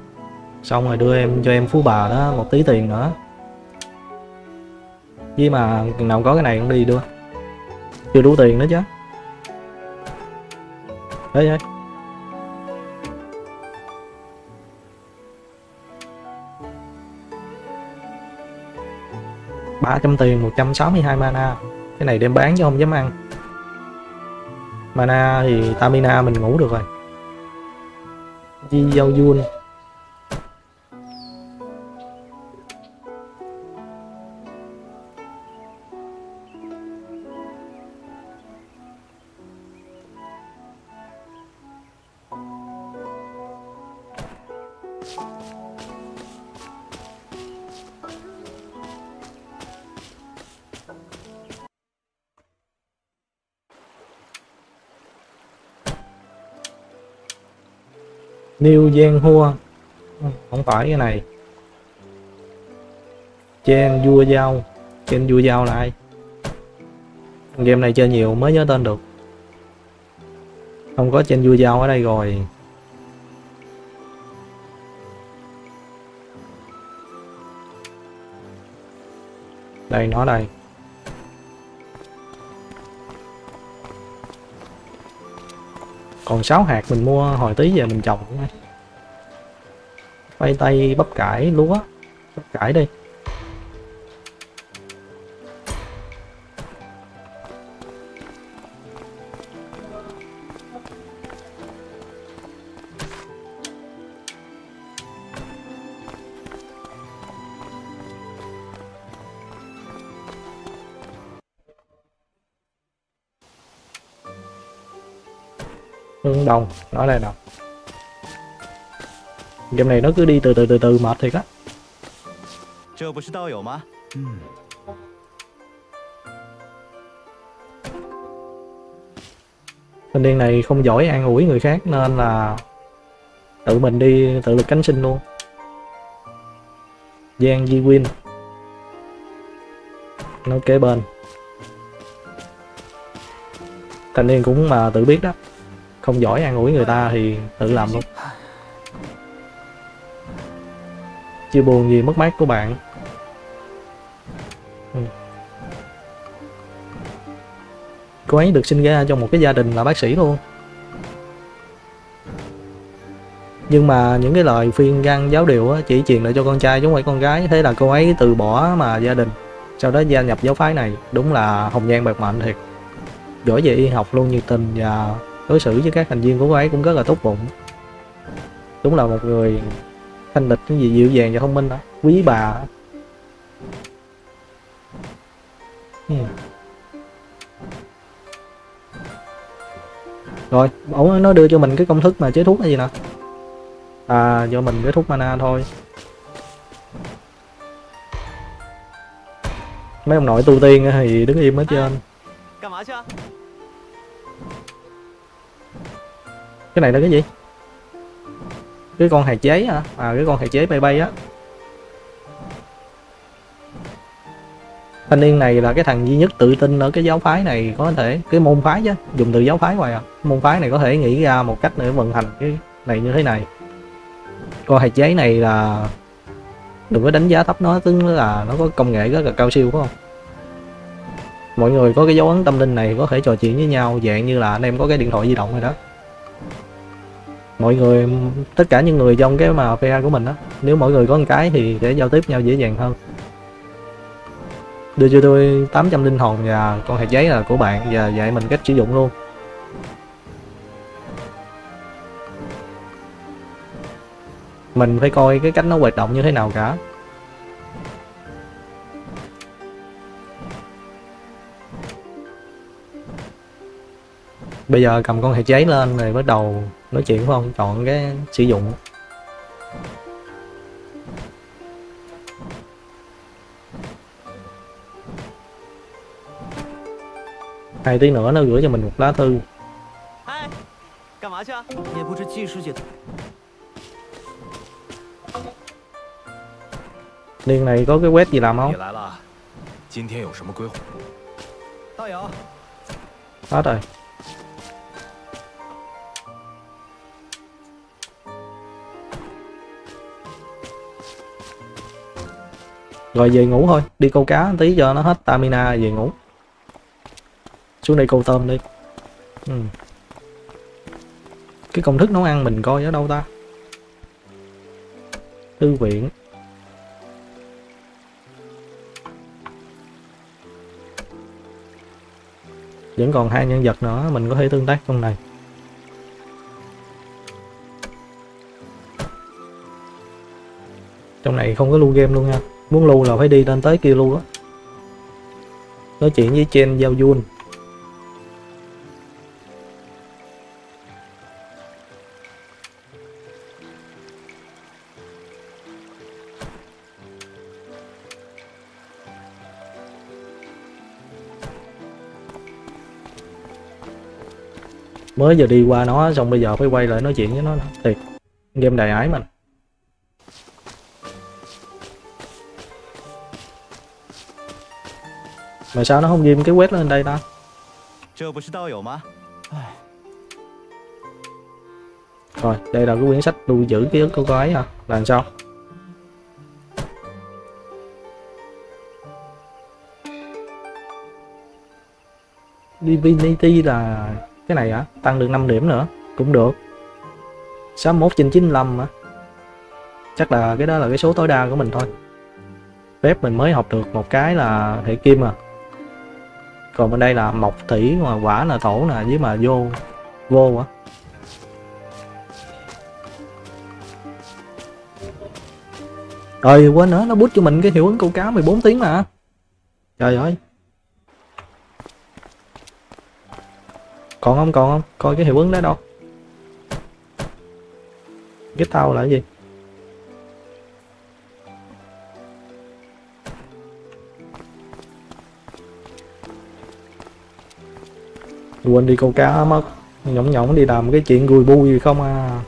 xong rồi đưa em, cho em phú bà đó một tí tiền nữa. Với mà nào có cái này cũng đi đưa. Chưa đủ tiền nữa chứ. Đấy đấy. ba trăm tiền 162 mana. Cái này đem bán chứ không dám ăn. Mana thì Tamina mình ngủ được rồi. Di Giao Jun. New Giang Hua. Ừ, không phải cái này. Chen vua dao Chen vua dao là ai? Game này chơi nhiều, mới nhớ tên được. Không có Chen vua dao ở đây rồi. Đây, nó đây. Còn 6 hạt mình mua hồi tí giờ mình trồng nha khoai tây bắp cải lúa, bắp cải đi. lòng nói đây nào. Game này nó cứ đi từ từ từ từ mệt thiệt á. Thanh niên này không giỏi an ủi người khác nên là tự mình đi tự lực cánh sinh luôn. Giang Di Win nó kế bên. Thanh niên cũng mà tự biết đó không giỏi an ủi người ta thì tự làm luôn. Chưa buồn gì mất mát của bạn. Ừ. cô ấy được sinh ra trong một cái gia đình là bác sĩ luôn. Nhưng mà những cái lời phiên gan giáo điều á, chỉ truyền lại cho con trai chứ không phải con gái. Thế là cô ấy từ bỏ mà gia đình. Sau đó gia nhập giáo phái này. Đúng là hồng nhan bạc mệnh thiệt. Giỏi về y học luôn nhiệt tình và đối xử với các thành viên của cô ấy cũng rất là tốt bụng. Đúng là một người thanh lịch cái gì dịu dàng và thông minh đó. Quý bà. Ừ. rồi, ổng nó đưa cho mình cái công thức mà chế thuốc là gì nè à cho mình cái thuốc mana thôi. Mấy ông nội tu tiên thì đứng im hết trơn. Cái này là cái gì? Cái con hạt chế hả? À cái con hạt chế bay bay á. Thanh niên này là cái thằng duy nhất tự tin ở cái giáo phái này có thể, cái môn phái chứ, dùng từ giáo phái hoài à. Môn phái này có thể nghĩ ra một cách để vận hành cái này như thế này. Con hạt giấy này là đừng có đánh giá thấp nó, tức là nó có công nghệ rất là cao siêu, phải không? Mọi người có cái dấu ấn tâm linh này có thể trò chuyện với nhau, dạng như là anh em có cái điện thoại di động rồi đó mọi người, tất cả những người trong cái mà pha của mình á, nếu mọi người có một cái thì sẽ giao tiếp nhau dễ dàng hơn. Đưa cho tôi 800 linh hồn và con hạt giấy là của bạn và dạy mình cách sử dụng luôn. Mình phải coi cái cách nó hoạt động như thế nào cả. Bây giờ cầm con hạt giấy lên rồi bắt đầu nói chuyện phải không chọn cái sử dụng. Hai tiếng nữa nó gửi cho mình một lá thư. Liên này có cái web gì làm không? Hết rồi. Rồi về ngủ thôi, đi câu cá tí cho nó hết stamina về ngủ. Xuống đây câu tôm đi. Ừ. cái công thức nấu ăn mình coi ở đâu ta? Thư viện. Vẫn còn hai nhân vật nữa, mình có thể tương tác trong này. Trong này không có lưu game luôn nha muốn lưu là phải đi lên tới kia luôn á. Nói chuyện với Chen Giao Jun mới giờ đi qua nó, xong bây giờ phải quay lại nói chuyện với nó thiệt, game đại ái mình mà sao nó không ghim cái web lên đây ta? Rồi đây là cái quyển sách lưu giữ ký ức của cô ấy hả? Làm sao? Divinity là cái này hả? Tăng được 5 điểm nữa cũng được. 61 trên 95 hả? Chắc là cái đó là cái số tối đa của mình thôi. Phép mình mới học được một cái là hệ kim à còn bên đây là mộc thủy mà quả là thổ nè, với mà vô vô á. Rồi quên nữa nó bút cho mình cái hiệu ứng câu cá 14 tiếng mà. Trời ơi. Còn không còn không? Coi cái hiệu ứng đó đâu. Cái tao là cái gì? Quên đi câu cá mất. Nhõng nhõng đi làm cái chuyện gùi bui gì không à?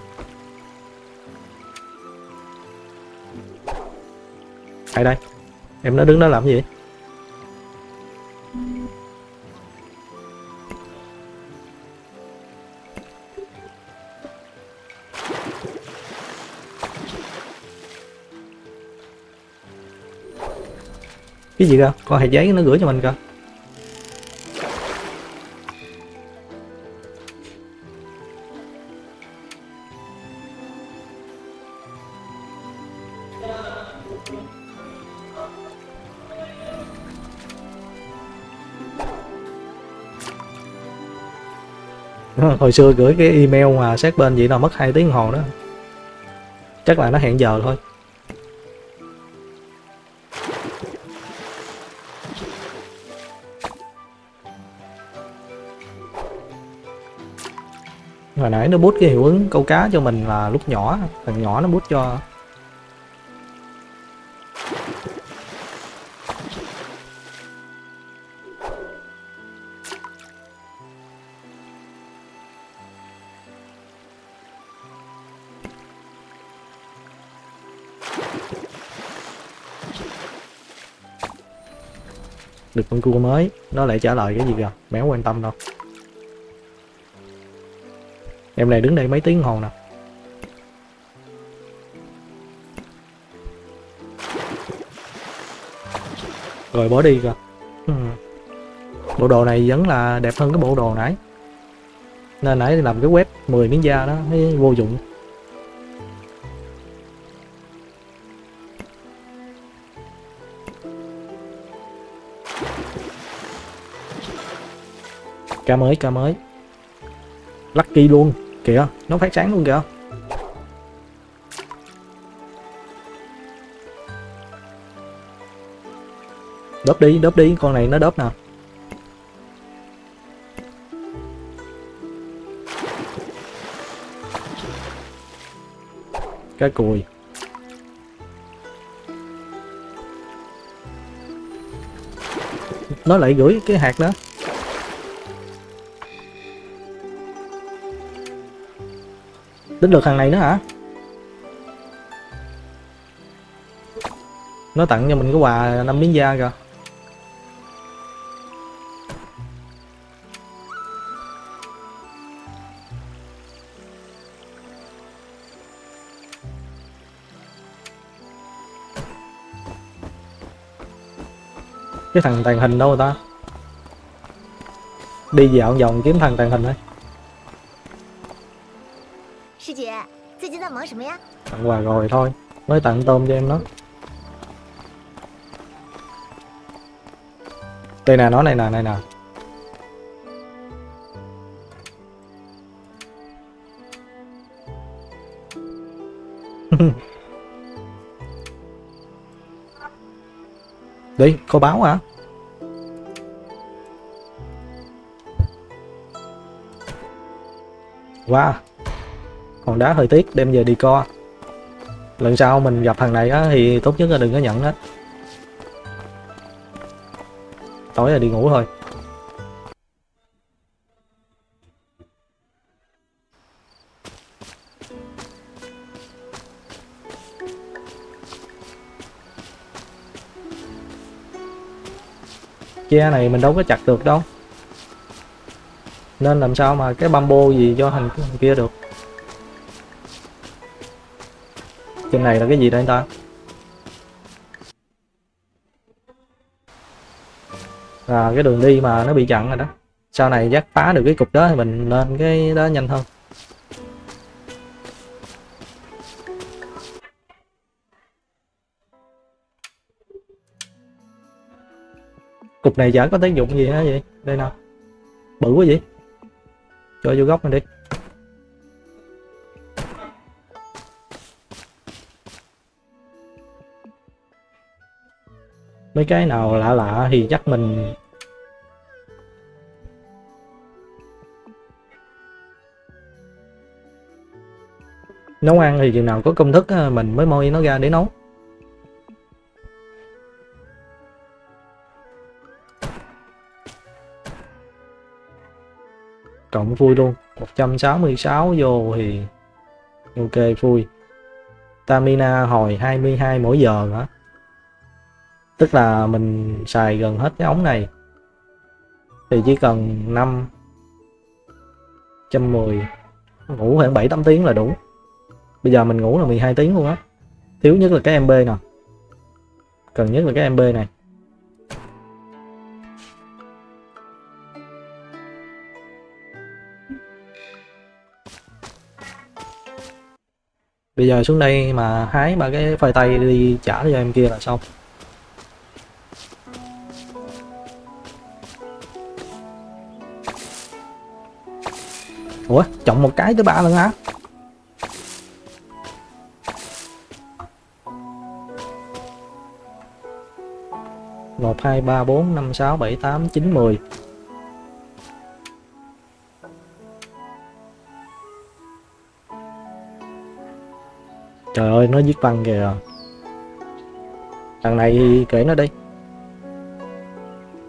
Ai đây? Em nó đứng đó làm gì? Cái gì cơ? Con hạt giấy nó gửi cho mình cơ. Hồi xưa gửi cái email mà xét bên vậy là mất 2 tiếng đồng hồ đó. Chắc là nó hẹn giờ thôi. Hồi nãy nó bút cái hiệu ứng câu cá cho mình là lúc nhỏ thằng nhỏ nó bút cho được con cua mới. Nó lại trả lời cái gì kìa? Méo quan tâm đâu. Em này đứng đây mấy tiếng hồ nè. Rồi bỏ đi kìa. Ừ. bộ đồ này vẫn là đẹp hơn cái bộ đồ nãy. Nên nãy làm cái web 10 miếng da đó, thấy vô dụng. Ca mới, ca mới. Lucky luôn. Kìa, nó phát sáng luôn kìa. Đớp đi, đớp đi, con này nó đớp nè. Cái cùi. Nó lại gửi cái hạt đó. Tính được thằng này nữa hả? Nó tặng cho mình cái quà năm miếng da kìa. Cái thằng tàn hình đâu ta? Đi dạo vòng kiếm thằng tàn hình thôi và tặng quà rồi thôi. Mới tặng tôm cho em nó đây nè, nó này nè này nè. (laughs) Đi có báo hả? Wow. Còn đá hơi tiếc, đem về đi co lần sau mình gặp thằng này á, thì tốt nhất là đừng có nhận hết. Tối là đi ngủ thôi. Che này mình đâu có chặt được đâu. Nên làm sao mà cái bamboo gì cho thằng kia được. Trên này là cái gì đây ta? À cái đường đi mà nó bị chặn rồi đó. Sau này dắt phá được cái cục đó thì mình lên cái đó nhanh hơn. Cục này chả có tác dụng gì hết vậy? Đây nào. Bự quá vậy. Cho vô góc này đi. Mấy cái nào lạ lạ thì chắc mình nấu ăn thì chừng nào có công thức ờ, mình mới moi nó ra để nấu. Cộng vui luôn 166 vô thì ok, vui. Tamina hồi 22 mỗi giờ hả? Tức là mình xài gần hết cái ống này. Thì chỉ cần 5 110 ngủ khoảng 7 8 tiếng là đủ. Bây giờ mình ngủ là 12 tiếng luôn á. Thiếu nhất là cái MB nè. Cần nhất là cái MB này. Bây giờ xuống đây mà hái ba cái phơi tay đi trả cho em kia là xong. Ủa, chọn một cái tới ba lần hả? Một, hai, ba, bốn, năm, sáu, bảy, tám, chín, mười. Trời ơi, nó viết văn kìa. Thằng này kể nó đi.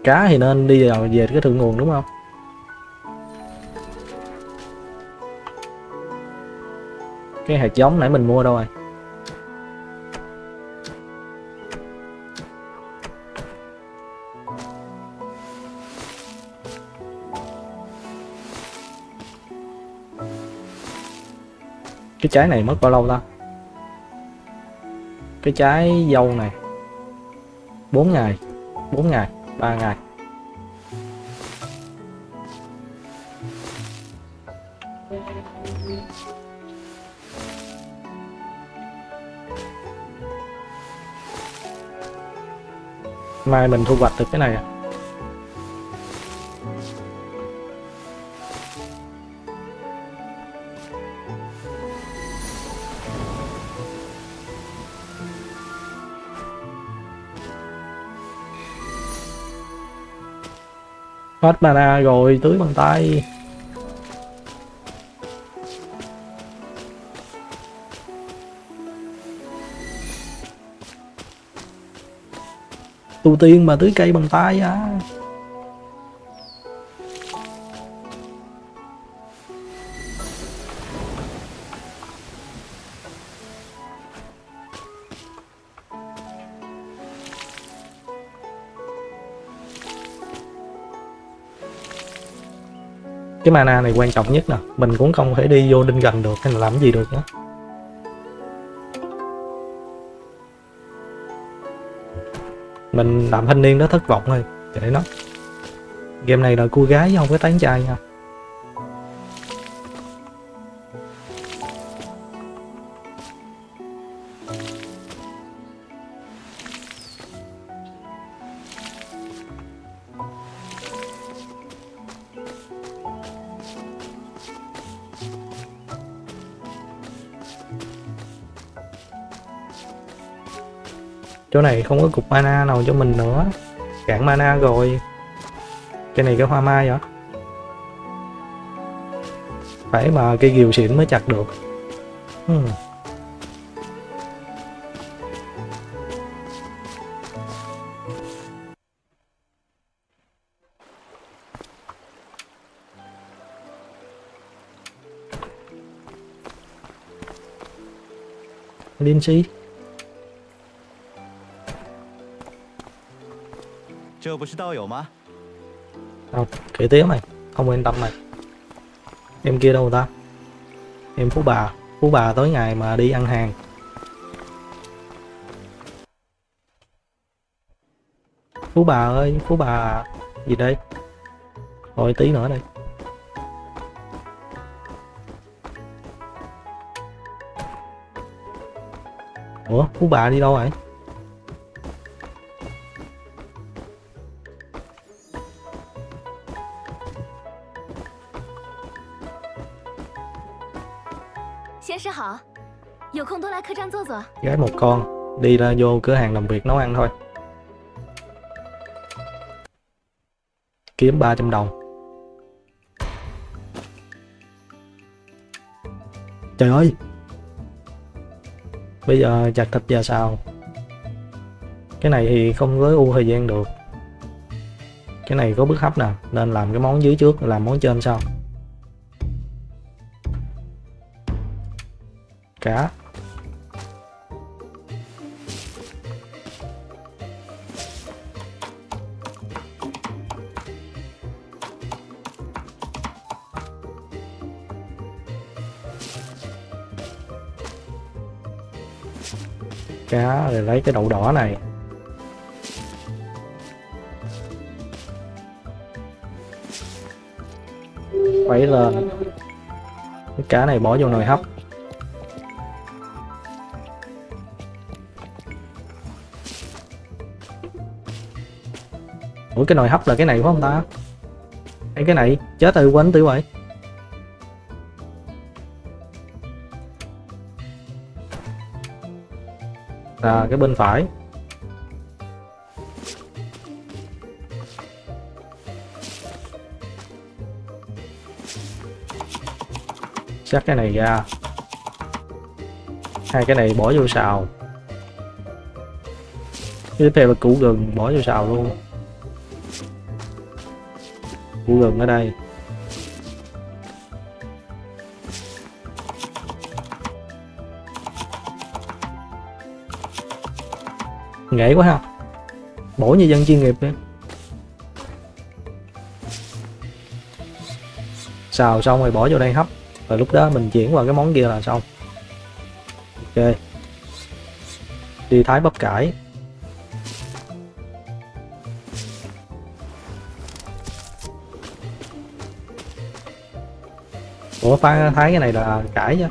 Cá thì nên đi vào về cái thượng nguồn đúng không? Cái hạt giống nãy mình mua đâu rồi? Cái trái này mất bao lâu ta? Cái trái dâu này 4 ngày 4 ngày 3 ngày. mai mình thu hoạch được cái này à? Hết mana rồi tưới bằng tay. Tu tiên mà tưới cây bằng tay á. Cái mana này quan trọng nhất nè, mình cũng không thể đi vô đinh gần được hay là làm gì được nữa mình làm thanh niên đó thất vọng thôi để nó. Game này là cô gái chứ không có tán trai nha. Chỗ này không có cục mana nào cho mình nữa. Cạn mana rồi. Cái này cái hoa mai hả? Phải mà cây diều xịn mới chặt được. Hmm. chi? 这不是道友吗？ Không, kể tiếp mày Không yên tâm mày Em kia đâu ta Em Phú Bà Phú Bà tối ngày mà đi ăn hàng Phú Bà ơi Phú Bà Gì đây Rồi tí nữa đây Ủa Phú Bà đi đâu rồi Gái một con, đi ra vô cửa hàng làm việc nấu ăn thôi. Kiếm 300 đồng. Trời ơi! Bây giờ chặt thịt giờ sao? Cái này thì không với u thời gian được. Cái này có bước hấp nè, nên làm cái món dưới trước, làm món trên sau. Cá. Lấy cái đậu đỏ này. Quấy lên. Cái cá này bỏ vô nồi hấp. Ủa, cái nồi hấp là cái này phải không ta? Hay cái này chết rồi, quên tiêu rồi. Cái bên phải. Xắt cái này ra. Hai cái này bỏ vô xào tiếp theo là củ gừng bỏ vô xào luôn. Củ gừng ở đây. Nghệ quá ha. Bổ như dân chuyên nghiệp đấy, xào xong rồi bỏ vô đây hấp. Rồi lúc đó mình chuyển qua cái món kia là xong. Ok. Đi thái bắp cải. Ủa pha thái cái này là cải chứ.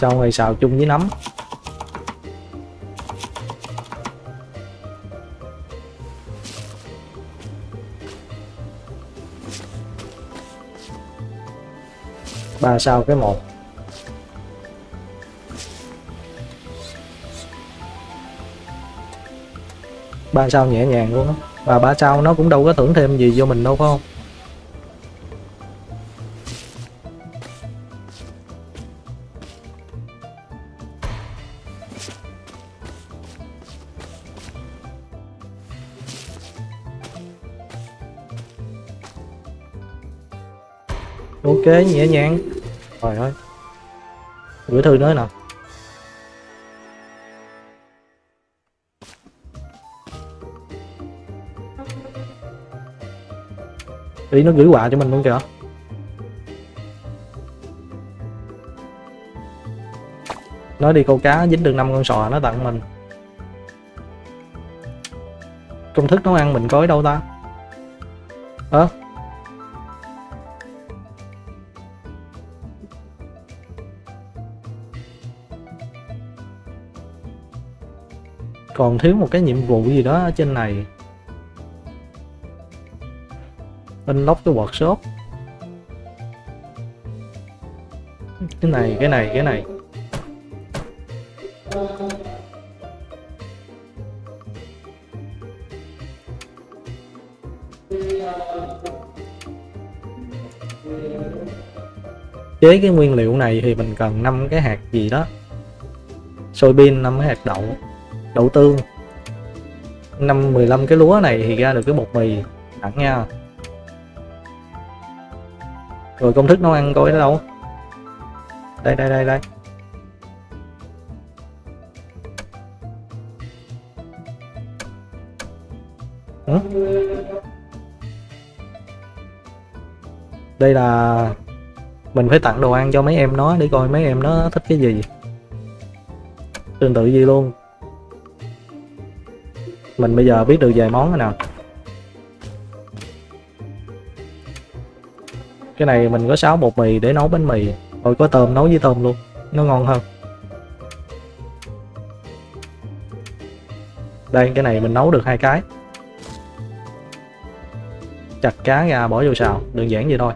Xong rồi xào chung với nấm. Ba sao cái một ba sao nhẹ nhàng luôn á Và ba sao nó cũng đâu có thưởng thêm gì vô mình đâu phải không? Ok, nhẹ nhàng. Gửi thư nữa nè. Ý nó gửi quà cho mình luôn kìa. Nói đi câu cá dính được năm con sò nó tặng mình. Công thức nấu ăn mình có ở đâu ta? Ơ, còn thiếu một cái nhiệm vụ gì đó ở trên này. Unlock cái workshop. Cái này cái này cái này. Chế cái nguyên liệu này thì mình cần năm cái hạt gì đó. Soybean, năm cái hạt đậu đậu tương năm 15 cái lúa này thì ra được cái bột mì đặng nha. Rồi công thức nấu ăn coi ở đâu. Đây đây đây đây. Ừ? đây là mình phải tặng đồ ăn cho mấy em nó để coi mấy em nó thích cái gì. Tương tự gì luôn mình bây giờ biết được vài món rồi nào cái này mình có 6 bột mì để nấu bánh mì. Rồi có tôm nấu với tôm luôn. Nó ngon hơn. Đây, cái này mình nấu được hai cái. Chặt cá ra, bỏ vô xào. Đơn giản vậy thôi.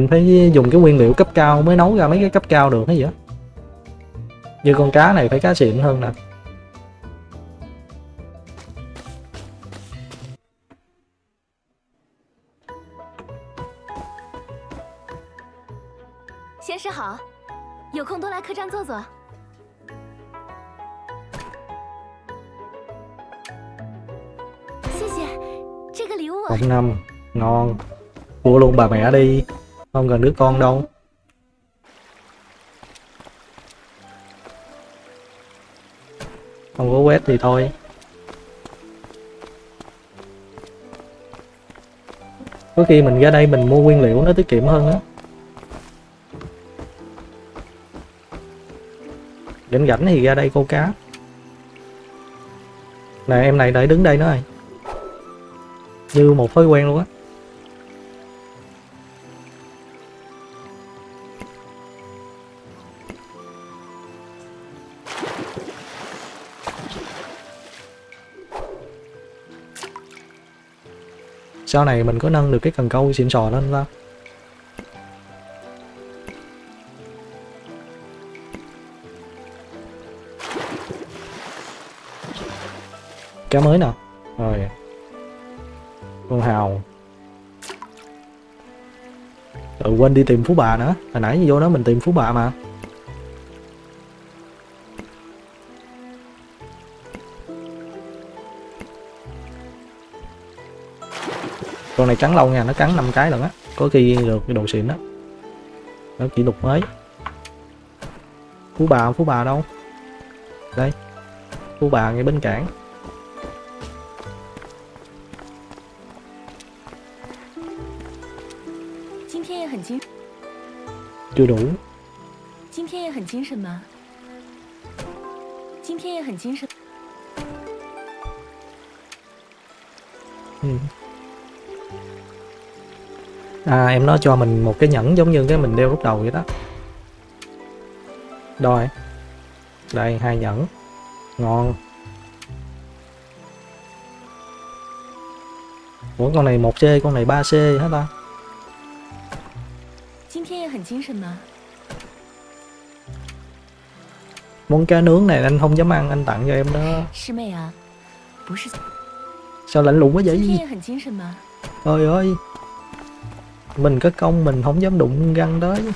mình phải dùng cái nguyên liệu cấp cao mới nấu ra mấy cái cấp cao được hay gì á như con cá này phải cá xịn hơn nè. Một năm, ngon. Mua luôn bà mẹ đi không cần đứa con đâu. Không có quét thì thôi. Có khi mình ra đây mình mua nguyên liệu nó tiết kiệm hơn á. Rảnh rảnh thì ra đây câu cá. Nè, em này đợi đứng đây nữa rồi như một thói quen luôn á. Sau này mình có nâng được cái cần câu xịn sò lên không ta? Cá mới nè rồi. Con hào. Rồi quên đi tìm phú bà nữa. Hồi nãy vô đó mình tìm phú bà mà. con này cắn lâu nha, nó cắn năm cái lần á. Có khi được cái đồ xịn đó nó chỉ lục mới. Phú bà phú bà đâu. Đây, phú bà ngay bên cảng. Chưa đủ. Ừ à, em nó cho mình một cái nhẫn giống như cái mình đeo lúc đầu vậy đó. Đôi đây hai nhẫn. Ngon. Ủa con này 1 c con này 3 c hết ta? món cá nướng này anh không dám ăn anh tặng cho em đó. sao lạnh lùng quá vậy? ơi ơi. Mình có công, mình không dám đụng găng tới.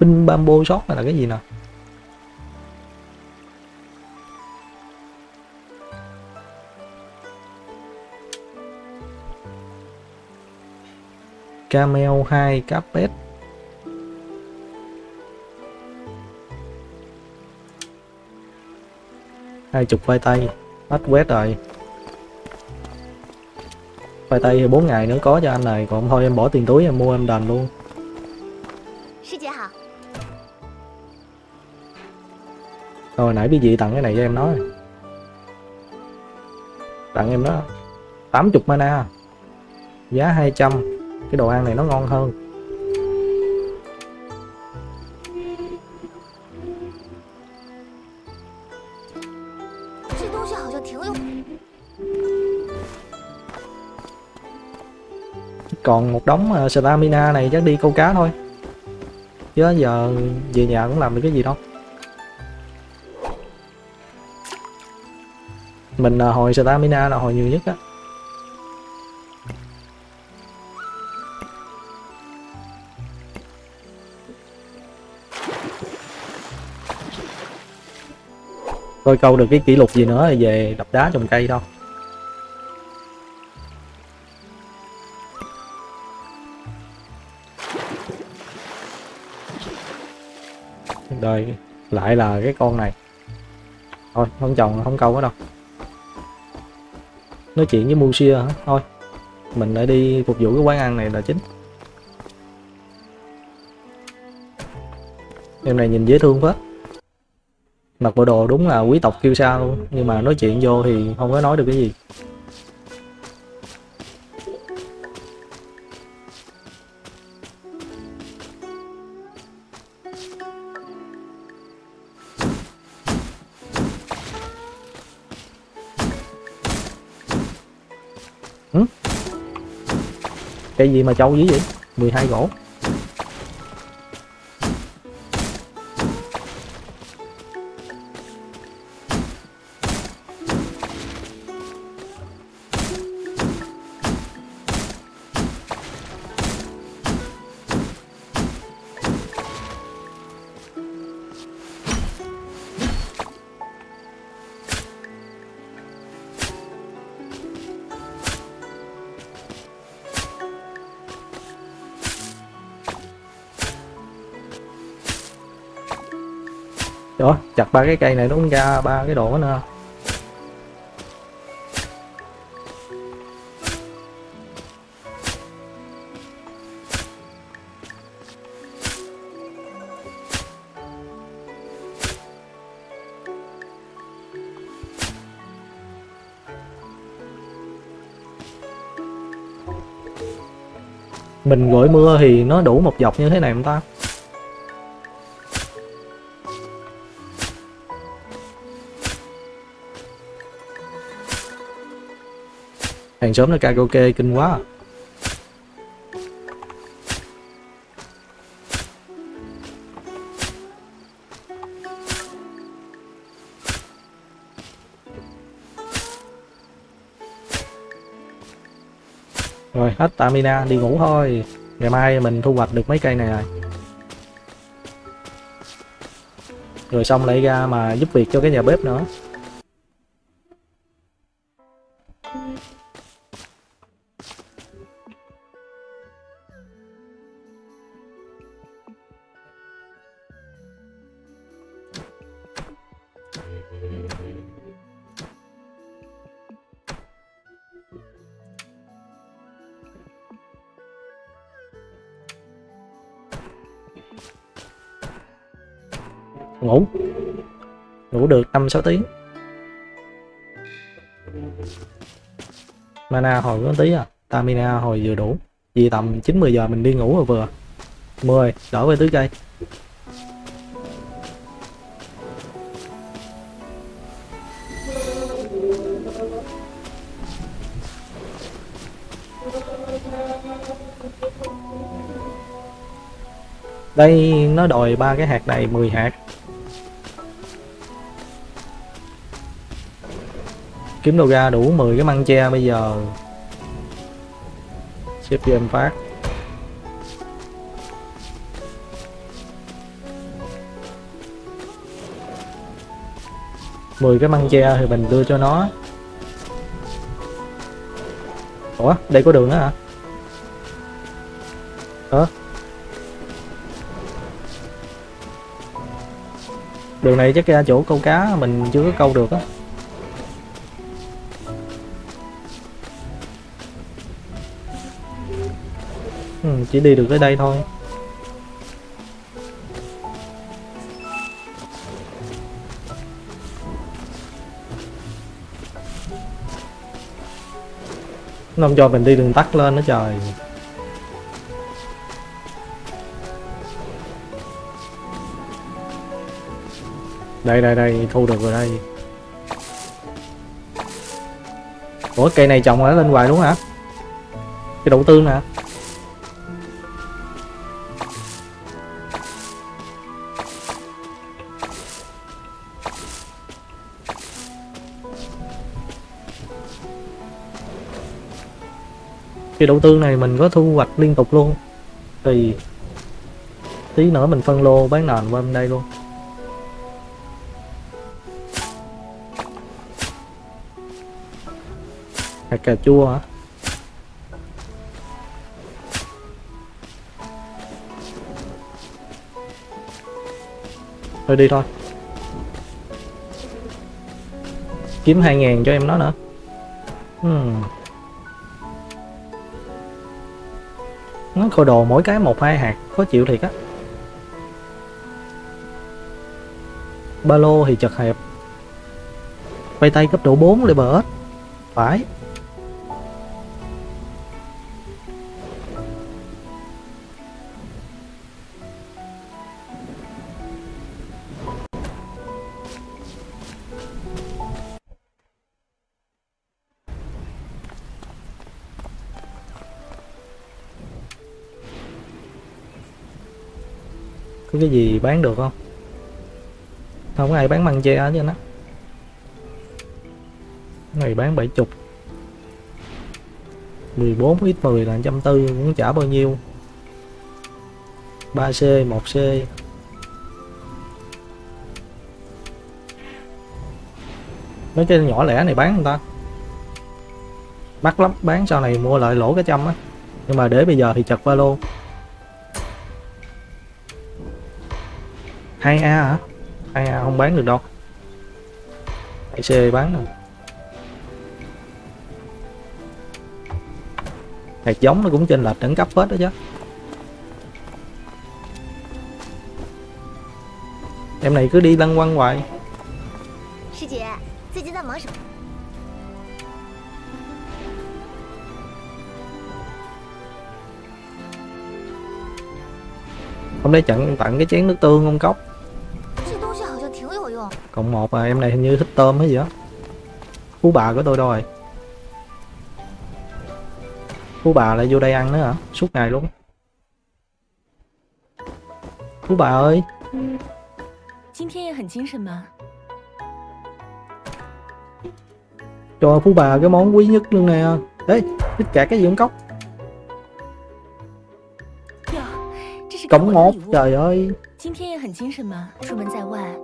Pin bambo shot này là cái gì nè? Camel 2 Carpet. Hai chục vai tay hết quét rồi khoai tây thì 4 ngày nữa có cho anh này còn thôi em bỏ tiền túi em mua em đành luôn. Rồi nãy bị gì tặng cái này cho em nói. Tặng em đó 80 mana Giá 200 Cái đồ ăn này nó ngon hơn. Còn một đống ờ, stamina này chắc đi câu cá thôi. Chứ giờ về nhà cũng làm được cái gì đâu. Mình ờ, hồi stamina là hồi nhiều nhất á. Coi câu được cái kỷ lục gì nữa thì về đập đá trồng cây đâu đời lại là cái con này. Thôi, không chồng, không câu nữa đâu. Nói chuyện với Musia hả? Thôi, mình lại đi phục vụ cái quán ăn này là chính. Em này nhìn dễ thương phết mặc bộ đồ đúng là quý tộc kêu sa luôn, nhưng mà nói chuyện vô thì không có nói được cái gì. Cái gì mà trâu dữ vậy? 12 gỗ. Chặt ba cái cây này nó cũng ra ba cái đồ nữa Mình gửi mưa thì nó đủ một dọc như thế này không ta? Hàng xóm nó karaoke kinh quá à. rồi, hết tamina, đi ngủ thôi. Ngày mai mình thu hoạch được mấy cây này rồi. Rồi xong lại ra mà giúp việc cho cái nhà bếp nữa. Ngủ được năm sáu tiếng. Mana hồi có tí à? Tamina hồi vừa đủ. Vì tầm 9-10 giờ mình đi ngủ rồi vừa. 10 đổi về tứ cây đây, nó đòi ba cái hạt này 10 hạt. Kiếm đâu ra đủ 10 cái măng tre bây giờ. Xếp cho em phát. Mười cái măng tre thì mình đưa cho nó. Ủa, đây có đường đó hả? Ờ đường này chắc ra chỗ câu cá mình chưa có câu được á. Chỉ đi được tới đây thôi. Nó không cho mình đi đường tắt lên đó trời. Đây đây đây, thu được rồi đây. Ủa, cây này trồng ở lên hoài đúng hả? Cái đậu tương nè. Đầu tư này mình có thu hoạch liên tục luôn. Thì tí nữa mình phân lô bán nền qua bên đây luôn. Hạt cà chua hả? Thôi đi thôi. Kiếm hai ngàn cho em nó nữa. Hmm. Nó khôi đồ mỗi cái một hai hạt, khó chịu thiệt á. Ba lô thì chật hẹp. Quay tay cấp độ 4 level ếch. Phải. Gì bán được không? Không có ai bán măng tre chứ nó này bán 70 14 x 10 là 140 muốn trả bao nhiêu? 3C 1C mấy cái nhỏ lẻ này bán người ta? Mắc lắm, bán sau này mua lại lỗ cái trăm á. Nhưng mà để bây giờ thì chật ba lô. 2A hả 2A không bán được đâu 2C bán rồi hạt giống nó cũng trên lệch đẳng cấp hết đó chứ em này cứ đi lăn quăng hoài 师姐，最近在忙什么？ hôm nay chặn tặng cái chén nước tương ông cốc 这东西好像挺有用。 cộng một à em này hình như thích tôm hay gì đó phú bà của tôi đâu rồi phú bà lại vô đây ăn nữa hả suốt ngày luôn phú bà ơi 今天也很精神吗？ cho phú bà cái món quý nhất luôn nè ê thích cả cái gì ông cốc 哟，这是给我 cống 的 một 礼物。 trời ơi 今天也很精神吗？出门在外，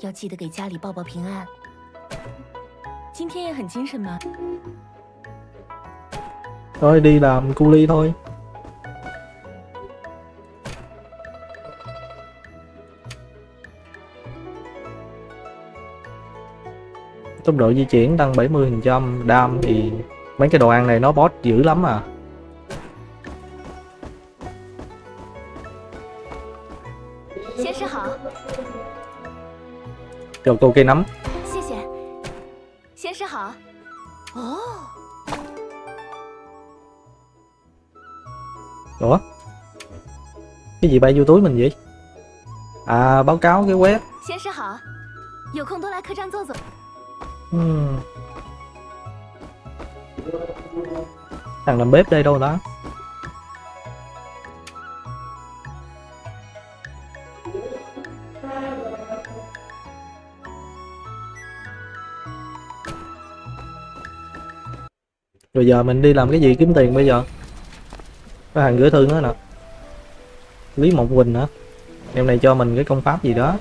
要记得给家里报报平安。今天也很精神吗？ thôi đi làm cu ly thôi tốc độ di chuyển tăng 70% đam thì mấy cái đồ ăn này nó boss dữ lắm à Được ok lắm Ủa? Cái gì bay vô túi mình vậy? À báo cáo cái web. Hmm. Thằng làm bếp đây đâu đó. Rồi giờ mình đi làm cái gì kiếm tiền bây giờ? Có hàng gửi thư nữa nè. Lý mộng quỳnh hả? Em này cho mình cái công pháp gì đó.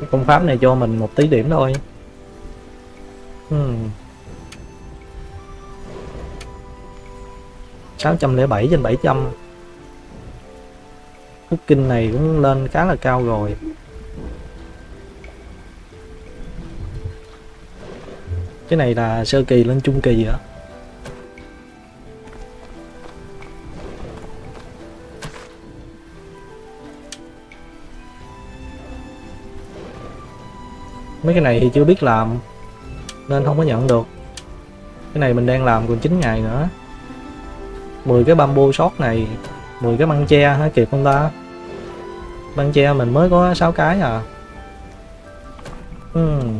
Cái công pháp này cho mình một tí điểm thôi. Hmm. 607 trên 700 Phúc kinh này cũng lên khá là cao rồi. Cái này là sơ kỳ lên trung kỳ vậy Mấy cái này thì chưa biết làm, Nên không có nhận được. Cái này mình đang làm còn 9 ngày nữa. 10 cái bamboo shot này 10 cái băng tre hả, kịp không ta? Băng tre mình mới có 6 cái à. Ừ. Uhm.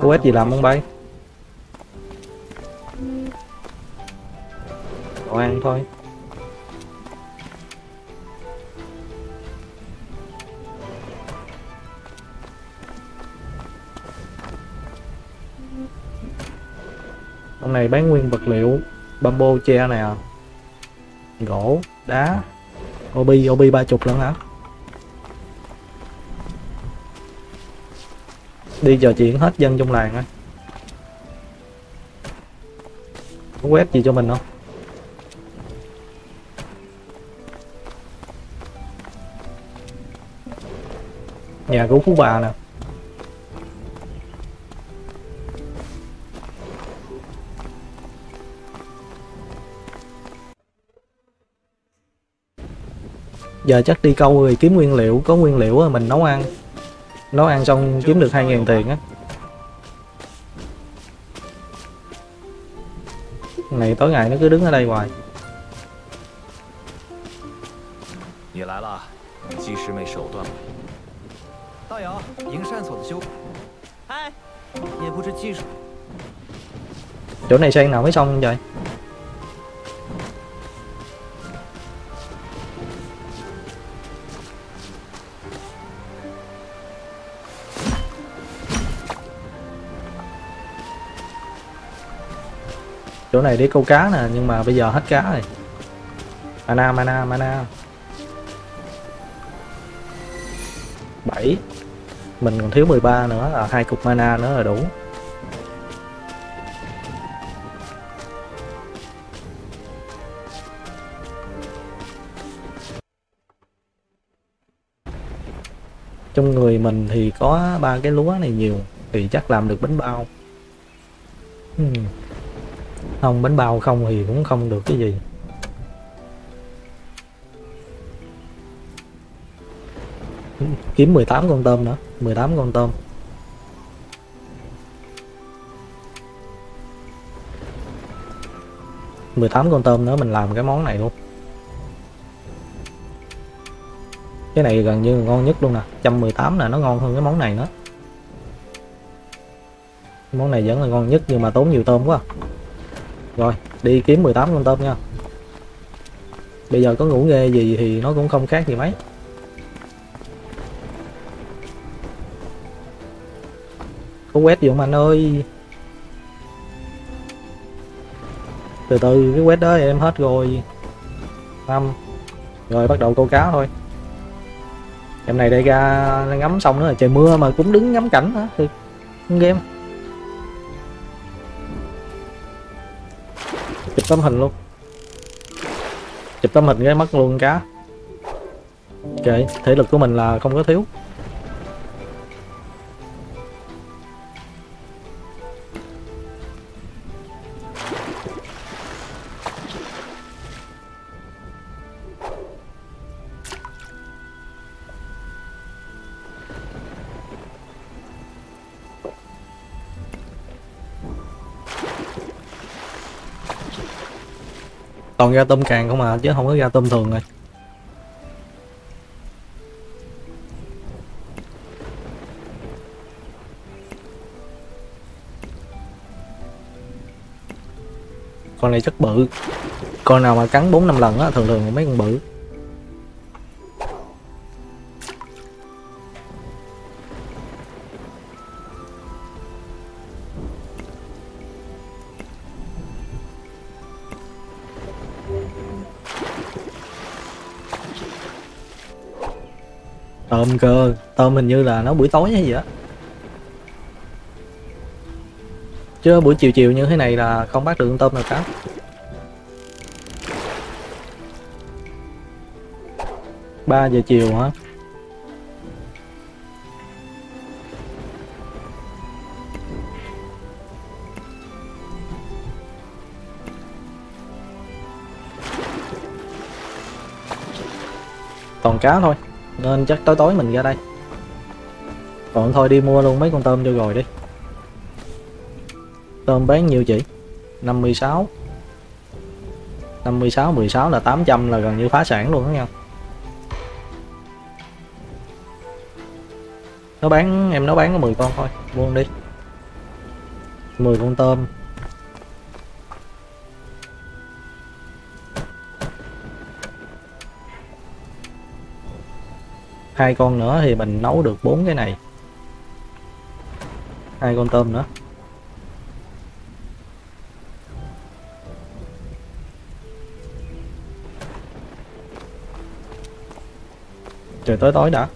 có gì làm không bay? Đồ ăn thôi. Hôm nay bán nguyên vật liệu bamboo tre nè à? gỗ, đá. Obi obi ba chục lần hả? Đi trò chuyện hết dân trong làng á. Có quét gì cho mình không? Nhà của phú bà nè. giờ chắc đi câu rồi kiếm nguyên liệu có nguyên liệu rồi mình nấu ăn. Nấu ăn xong kiếm được 2.000 tiền á. Này tối ngày nó cứ đứng ở đây hoài. Chỗ này sang nào mới xong vậy? Chỗ này để câu cá nè, nhưng mà bây giờ hết cá rồi. Mana mana mana. Bảy. Mình còn thiếu 13 nữa là hai cục mana nữa là đủ. Trong người mình thì có ba cái lúa này nhiều, thì chắc làm được bánh bao. Hmm không, bánh bao không thì cũng không được cái gì. Kiếm 18 con tôm nữa 18 con tôm. mười tám con tôm nữa mình làm cái món này luôn. Cái này gần như ngon nhất luôn nè 118 là nó ngon hơn cái món này nữa. Món này vẫn là ngon nhất nhưng mà tốn nhiều tôm quá rồi, đi kiếm 18 con tôm nha. Bây giờ có ngủ nghề gì thì nó cũng không khác gì mấy. Có quét dụng anh ơi? Từ từ cái quét đó em hết rồi. Năm. Rồi bắt đầu câu cá thôi. Em này đây ra ngắm xong nữa là trời mưa mà cũng đứng ngắm cảnh hả? Thì, game. Tấm hình luôn. Chụp tấm hình cái mất luôn cá. Ok thể lực của mình là không có thiếu. Toàn ra tôm càng không à chứ không có ra tôm thường rồi. Con này rất bự. Con nào mà cắn bốn năm lần á, thường thường mấy con bự. Tôm cơ, tôm hình như là nó buổi tối hay gì á. Chứ buổi chiều chiều như thế này là không bắt được con tôm nào cả. Ba giờ chiều hả? Toàn cá thôi nên chắc tối tối mình ra đây. Còn thôi đi mua luôn mấy con tôm cho rồi đi. Tôm bán nhiêu chị? 56 56 16 là 800 là gần như phá sản luôn đó nha. Nó bán, em nó bán có 10 con thôi. Buông đi. 10 con tôm. Hai con nữa thì mình nấu được bốn cái này. Hai con tôm nữa. Trời, tối tối đã.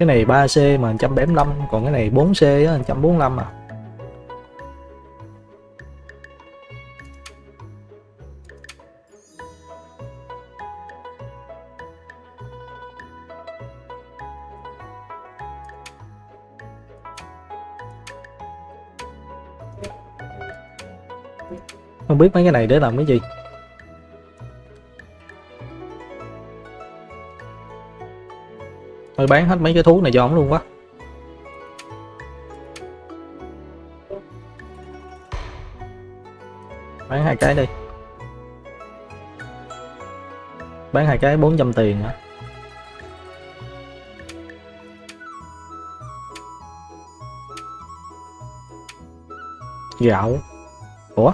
Cái này 3C mà 175 còn cái này 4C á 145 à. Không biết mấy cái này để làm cái gì. Thôi bán hết mấy cái thuốc này cho ổng luôn quá. Bán hai cái đi. Bán hai cái 400 tiền hả? Gạo. Ủa?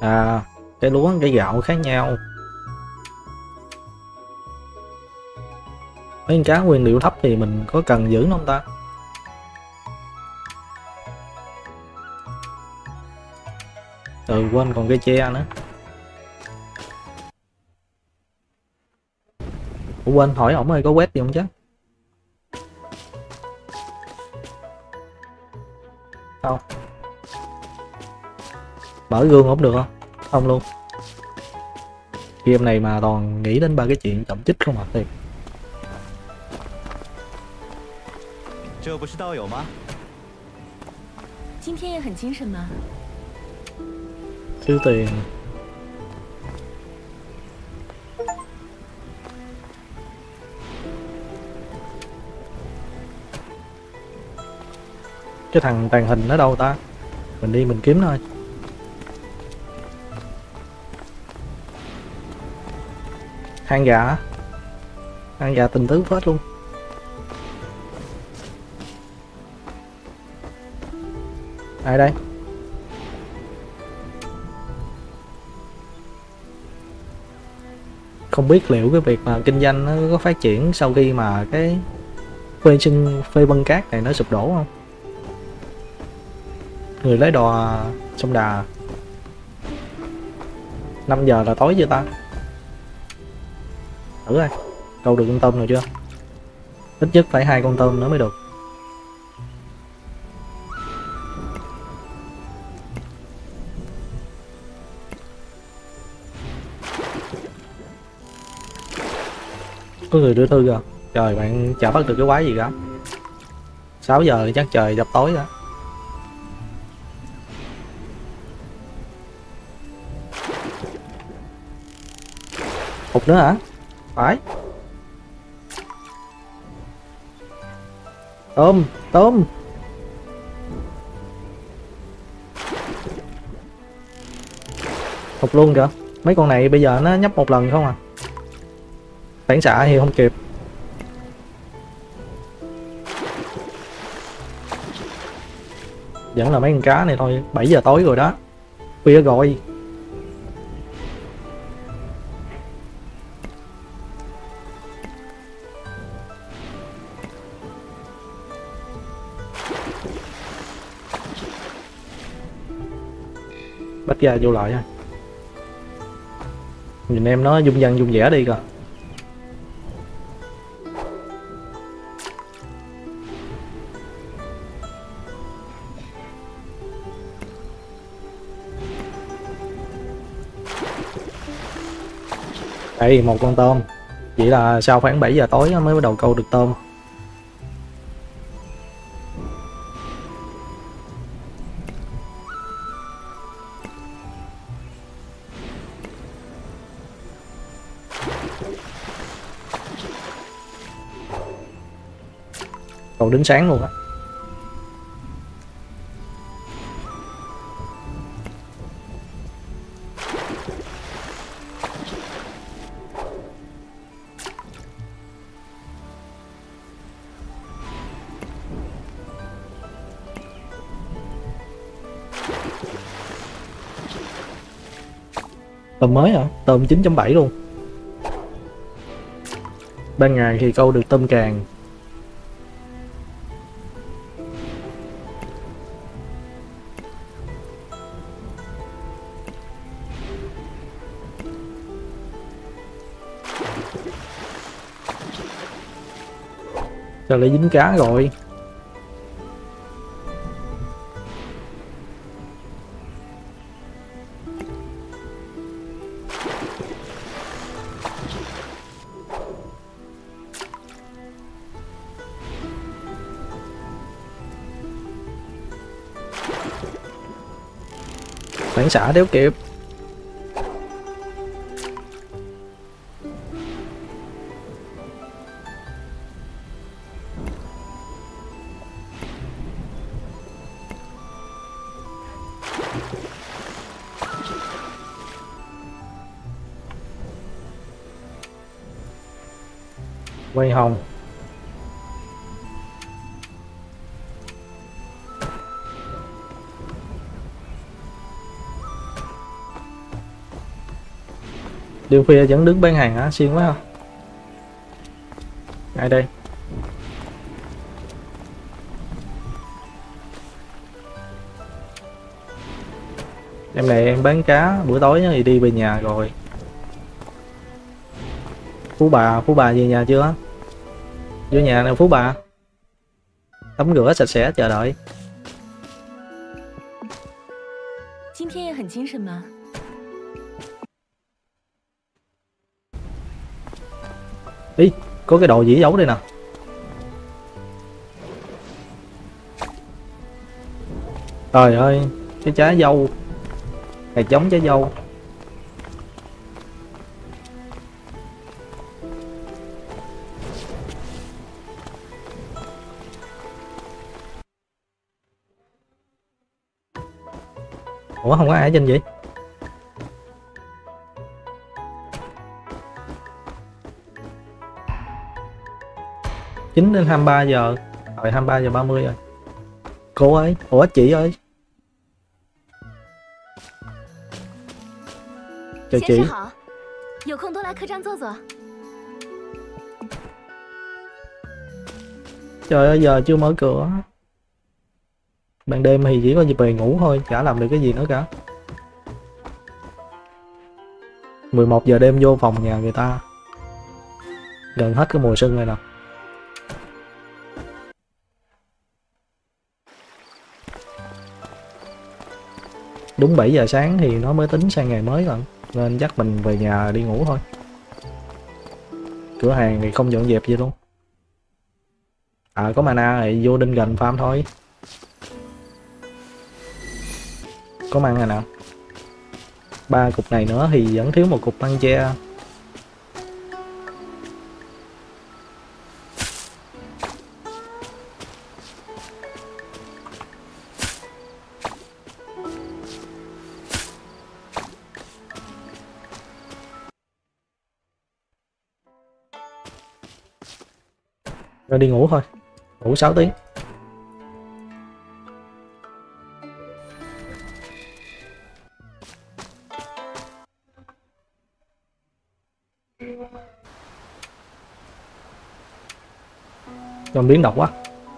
À cái lúa, cái gạo khác nhau. Mấy con cá nguyên liệu thấp thì mình có cần giữ nó không ta? Ừ quên còn cây tre nữa. Ủa, quên, hỏi ổng ơi, có quét gì không chứ? Không mở gương không được không? Không luôn. Game này mà toàn nghĩ đến ba cái chuyện chậm chích không à thiệt. 这不是道友吗？今天也很精神吗？ thiếu tiền cái thằng tàn hình nó đâu ta mình đi mình kiếm thôi hang gà á? hang gà tình tứ phết luôn ai đây? Không biết liệu cái việc mà kinh doanh nó có phát triển sau khi mà cái phê sinh, phê băng cát này nó sụp đổ không? Người lấy đò sông đà. 5 giờ là tối chưa ta? Thử coi. Câu được con tôm nào chưa? Ít nhất phải hai con tôm nữa mới được. Có người đưa thư rồi, trời bạn chả bắt được cái quái gì cả 6 giờ chắc trời dập tối rồi Hụt nữa hả? Phải. Tôm, tôm. Hụt luôn kìa. Mấy con này bây giờ nó nhấp một lần không à. Phản xạ thì không kịp. Vẫn là mấy con cá này thôi, 7 giờ tối rồi đó. Khuya rồi. bắt ra vô lại ha nhìn em nó dung dần dung vẻ đi kìa đây, một con tôm. Chỉ là sau khoảng 7 giờ tối mới bắt đầu câu được tôm. Còn đến sáng luôn á. Mới hả? Tôm 9.7 luôn. Ban ngày thì câu được tôm càng. Sao lại dính cá rồi? Phản xạ đéo kịp. Điều phia vẫn đứng bán hàng hả? Xuyên quá ha Ai đây? Em này em bán cá buổi tối thì đi về nhà rồi Phú bà, Phú bà về nhà chưa? Vô nhà nè Phú bà Tắm rửa sạch sẽ chờ đợi có cái đồ gì giấu đây nè? Trời ơi, cái trái dâu. Này giống trái dâu. Ủa không có ai ở trên vậy? đến 23 giờ. Rồi 23 giờ 30 rồi. Cô ơi, ủa chị ơi. Chào chị. Trời ơi giờ chưa mở cửa. Ban đêm thì chỉ có dịp về ngủ thôi, chả làm được cái gì nữa cả. 11 giờ đêm vô phòng nhà người ta. Gần hết cái mùa xuân rồi nè. Đúng 7 giờ sáng thì nó mới tính sang ngày mới rồi nên chắc mình về nhà đi ngủ thôi. Cửa hàng thì không dọn dẹp gì luôn. À có mana thì vô đinh gần farm thôi. Có măng rồi nè ba cục này nữa thì vẫn thiếu một cục măng tre. Rồi đi ngủ thôi. Ngủ 6 tiếng. Cho biến độc quá.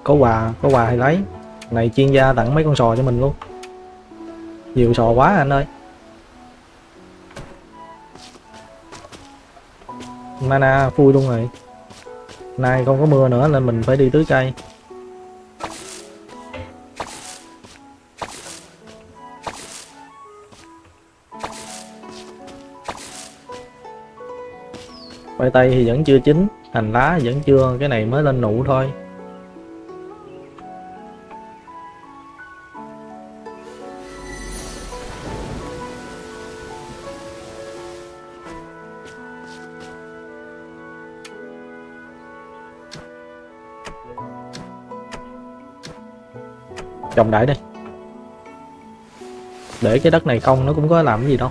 Có quà, có quà thì lấy. Này chuyên gia tặng mấy con sò cho mình luôn. Nhiều sò quá anh ơi. Mana full luôn rồi. Nay không có mưa nữa nên mình phải đi tưới cây. Khoai tây thì vẫn chưa chín, Hành lá vẫn chưa, Cái này mới lên nụ thôi. Trồng đại đi. Để cái đất này không, nó cũng có làm cái gì đâu.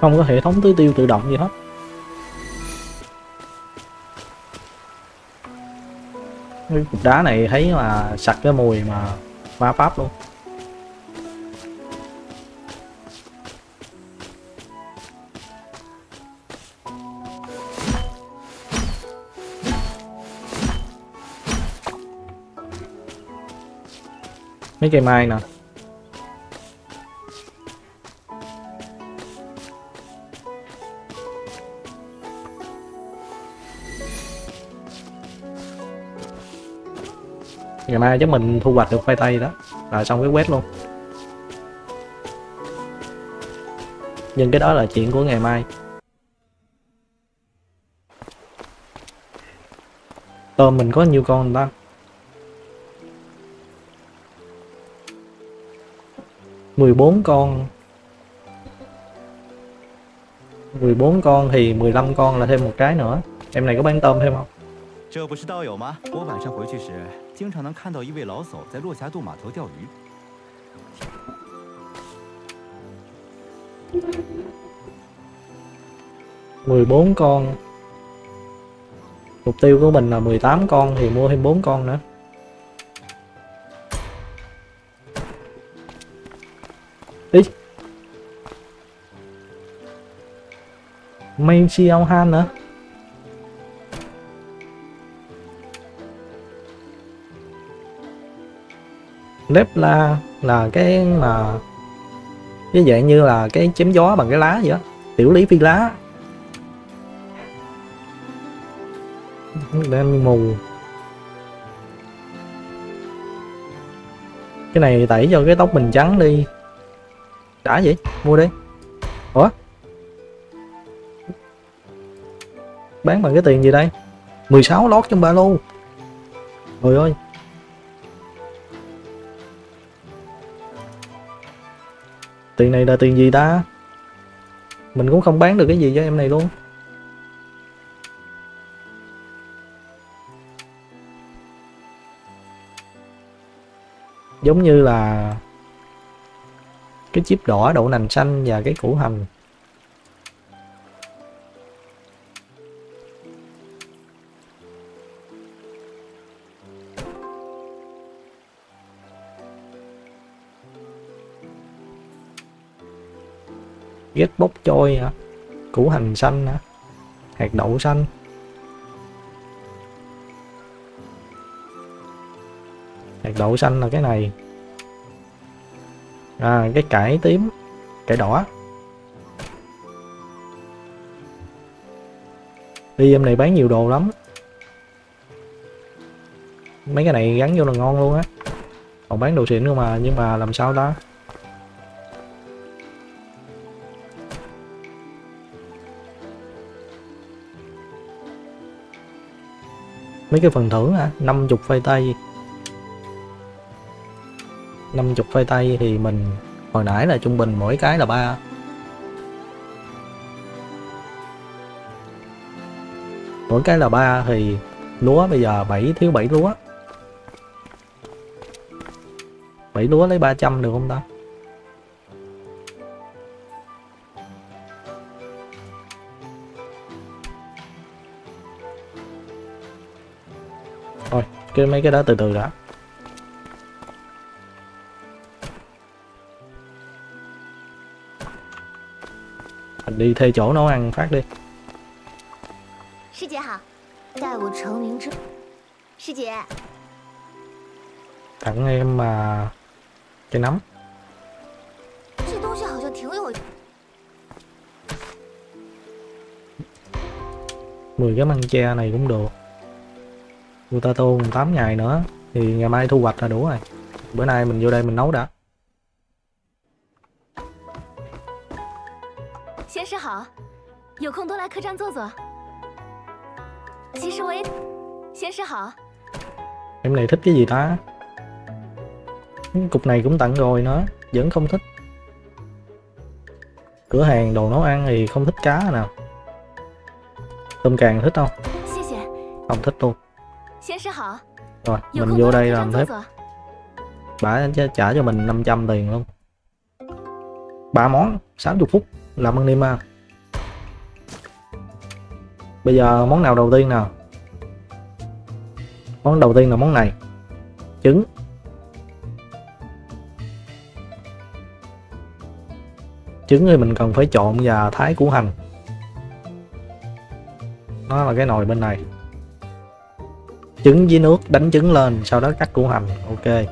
Không có hệ thống tưới tiêu tự động gì hết. Cái cục đá này thấy là sặc cái mùi mà ma pháp luôn. Mấy cây mai nè. ngày mai chắc mình thu hoạch được khoai tây đó là xong cái quét luôn nhưng cái đó là chuyện của ngày mai tôm mình có nhiêu con ta mười bốn con mười bốn con thì 15 con là thêm một cái nữa em này có bán tôm thêm không 这不是道友吗？我晚上回去时， 经常能看到一位老叟在落霞渡码头钓鱼。 14 con Mục tiêu của mình là 18 con thì mua thêm 4 con nữa Ý Main Xiao Han nữa Lép là cái mà, cái dạng như là cái chém gió bằng cái lá vậy đó tiểu lý phi lá. Đen mù. Cái này tẩy cho cái tóc mình trắng đi. Đã vậy, mua đi. Ủa? Bán bằng cái tiền gì đây? 16 lót trong ba lô. Trời ơi. Tiền này là tiền gì ta? Mình cũng không bán được cái gì cho em này luôn. Giống như là cái chip đỏ, đậu nành xanh và cái củ hành. Ghét bốc trôi hả? Củ hành xanh hả? Hạt đậu xanh. Hạt đậu xanh là cái này. À cái cải tím, cải đỏ. Đi em này bán nhiều đồ lắm. Mấy cái này gắn vô là ngon luôn á. Còn bán đồ xịn không mà, nhưng mà làm sao ta? Mấy cái phần thưởng hả? 50 phây tay. 50 phây tay thì mình, hồi nãy là trung bình mỗi cái là ba. Mỗi cái là ba thì lúa bây giờ 7 thiếu 7 lúa. 7 lúa lấy 300 được không ta? cái mấy cái đó từ từ đã. Mình đi thuê chỗ nấu ăn phát đi. Sư tặng em mà cái nấm. Mười cái măng tre này cũng được. Người ta tô 8 ngày nữa Thì ngày mai thu hoạch là đủ rồi Bữa nay mình vô đây mình nấu đã 仙师好，有空多来客栈坐坐。其实我也，仙师好， Em này thích cái gì ta Cục này cũng tặng rồi nữa Vẫn không thích Cửa hàng đồ nấu ăn thì không thích cá nào Tôm càng thích không 谢谢。 Không thích luôn 仙师好， Rồi, mình vô đây làm phép Bà trả cho mình 500 tiền luôn. Ba món 60 phút làm ăn đêm ma Bây giờ món nào đầu tiên nào? Món đầu tiên là món này. Trứng. Trứng thì mình cần phải trộn và thái củ hành. Nó là cái nồi bên này. Trứng với nước đánh trứng lên Sau đó cắt củ hành. Ok.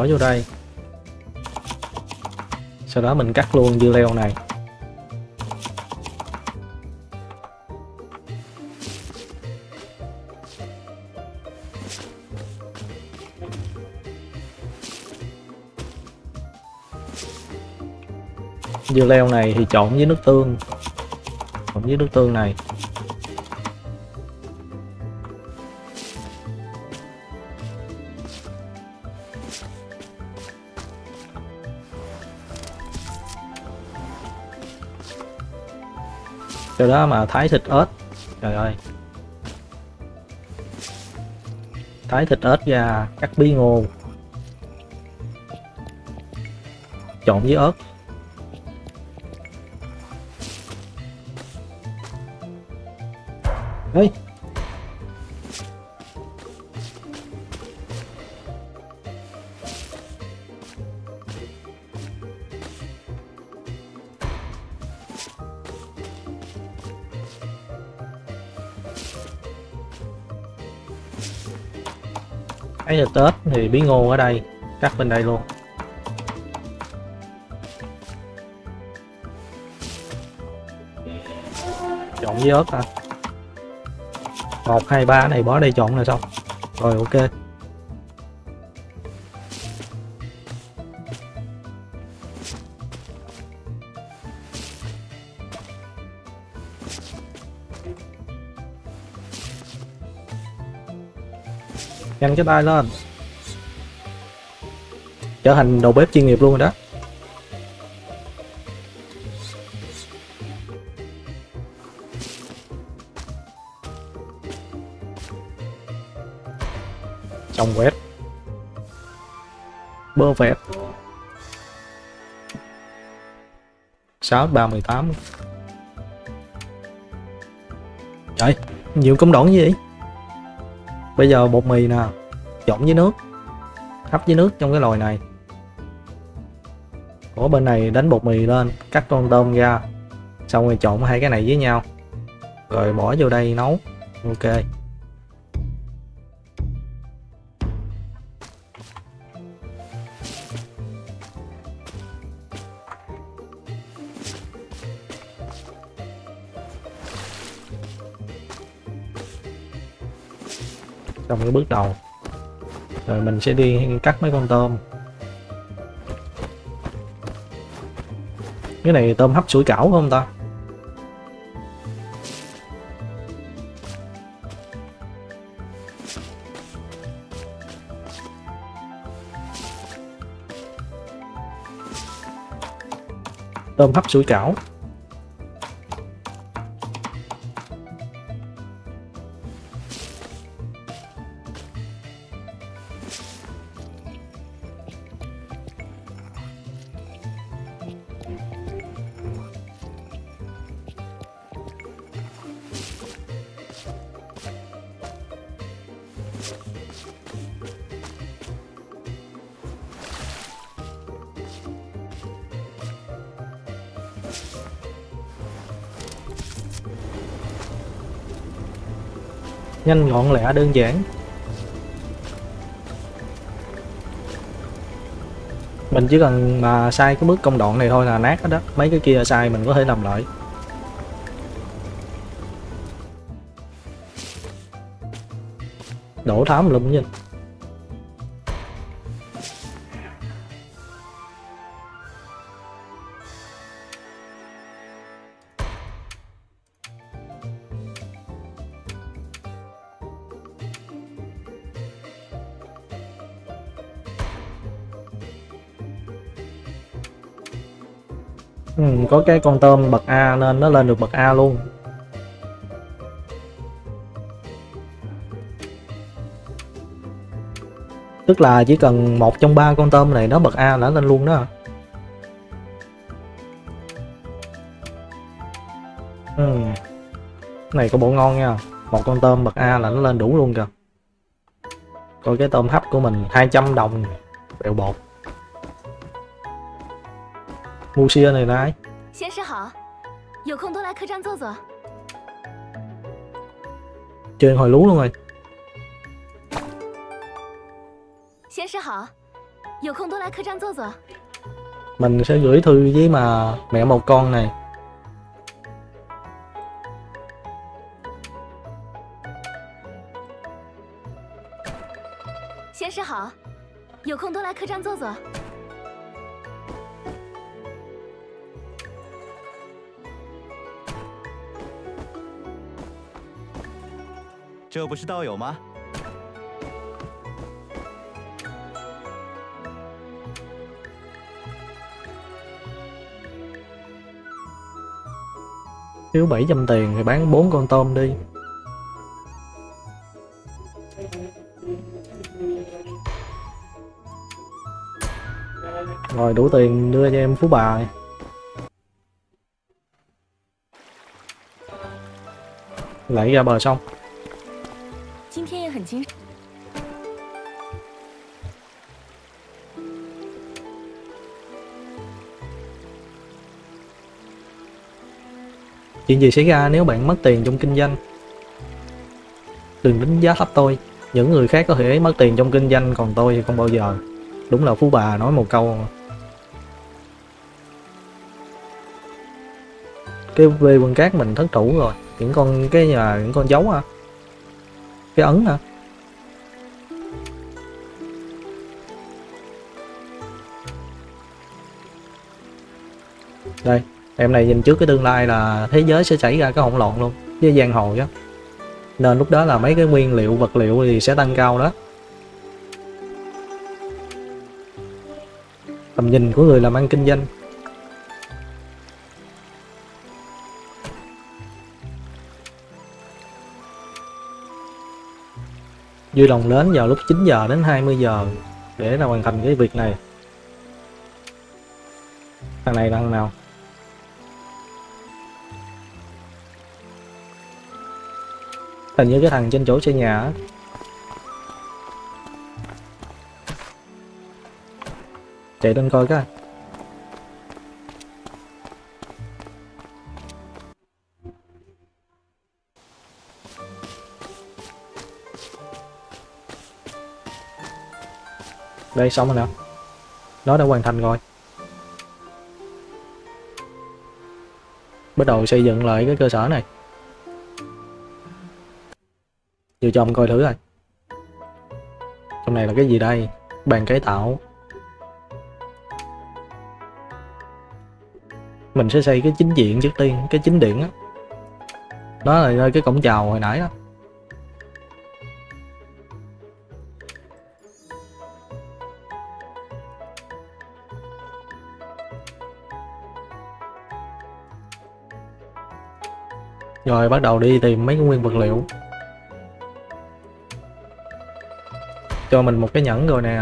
Bỏ vô đây. Sau đó mình cắt luôn dưa leo này. Dưa leo này thì trộn với nước tương. Trộn với nước tương này. Sau đó mà thái thịt ếch Trời ơi. Thái thịt ếch ra cắt bí ngô. Trộn với ớt. Ê thì bí ngô ở đây, Cắt bên đây luôn. Chọn với ớt à một, hai, ba này bỏ đây chọn là xong. Rồi, ok. Nhanh cái tay lên. Trở thành đầu bếp chuyên nghiệp luôn rồi đó. Trong quét. Bơ vẹt 6 3 18 Trời, Nhiều công đoạn gì vậy. Bây giờ bột mì nè Trộn với nước, Hấp với nước trong cái lồi này bên này đánh bột mì lên, cắt con tôm ra, xong rồi trộn hai cái này với nhau. Rồi bỏ vô đây nấu. Ok. Xong cái bước đầu. Rồi mình sẽ đi cắt mấy con tôm. Cái này tôm hấp sủi cảo không ta? Tôm hấp sủi cảo. Nhanh gọn lẹ, đơn giản. Mình chỉ cần mà sai cái bước công đoạn này thôi là nát hết đó. Mấy cái kia sai mình có thể làm lại. Đổ thám lum nhìn có cái con tôm bậc A nên nó lên được bậc A luôn. Tức là chỉ cần một trong ba con tôm này nó bậc A là lên luôn đó. Ừ. Này có bộ ngon nha. Một con tôm bậc A là nó lên đủ luôn kìa. Coi cái tôm hấp của mình 200 đồng, bèo bột. Mua xia này là ai 好，有空多来客栈坐坐。 chơi hồi lú luôn rồi 先生好，有空多来客栈坐坐。 mình sẽ gửi thư với mà mẹ một con này 先生好，有空多来客栈坐坐。 这不是道友吗？ thiếu 700 tiền thì bán bốn con tôm đi rồi đủ tiền đưa cho em phú bà lại ra bờ sông Chuyện gì xảy ra nếu bạn mất tiền trong kinh doanh? Đừng đánh giá thấp tôi. Những người khác có thể mất tiền trong kinh doanh, còn tôi thì không bao giờ. Đúng là phú bà nói một câu. Cái về quân cát mình thất thủ rồi. Những con, cái nhà, những con dấu à? Cái ấn à? Em này nhìn trước cái tương lai là thế giới sẽ xảy ra cái hỗn loạn luôn, với giang hồ chứ nên lúc đó là mấy cái nguyên liệu, vật liệu thì sẽ tăng cao đó tầm nhìn của người làm ăn kinh doanh Vui lòng đến vào lúc 9 giờ đến 20 giờ để là hoàn thành cái việc này. Thằng này là thằng nào? Hình như cái thằng trên chỗ xây nhà Chạy lên coi cái. Đây, xong rồi nè. Nó đã hoàn thành rồi. Bắt đầu xây dựng lại cái cơ sở này. Vừa cho ông coi thử rồi trong này là cái gì đây? Bàn cải tạo. Mình sẽ xây cái chính diện trước tiên, cái chính điện á. Đó là nơi cái cổng chào hồi nãy đó. Rồi bắt đầu đi tìm mấy cái nguyên vật liệu. Cho mình một cái nhẫn rồi nè.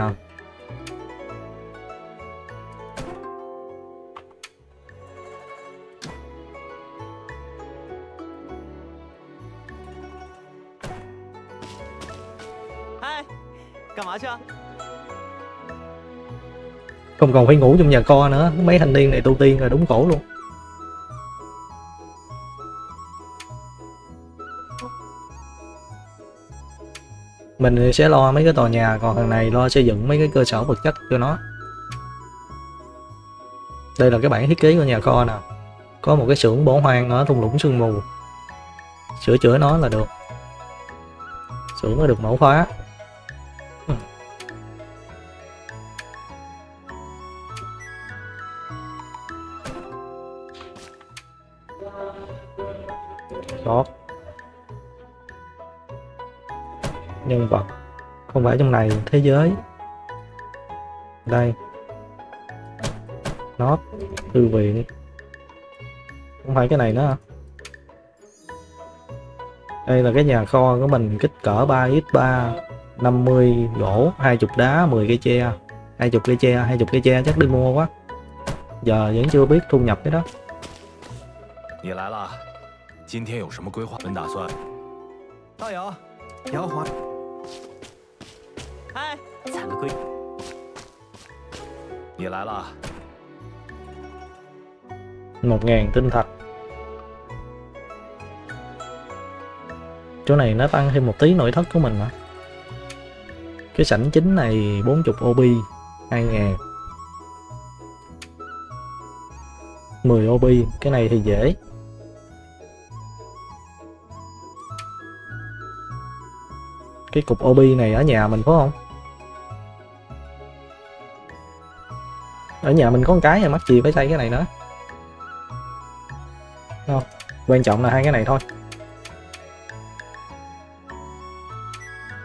Không còn phải ngủ trong nhà co nữa mấy thanh niên này tu tiên rồi đúng cổ luôn mình sẽ lo mấy cái tòa nhà, còn thằng này lo xây dựng mấy cái cơ sở vật chất cho nó. Đây là cái bản thiết kế của nhà kho nè. Có một cái xưởng bỏ hoang ở thung lũng sương mù. Sửa chữa nó là được. Xưởng nó được mẫu khóa. phải trong này thế giới đây nó thư viện không phải cái này nữa hả? đây là cái nhà kho của mình kích cỡ 3x3 50 gỗ 20 đá 10 cây tre 20 cây tre 20 cây tre chắc đi mua quá giờ vẫn chưa biết thu nhập cái đó 你来了，今天有什么规划？本打算道友，瑶华， 嗨，咱们归你来了， 1.000 tinh thạch chỗ này nó tăng thêm một tí nội thất của mình mà cái sảnh chính này 40 OB 2.000 10 OB cái này thì dễ Cái cục OB này ở nhà mình, phải không? Ở nhà mình có một cái rồi mắc gì phải xây cái này nữa. Không, quan trọng là hai cái này thôi.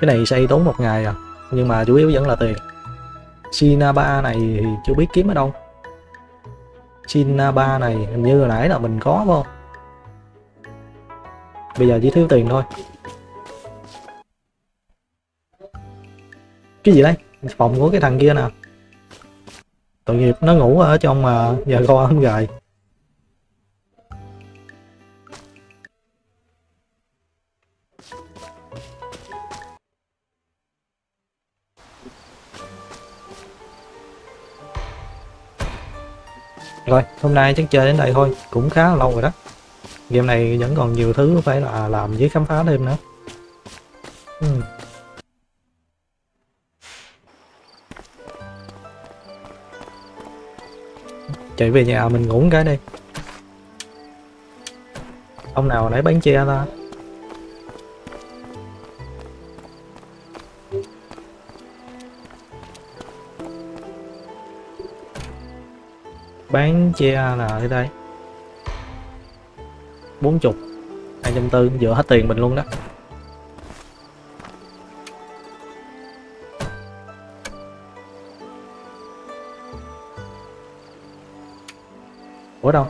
Cái này xây tốn một ngày à nhưng mà chủ yếu vẫn là tiền. Sinaba này thì chưa biết kiếm ở đâu. Sinaba này hình như hồi nãy là mình có, phải không? Bây giờ chỉ thiếu tiền thôi. Cái gì đây phòng của cái thằng kia nè tội nghiệp nó ngủ ở trong mà giờ co không gầy Rồi, hôm nay chắc chơi đến đây thôi, cũng khá là lâu rồi đó. Game này vẫn còn nhiều thứ phải là làm với khám phá thêm nữa. Uhm. Chạy về nhà mình ngủ cái đi. Ông nào nãy bán che ta? bán che là ở đây bốn chục, hai trăm tư, vừa hết tiền mình luôn đó ủa đâu?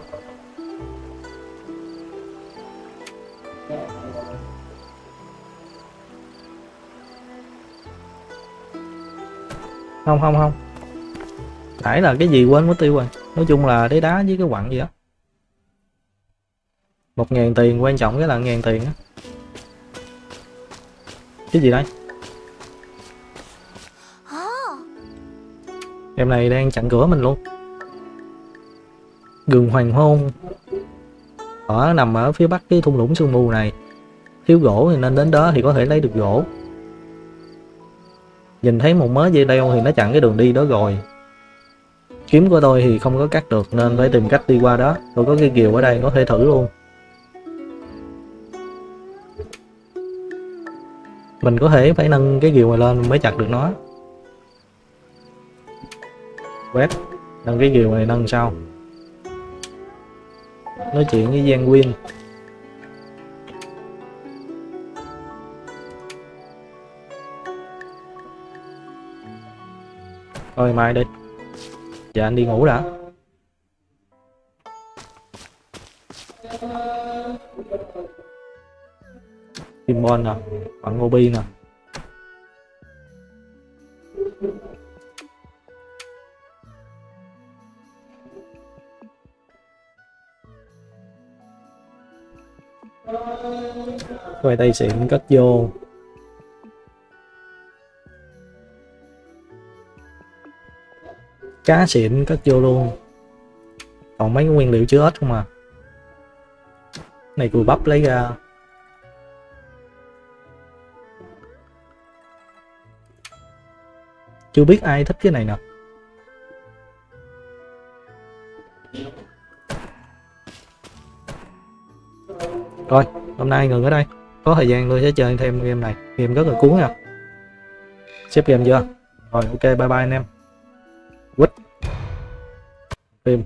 Không không không. Nãy là cái gì quên mất tiêu rồi. Nói chung là đế đá với cái quặng gì đó. Một ngàn tiền quan trọng cái là ngàn tiền á. Cái gì đây? Em này đang chặn cửa mình luôn gừng hoàng hôn. Ở nằm ở phía bắc cái thung lũng sương mù này. Thiếu gỗ thì nên đến đó thì có thể lấy được gỗ. Nhìn thấy một mớ dây leo thì nó chặn cái đường đi đó rồi. Kiếm của tôi thì không có cắt được nên phải tìm cách đi qua đó. Tôi có cái kiều ở đây, có thể thử luôn. Mình có thể phải nâng cái kiều này lên mới chặt được nó. Quét. Nâng cái kiều này nâng sau nói chuyện với Giang Quyên. Thôi mai đi. Dạ anh đi ngủ đã. Timbon nè, bạn Ngobi nè. Quay tay xịn, cất vô. Cá xịn, cất vô luôn. Còn mấy cái nguyên liệu chưa hết không à? Này, cùi bắp lấy ra. Chưa biết ai thích cái này nè. Rồi, hôm nay ngừng ở đây. Có thời gian tôi sẽ chơi thêm game này. Game rất là cuốn nha. Xếp game chưa? Rồi, ok, bye bye anh em. Quýt. Phim.